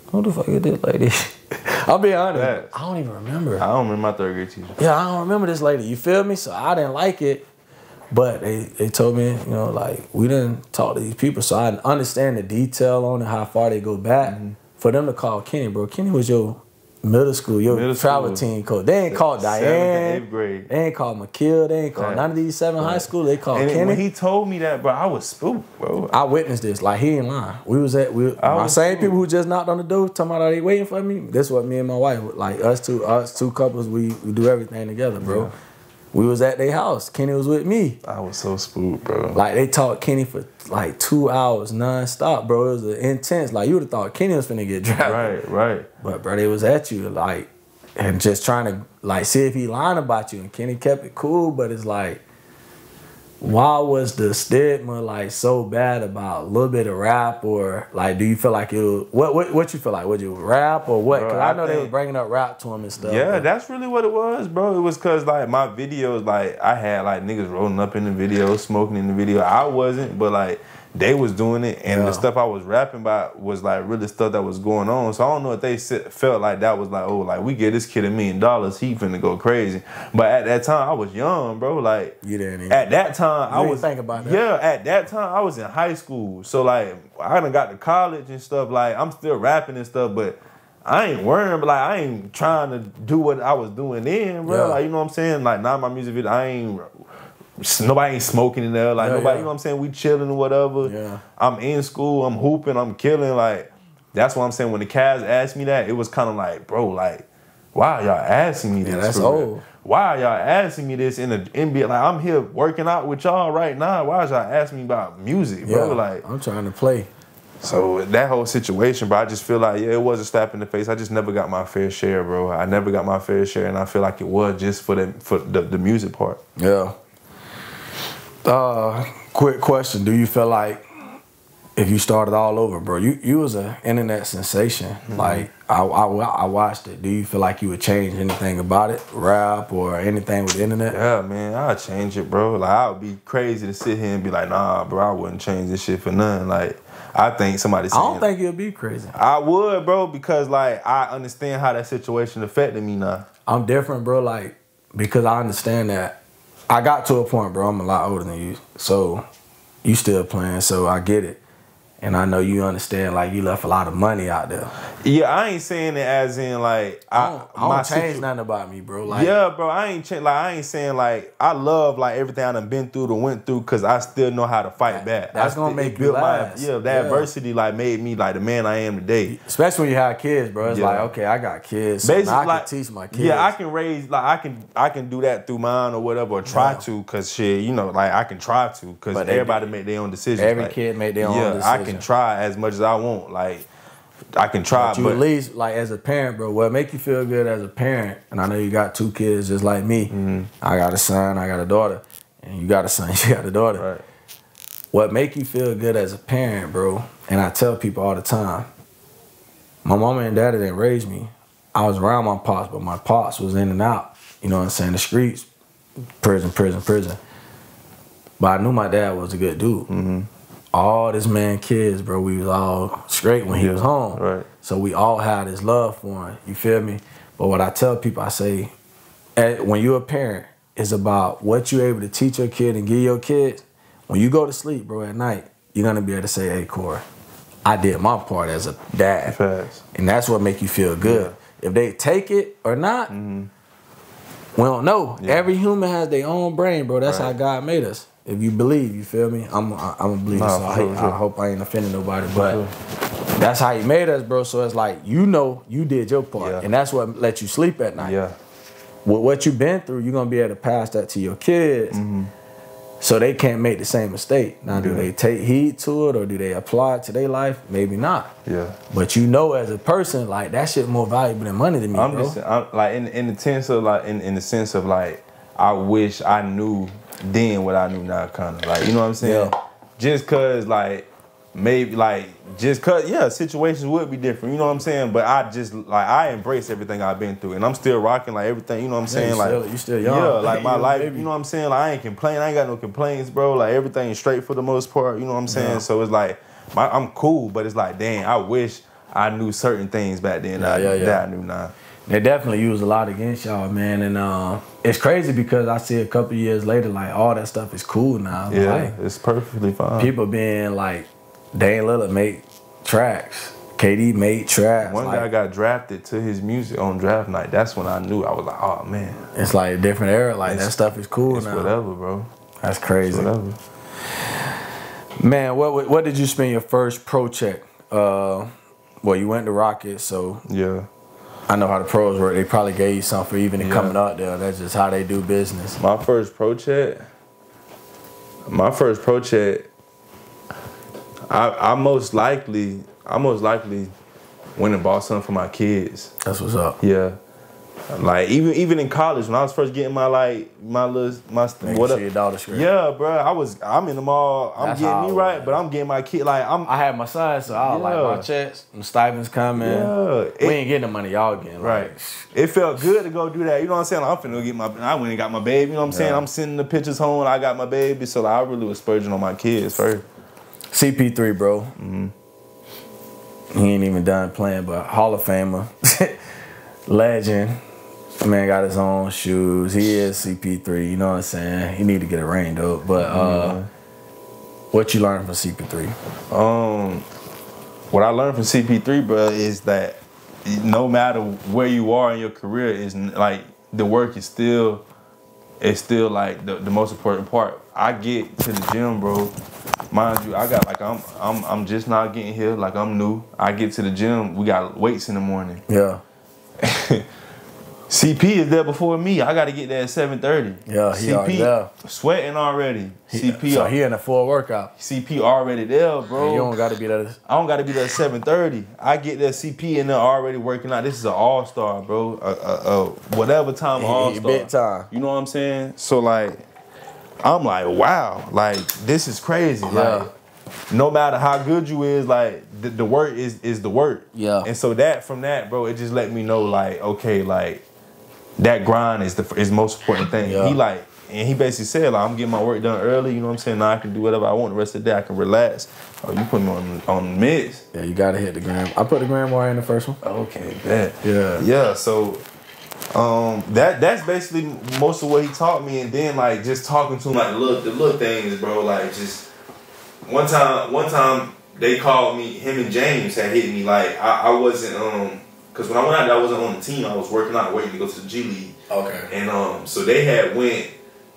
who the fuck is this lady? I'll be honest. I don't even remember. I don't remember my third grade teacher. Yeah, I don't remember this lady. You feel me? So I didn't like it. But they, they told me, you know, like we didn't talk to these people, so I understand the detail on it, how far they go back. Mm-hmm. For them to call Kenny, bro, Kenny was your middle school, your Middle travel school. team coach. They ain't called Diane. eighth grade. They ain't called McKeel. They ain't called none of these seven high school. They called And Kenny. when he told me that, bro, I was spooked, bro. I witnessed this. Like he ain't lying. We was at we I my same too. people who just knocked on the door talking about are they waiting for me. This what me and my wife like us two us two couples we, we do everything together, bro. We was at their house. Kenny was with me. I was so spooked, bro. Like they talked Kenny for like two hours non-stop, bro. It was intense. Like you would have thought Kenny was finna get drafted. right, right. But bro, they was at you like and just trying to like see if he lying about you. And Kenny kept it cool, but it's like why was the stigma like so bad about a little bit of rap or like do you feel like you what what what you feel like would you rap or what? Bro, Cause I I know they were bringing up rap to him and stuff. Yeah, but- that's really what it was, bro. It was cause like my videos, like I had like niggas rolling up in the video, smoking in the video. I wasn't, but like they was doing it, and Yeah. the stuff I was rapping about was like really stuff that was going on. So I don't know if they felt like that was like, oh, like we get this kid a million dollars, he finna go crazy. But at that time, I was young, bro. Like You didn't at that time, I was think about that? Yeah, at that time, I was in high school, so like I done got to college and stuff. Like I'm still rapping and stuff, but. I ain't worrying, but like I ain't trying to do what I was doing then, bro. Yeah. Like you know what I'm saying? Like now my music video, I ain't nobody ain't smoking in there. Like Yeah, nobody, yeah. you know what I'm saying? We chilling or whatever. Yeah. I'm in school, I'm hooping, I'm killing. Like that's what I'm saying. When the Cavs asked me that, it was kind of like, bro, like, why are y'all asking me this? Yeah, that's old. Why are y'all asking me this in the NBA? Like I'm here working out with y'all right now. Why is y'all asking me about music, bro? Like I'm trying to play. so that whole situation, bro, I just feel like yeah, it was a slap in the face. I just never got my fair share, bro. I never got my fair share, and I feel like it was just for the for the, the music part. Yeah. Uh, quick question: Do you feel like if you started all over, bro, you you was an internet sensation. Like I, I I watched it. Do you feel like you would change anything about it, rap or anything with the internet? Yeah, man, I'll change it, bro. Like I would be crazy to sit here and be like, nah, bro, I wouldn't change this shit for nothing. Like I think somebody. I don't think you'll be crazy. I would, bro, because like I understand how that situation affected me now. I'm different, bro. Like because I understand that I got to a point, bro. I'm a lot older than you, so you still playing. So I get it, and I know you understand. Like you left a lot of money out there. Yeah, I ain't saying it as in like I, I don't, I my don't change nothing about me, bro. Like yeah, bro, I ain't cha- like I ain't saying like I love like everything I done been through to went through because I still know how to fight back. that's I gonna still- make you last. My, yeah, that Yeah. adversity like made me like the man I am today. Especially when you have kids, bro. It's Yeah. like, okay, I got kids. So Basically, I like, can teach my kids. Yeah, I can raise like I can I can do that through mine or whatever, or try Yeah. to, cause shit, you know, like I can try to, cause But they- everybody make their own decisions. Every like, kid make their own yeah, I decision. Can try as much as I want. Like I can try, But you but, at least like as a parent, bro. What make you feel good as a parent? And I know you got two kids just like me. Mm-hmm. I got a son, I got a daughter, and you got a son, you got a daughter. right. What make you feel good as a parent, bro? And I tell people all the time, my mama and daddy didn't raise me. I was around my pops, but my pops was in and out. You know what I'm saying? The streets, prison, prison, prison. But I knew my dad was a good dude. Mm-hmm. All this man kids, bro, we was all straight when he was home. Right. So we all had this love for him. You feel me? But what I tell people, I say, when you're a parent, it's about what you're able to teach your kid and give your kids. When you go to sleep, bro, at night, you're gonna be able to say, "Hey, Corey, I did my part as a dad," and that's what make you feel good. If they take it or not, mm-hmm. we don't know. Yeah. Every human has their own brain, bro. That's how God made us. If you believe, you feel me? I'm I'm a believer, Nah, so I, sure, I hope I ain't offending nobody. But that's how He made us, bro. So it's like you know you did your part, Yeah. and that's what let you sleep at night. Yeah. With what you've been through, you're gonna be able to pass that to your kids, so they can't make the same mistake. Now, do Mm-hmm. They take heed to it or do they apply it to their life? Maybe not. Yeah. But you know, as a person, like that shit more valuable than money to me, I'm bro. just I'm, like in in the sense of like in, in the sense of like I wish I knew then what I knew now, kind of like you know what I'm saying. Yeah. Just cause like maybe like just cause yeah situations would be different, you know what I'm saying. But I just like I embrace everything I've been through, and I'm still rocking like everything. You know what I'm saying? you like still- you still young. Yeah, like my You life. You know what I'm saying? Like I ain't complaining. I ain't got no complaints, bro. Like everything's straight for the most part. You know what I'm saying? Yeah. So it's like my, I'm cool, but it's like damn, I wish. I knew certain things back then Yeah, I- yeah, yeah. that I knew now. They definitely use a lot against y'all, man. And uh, it's crazy because I see a couple years later, like all that stuff is cool now. Yeah, Like, it's perfectly fine. people being like, Dame Lillard made tracks, KD made tracks. One like, guy got drafted to his music on draft night. That's when I knew I was like, oh man, it's like a different era. Like It's- that stuff is cool it's now. whatever, bro. That's It's crazy, whatever. man. What what- what did you spend your first pro check? Uh, well, you went to Rockets, so Yeah. I know how the pros work. They probably gave you something for even Yeah. coming out there. That's just how they do business. My first pro check. My first pro check. I I most likely I most likely went and bought something for my kids. That's what's up. Yeah. Like even even in college when I was first getting my like my little my Making what sure your daughter straight. Yeah, bro. I was I'm in the mall. I'm That's getting me right, was. but I'm getting my kid like I'm I had my son, so I Yeah. like, my checks, my stipends coming. Yeah. We ain't getting the money y'all getting. Right. Like, It felt good to go do that. You know what I'm saying? Like, I'm finna go get my. I went and got my baby. You know what I'm saying? Yeah. I'm sending the pictures home. I got my baby, so like, I really was spurging on my kids first. CP3, bro. Mm. He ain't even done playing, but Hall of Famer, legend. Man got his own shoes. He is CP3. You know what I'm saying? He need to get it rained up. But uh, what you learned from CP3? Um, what I learned from CP3, bro, is that no matter where you are in your career, is like the work is still, it's still like the, the most important part. I get to the gym, bro. Mind you, I got like I'm I'm I'm just not getting here. Like I'm new. I get to the gym. We got weights in the morning. Yeah. CP is there before me. I got to get there at 7:30. Yeah, he already there. sweating already. CP So he in a full workout. CP already there, bro. You don't got to be there. I don't got to be there at 7:30. I get there CP in there already working out. This is an all star, bro. A, a, a whatever time He- all star. big time. You know what I'm saying? So like, I'm like, wow, like this is crazy. Yeah. Like, no matter how good you is, like the, the work is is the work. Yeah. And so that from that, bro, it just let me know like, okay, like that grind is the is most important thing. Yeah. He like. And he basically said, like, I'm getting my work done early, you know what I'm saying? Now I can do whatever I want the rest of the day. I can relax. Oh, you put me on on mids. Yeah, you got to hit the gram. I put the gram wire in the first one. Okay, bet. Yeah. Yeah, so um that that's basically most of what he taught me and then like just talking to him like look the little things, bro, like just one time one time they called me him and James had hit me like I, I wasn't um cause when I went out there I wasn't on the team, I was working out waiting to go to the G League. Okay. And um so they had went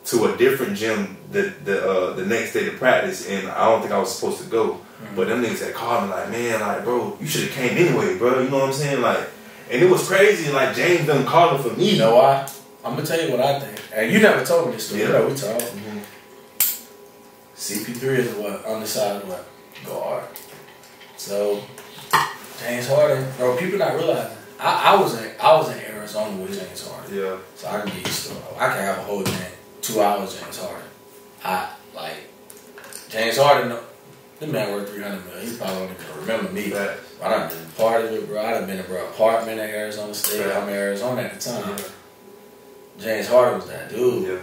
to a different gym the the uh, the next day to practice and I don't think I was supposed to go. But them niggas had called me like, man, like bro, you should have came anyway, bro. You know what I'm saying? Like and it was crazy, like James done calling for me. You know why? I'm gonna tell you what I think. And you never told me this story. Yeah. We talked. CP3 is what undersized what guard. So James Harden, bro, people not realizing. I, I was in I was in Arizona with James Harden. Yeah. So I can get used to. I can have a whole man two hours James Harden. I like James Harden. The man worth three hundred million. He probably only gonna remember me. But I done been part of it, bro. I done been in bro apartment in Arizona State. I'm in Arizona at the time. James Harden was that dude, Yeah.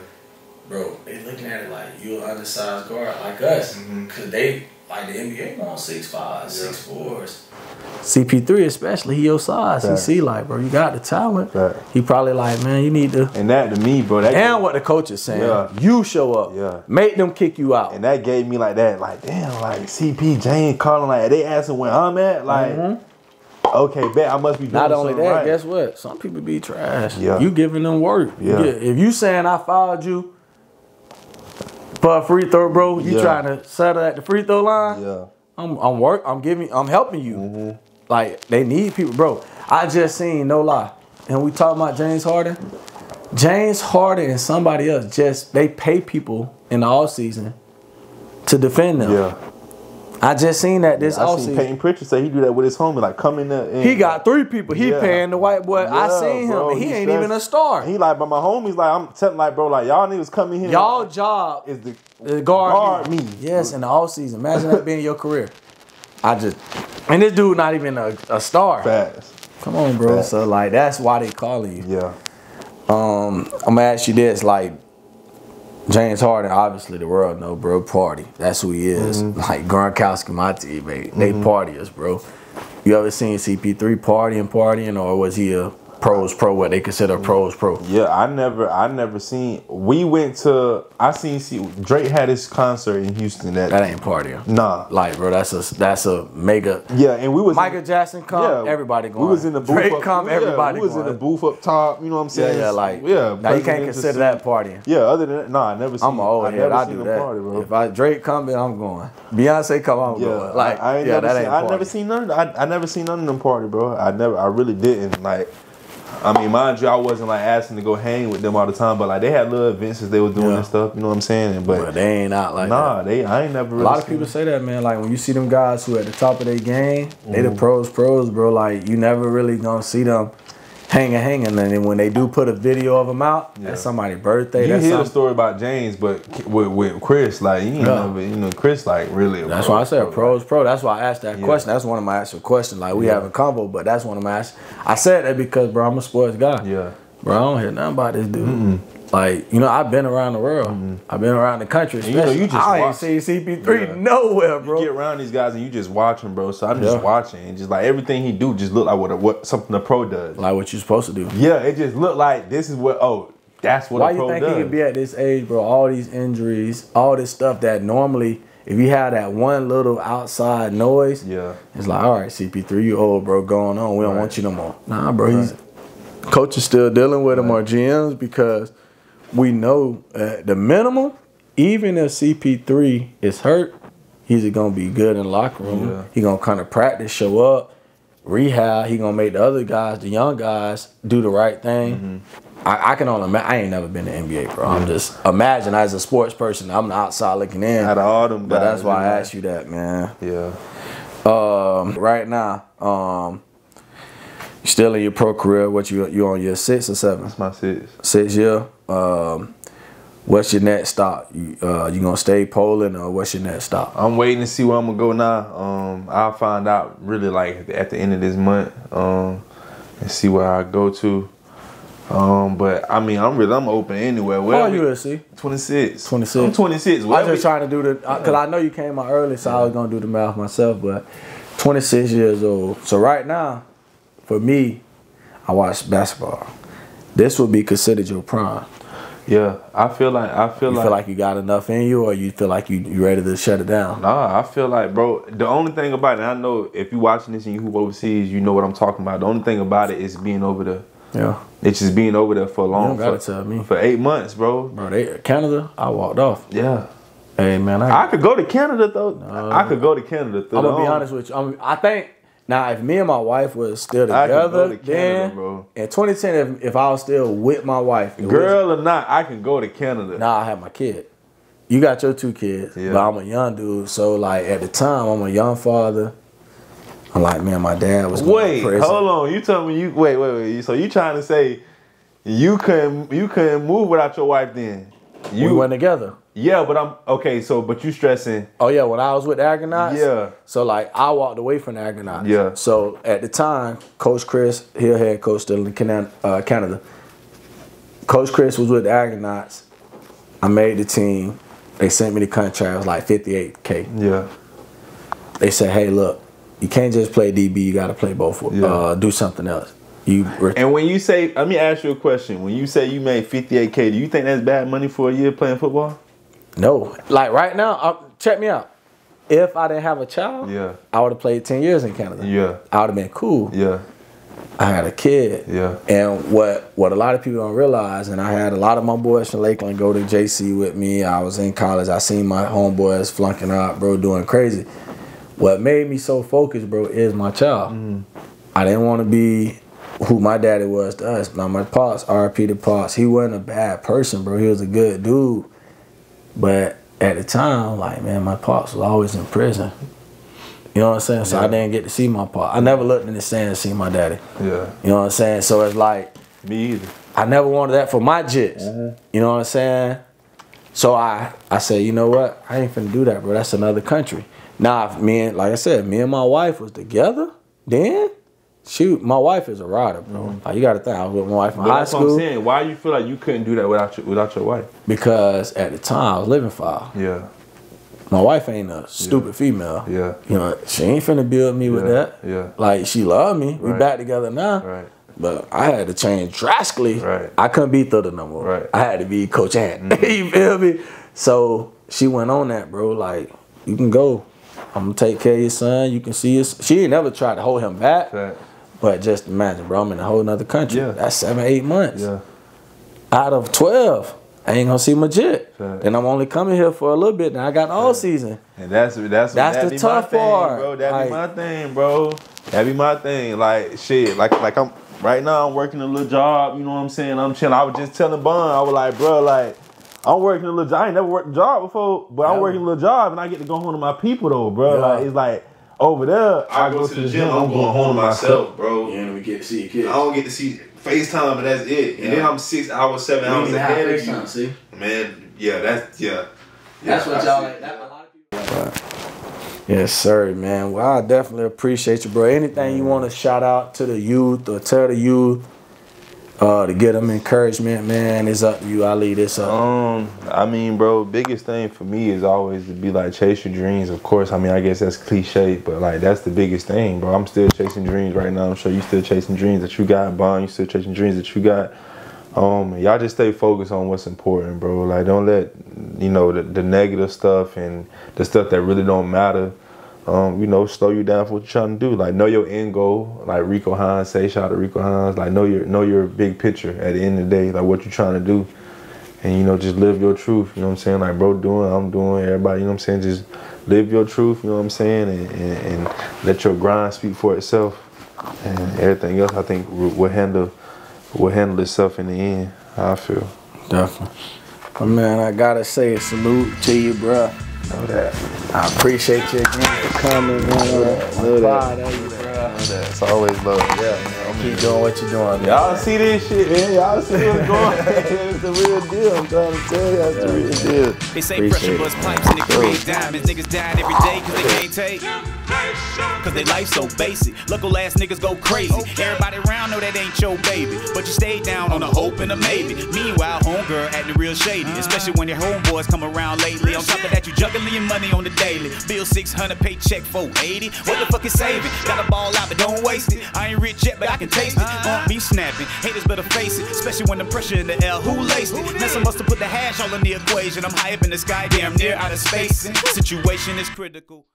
bro. They looking at it like you an undersized guard like us, Mhm. cause they like the NBA going six five, six Yeah. fours. CP3 especially, he your size. Fact. He see like, bro, you got the talent. Fact. He probably like, man, you need to. And that to me, bro, that And what the coach is saying, Yeah. you show up, Yeah. make them kick you out. and that gave me like that, like damn, like CP James calling like they asking where I'm at, like mm-hmm. okay, bet I must be doing Not only that, right. guess what? Some people be trash. Yeah. You giving them work. You Yeah. if you saying I followed you for a free throw, bro, you Yeah. trying to settle at the free throw line. yeah, I'm I'm work. I'm giving. I'm helping you. Mm-hmm. Like they need people, bro. I just seen no lie, and we talking about James Harden. James Harden and somebody else just they pay people in the off season to defend them. yeah. I just seen that this I off seen. Payton Pritchard say he do that with his homie, like come in there. And, He got three people. He Yeah. paying the white boy. I seen him, bro, and he, he ain't even a star. He like, but my homies like I'm telling like, bro, like y'all niggas coming here. Y'all job is the guard, guard me. me. Yes, in the off season. Imagine that being your career. I just and this dude not even a, a star. fast. Come on, bro. Fact. So like that's why they calling you. Yeah, Um, I'm gonna ask you this, like James Harden, obviously the world know, bro, party. That's who he is. Mm-hmm. Like Gronkowski, my teammate, they partiers, bro. You ever seen CP3 partying, partying, or was he a pros pro? What they consider a pros pro? yeah. I never, I never seen. We went to. I seen see Drake had his concert in Houston. That, That ain't partying. nah. Like, bro, that's a that's a mega. Yeah, and we was Michael Jackson come, everybody going. We was in the booth. Drake up, come, yeah, everybody We was going. in the booth up top. You know what I'm saying? yeah, like yeah. Now you can't consider that partying. Yeah, other than that, nah, I never seen. I'm an old I head. never I do that. party, bro. If I Drake come, then I'm going. Beyonce come, I'm yeah, going. Like, I, I ain't yeah, never that seen. ain't I party. never seen none. I I never seen none of them party, bro. I never. I really didn't like. I mean, mind you, I wasn't like asking to go hang with them all the time, but like they had little events as they were doing Yeah. and stuff. You know what I'm saying? But But they ain't out like that. nah, they I ain't never. A lot of people them. say that, man. Like when you see them guys who are at the top of their game, they Mm-hmm. the pros, pros, bro. Like you never really gonna see them hanging, hanging. And then when they do put a video of them out, Yeah. that's somebody's birthday. You that's hear the story about James, but with, with Chris, like you Yeah. never, you know, Chris like really. That's pro, why I said pro, pros, pro. That's why I asked that Yeah. question. That's one of my actual questions. Like we Yeah. have a combo, but that's one of my. I said that because, bro, I'm a sports guy. Yeah. Bro, I don't hear nothing about this dude. Like, you know, I've been around the world. I've been around the country. You know, you just I ain't seen CP3 Yeah. nowhere, bro. You get around these guys and you just watch watching, bro. So I'm Yeah. just watching, and just like everything he do, just look like what a, what something a pro does. Like what you're supposed to do. yeah, it just look like this is what. Oh, that's what Why you think does. he could be at this age, bro? All these injuries, all this stuff that normally, if you had that one little outside noise, yeah, it's like, all right, CP3, you old, bro, going on. We don't Right. want you no more. Nah, bro, he's coach is still dealing with him or GMs because we know at the minimum, even if CP3 is hurt, he's gonna be good in the locker room. Yeah. He gonna kind of practice, show up, rehab. He gonna make the other guys, the young guys, do the right thing. Mm-hmm. I, I can only imagine. I ain't never been to NBA, bro. I'm just imagine as a sports person, I'm the outside looking in. out of all them guys, But that's why I asked you that, man. Yeah, Um, right now, um, still in your pro career. What you you on your six or seven? that's my six. Six year. Um, what's your next stop? You uh, you gonna stay Poland or what's your next stop? I'm waiting to see where I'm gonna go now. Um, I'll find out really like at the end of this month. Um, and see where I go to. Um, but I mean, I'm really I'm open anywhere. Where USC. 26. 26. I'm 26. I was Wherever- just trying to do the because I know you came out early, so I was gonna do the math myself. But 26 years old. So right now, for me, I watch basketball. This would be considered your prime. Yeah, I feel like I feel You like feel like you got enough in you, or you feel like you you ready to shut it down? Nah, I feel like, bro. The only thing about it, I know if you watching this and you overseas, you know what I'm talking about. The only thing about it is being over there. Yeah, It's just being over there for a long, for, tell me. for eight months, bro. bro. They Canada. I walked off. Yeah, Hey man, I, I could go to Canada though. I could go to Canada. Though. I'm gonna be honest with you. I'm, I think now if me and my wife was still I could go together, to Canada, then bro. in 2010, if, if I was still with my wife, it was- girl or not, I can go to Canada. Now I have my kid. You got your two kids, Yeah. but I'm a young dude. So like at the time, I'm a young father. I'm like, man, my dad was Wait, hold on. You tell me you wait, wait, wait. So you trying to say you couldn't you couldn't move without your wife then? We You went together. yeah, but I'm okay. So but you stressing? Oh yeah, when I was with the Argonauts. Yeah. So like I walked away from the Argonauts. Yeah. So at the time, Coach Chris, he a head coach still in Canada. Uh, Canada. Coach Chris was with the Argonauts. I made the team. They sent me the contract. It was like 58k. Yeah, They said, hey, look, you can't just play DB. You got to play both. Yeah. Uh, do something else. You And when you say, let me ask you a question. When you say you made 58K, do you think that's bad money for a year playing football? no, like right now. Uh, check me out. If I didn't have a child, Yeah. I would have played 10 years in Canada. Yeah. I would have been cool. Yeah. I had a kid. Yeah. And what what a lot of people don't realize, and I had a lot of my boys from Lakeland go to JC with me. I was in college. I seen my homeboys flunking out, bro, doing crazy. What made me so focused, bro, is my child. Mm. I didn't want to be who my daddy was to us. Now my pops, RP to pops, he wasn't a bad person, bro. He was a good dude. But at the time, like man, my pops was always in prison. You know what I'm saying? So I didn't get to see my pop. I never looked in the sand to see my daddy. Yeah. You know what I'm saying? So it's like Me either. I never wanted that for my jits. Mm-hmm. You know what I'm saying? So I I said, you know what? I ain't finna do that, bro. That's another country. Now, if me and like I said, me and my wife was together, then shoot, my wife is a rider, bro. Mm-hmm. Like, you got to think, I was with my wife in But high that's what I'm saying. Why you feel like you couldn't do that without your, without your wife? because at the time I was living foul. Yeah. My wife ain't a stupid female. Yeah. You know, she ain't finna build me with Yeah, that. yeah. Like she loved me. We back together now. Right. But I had to change drastically. Right. I couldn't be Thudder no more. Right. I had to be Coach Ant. Mm-hmm. you feel me? So she went on that, bro. Like, you can go. I'm gonna take care of your son. You can see his. She ain't never tried to hold him back. Fact. But just imagine, bro. I'm in a whole nother country. Yeah. That's seven, eight months. Yeah. Out of twelve, I ain't gonna see my jit. And I'm only coming here for a little bit. And I got all season. And that's that's That's that the tough part. bro. That Like- be my thing, bro. That be my thing. Like shit. Like like I'm right now I'm working a little job. You know what I'm saying? I'm chilling. I was just telling Bun, I was like, bro, like. I'm working a little job. I ain't never worked a job before, but I'm working a little job and I get to go home to my people though, bro. Yeah. Like it's like over there, I, go, to the gym, I'm going home to myself, bro. You don't even get to see your kids. I don't get to see FaceTime, and that's it. And then I'm six hours, seven You don't hours ahead of you. see? Man, yeah, that's yeah. That's Yeah, what I y'all see. like. That, a lot of people. Yes, sir, man. Well, I definitely appreciate you, bro. Anything you want to shout out to the youth or tell the youth uh, to get them encouragement, man, it's up to you. I leave this up. Um, I mean, bro, biggest thing for me is always to be like chase your dreams. Of course, I mean, I guess that's cliche, but like that's the biggest thing, bro. I'm still chasing dreams right now. I'm sure you still chasing dreams that you got, Bond. You still chasing dreams that you got. Um, y'all just stay focused on what's important, bro. Like, don't let you know the, the negative stuff and the stuff that really don't matter. Um, you know, slow you down for what you're trying to do. Like, know your end goal. Like Rico Hines say, shout out to Rico Hines. Like, know your know your big picture at the end of the day. Like, what you're trying to do and you know just live your truth you know what i'm saying like bro doing i'm doing everybody you know what i'm saying just live your truth you know what i'm saying and, and, and let your grind speak for itself and everything else i think will, handle will handle itself in the end i feel Definitely. But man, I gotta say a salute to you, bro. Know that. I appreciate you again for coming, man. Know that. proud of it's always love. Yeah Keep doing what you're doing, y'all see this shit man y'all see what's going on it's the real deal i'm trying to tell you that's the real deal They say Appreciate pressure it. bust pipes and it create diamonds. Niggas dying every day cause they can't take. Cause they life so basic. Local ass niggas go crazy. Everybody around know that ain't your baby. But you stay down on a hope and a maybe. Meanwhile, homegirl acting real shady. Uh-huh. Especially when your homeboys come around lately. On top of that, you juggling your money on the daily. Bill 600, paycheck 480. What the fuck is saving? Got a ball out, but don't waste it. I ain't rich yet, but I can taste it. Won't be snapping. Haters better face it. Especially when the pressure in the air. Who laced it? Nelson must have put the hash all in the equation. I'm high up in the sky, damn near out of space. Situation is critical.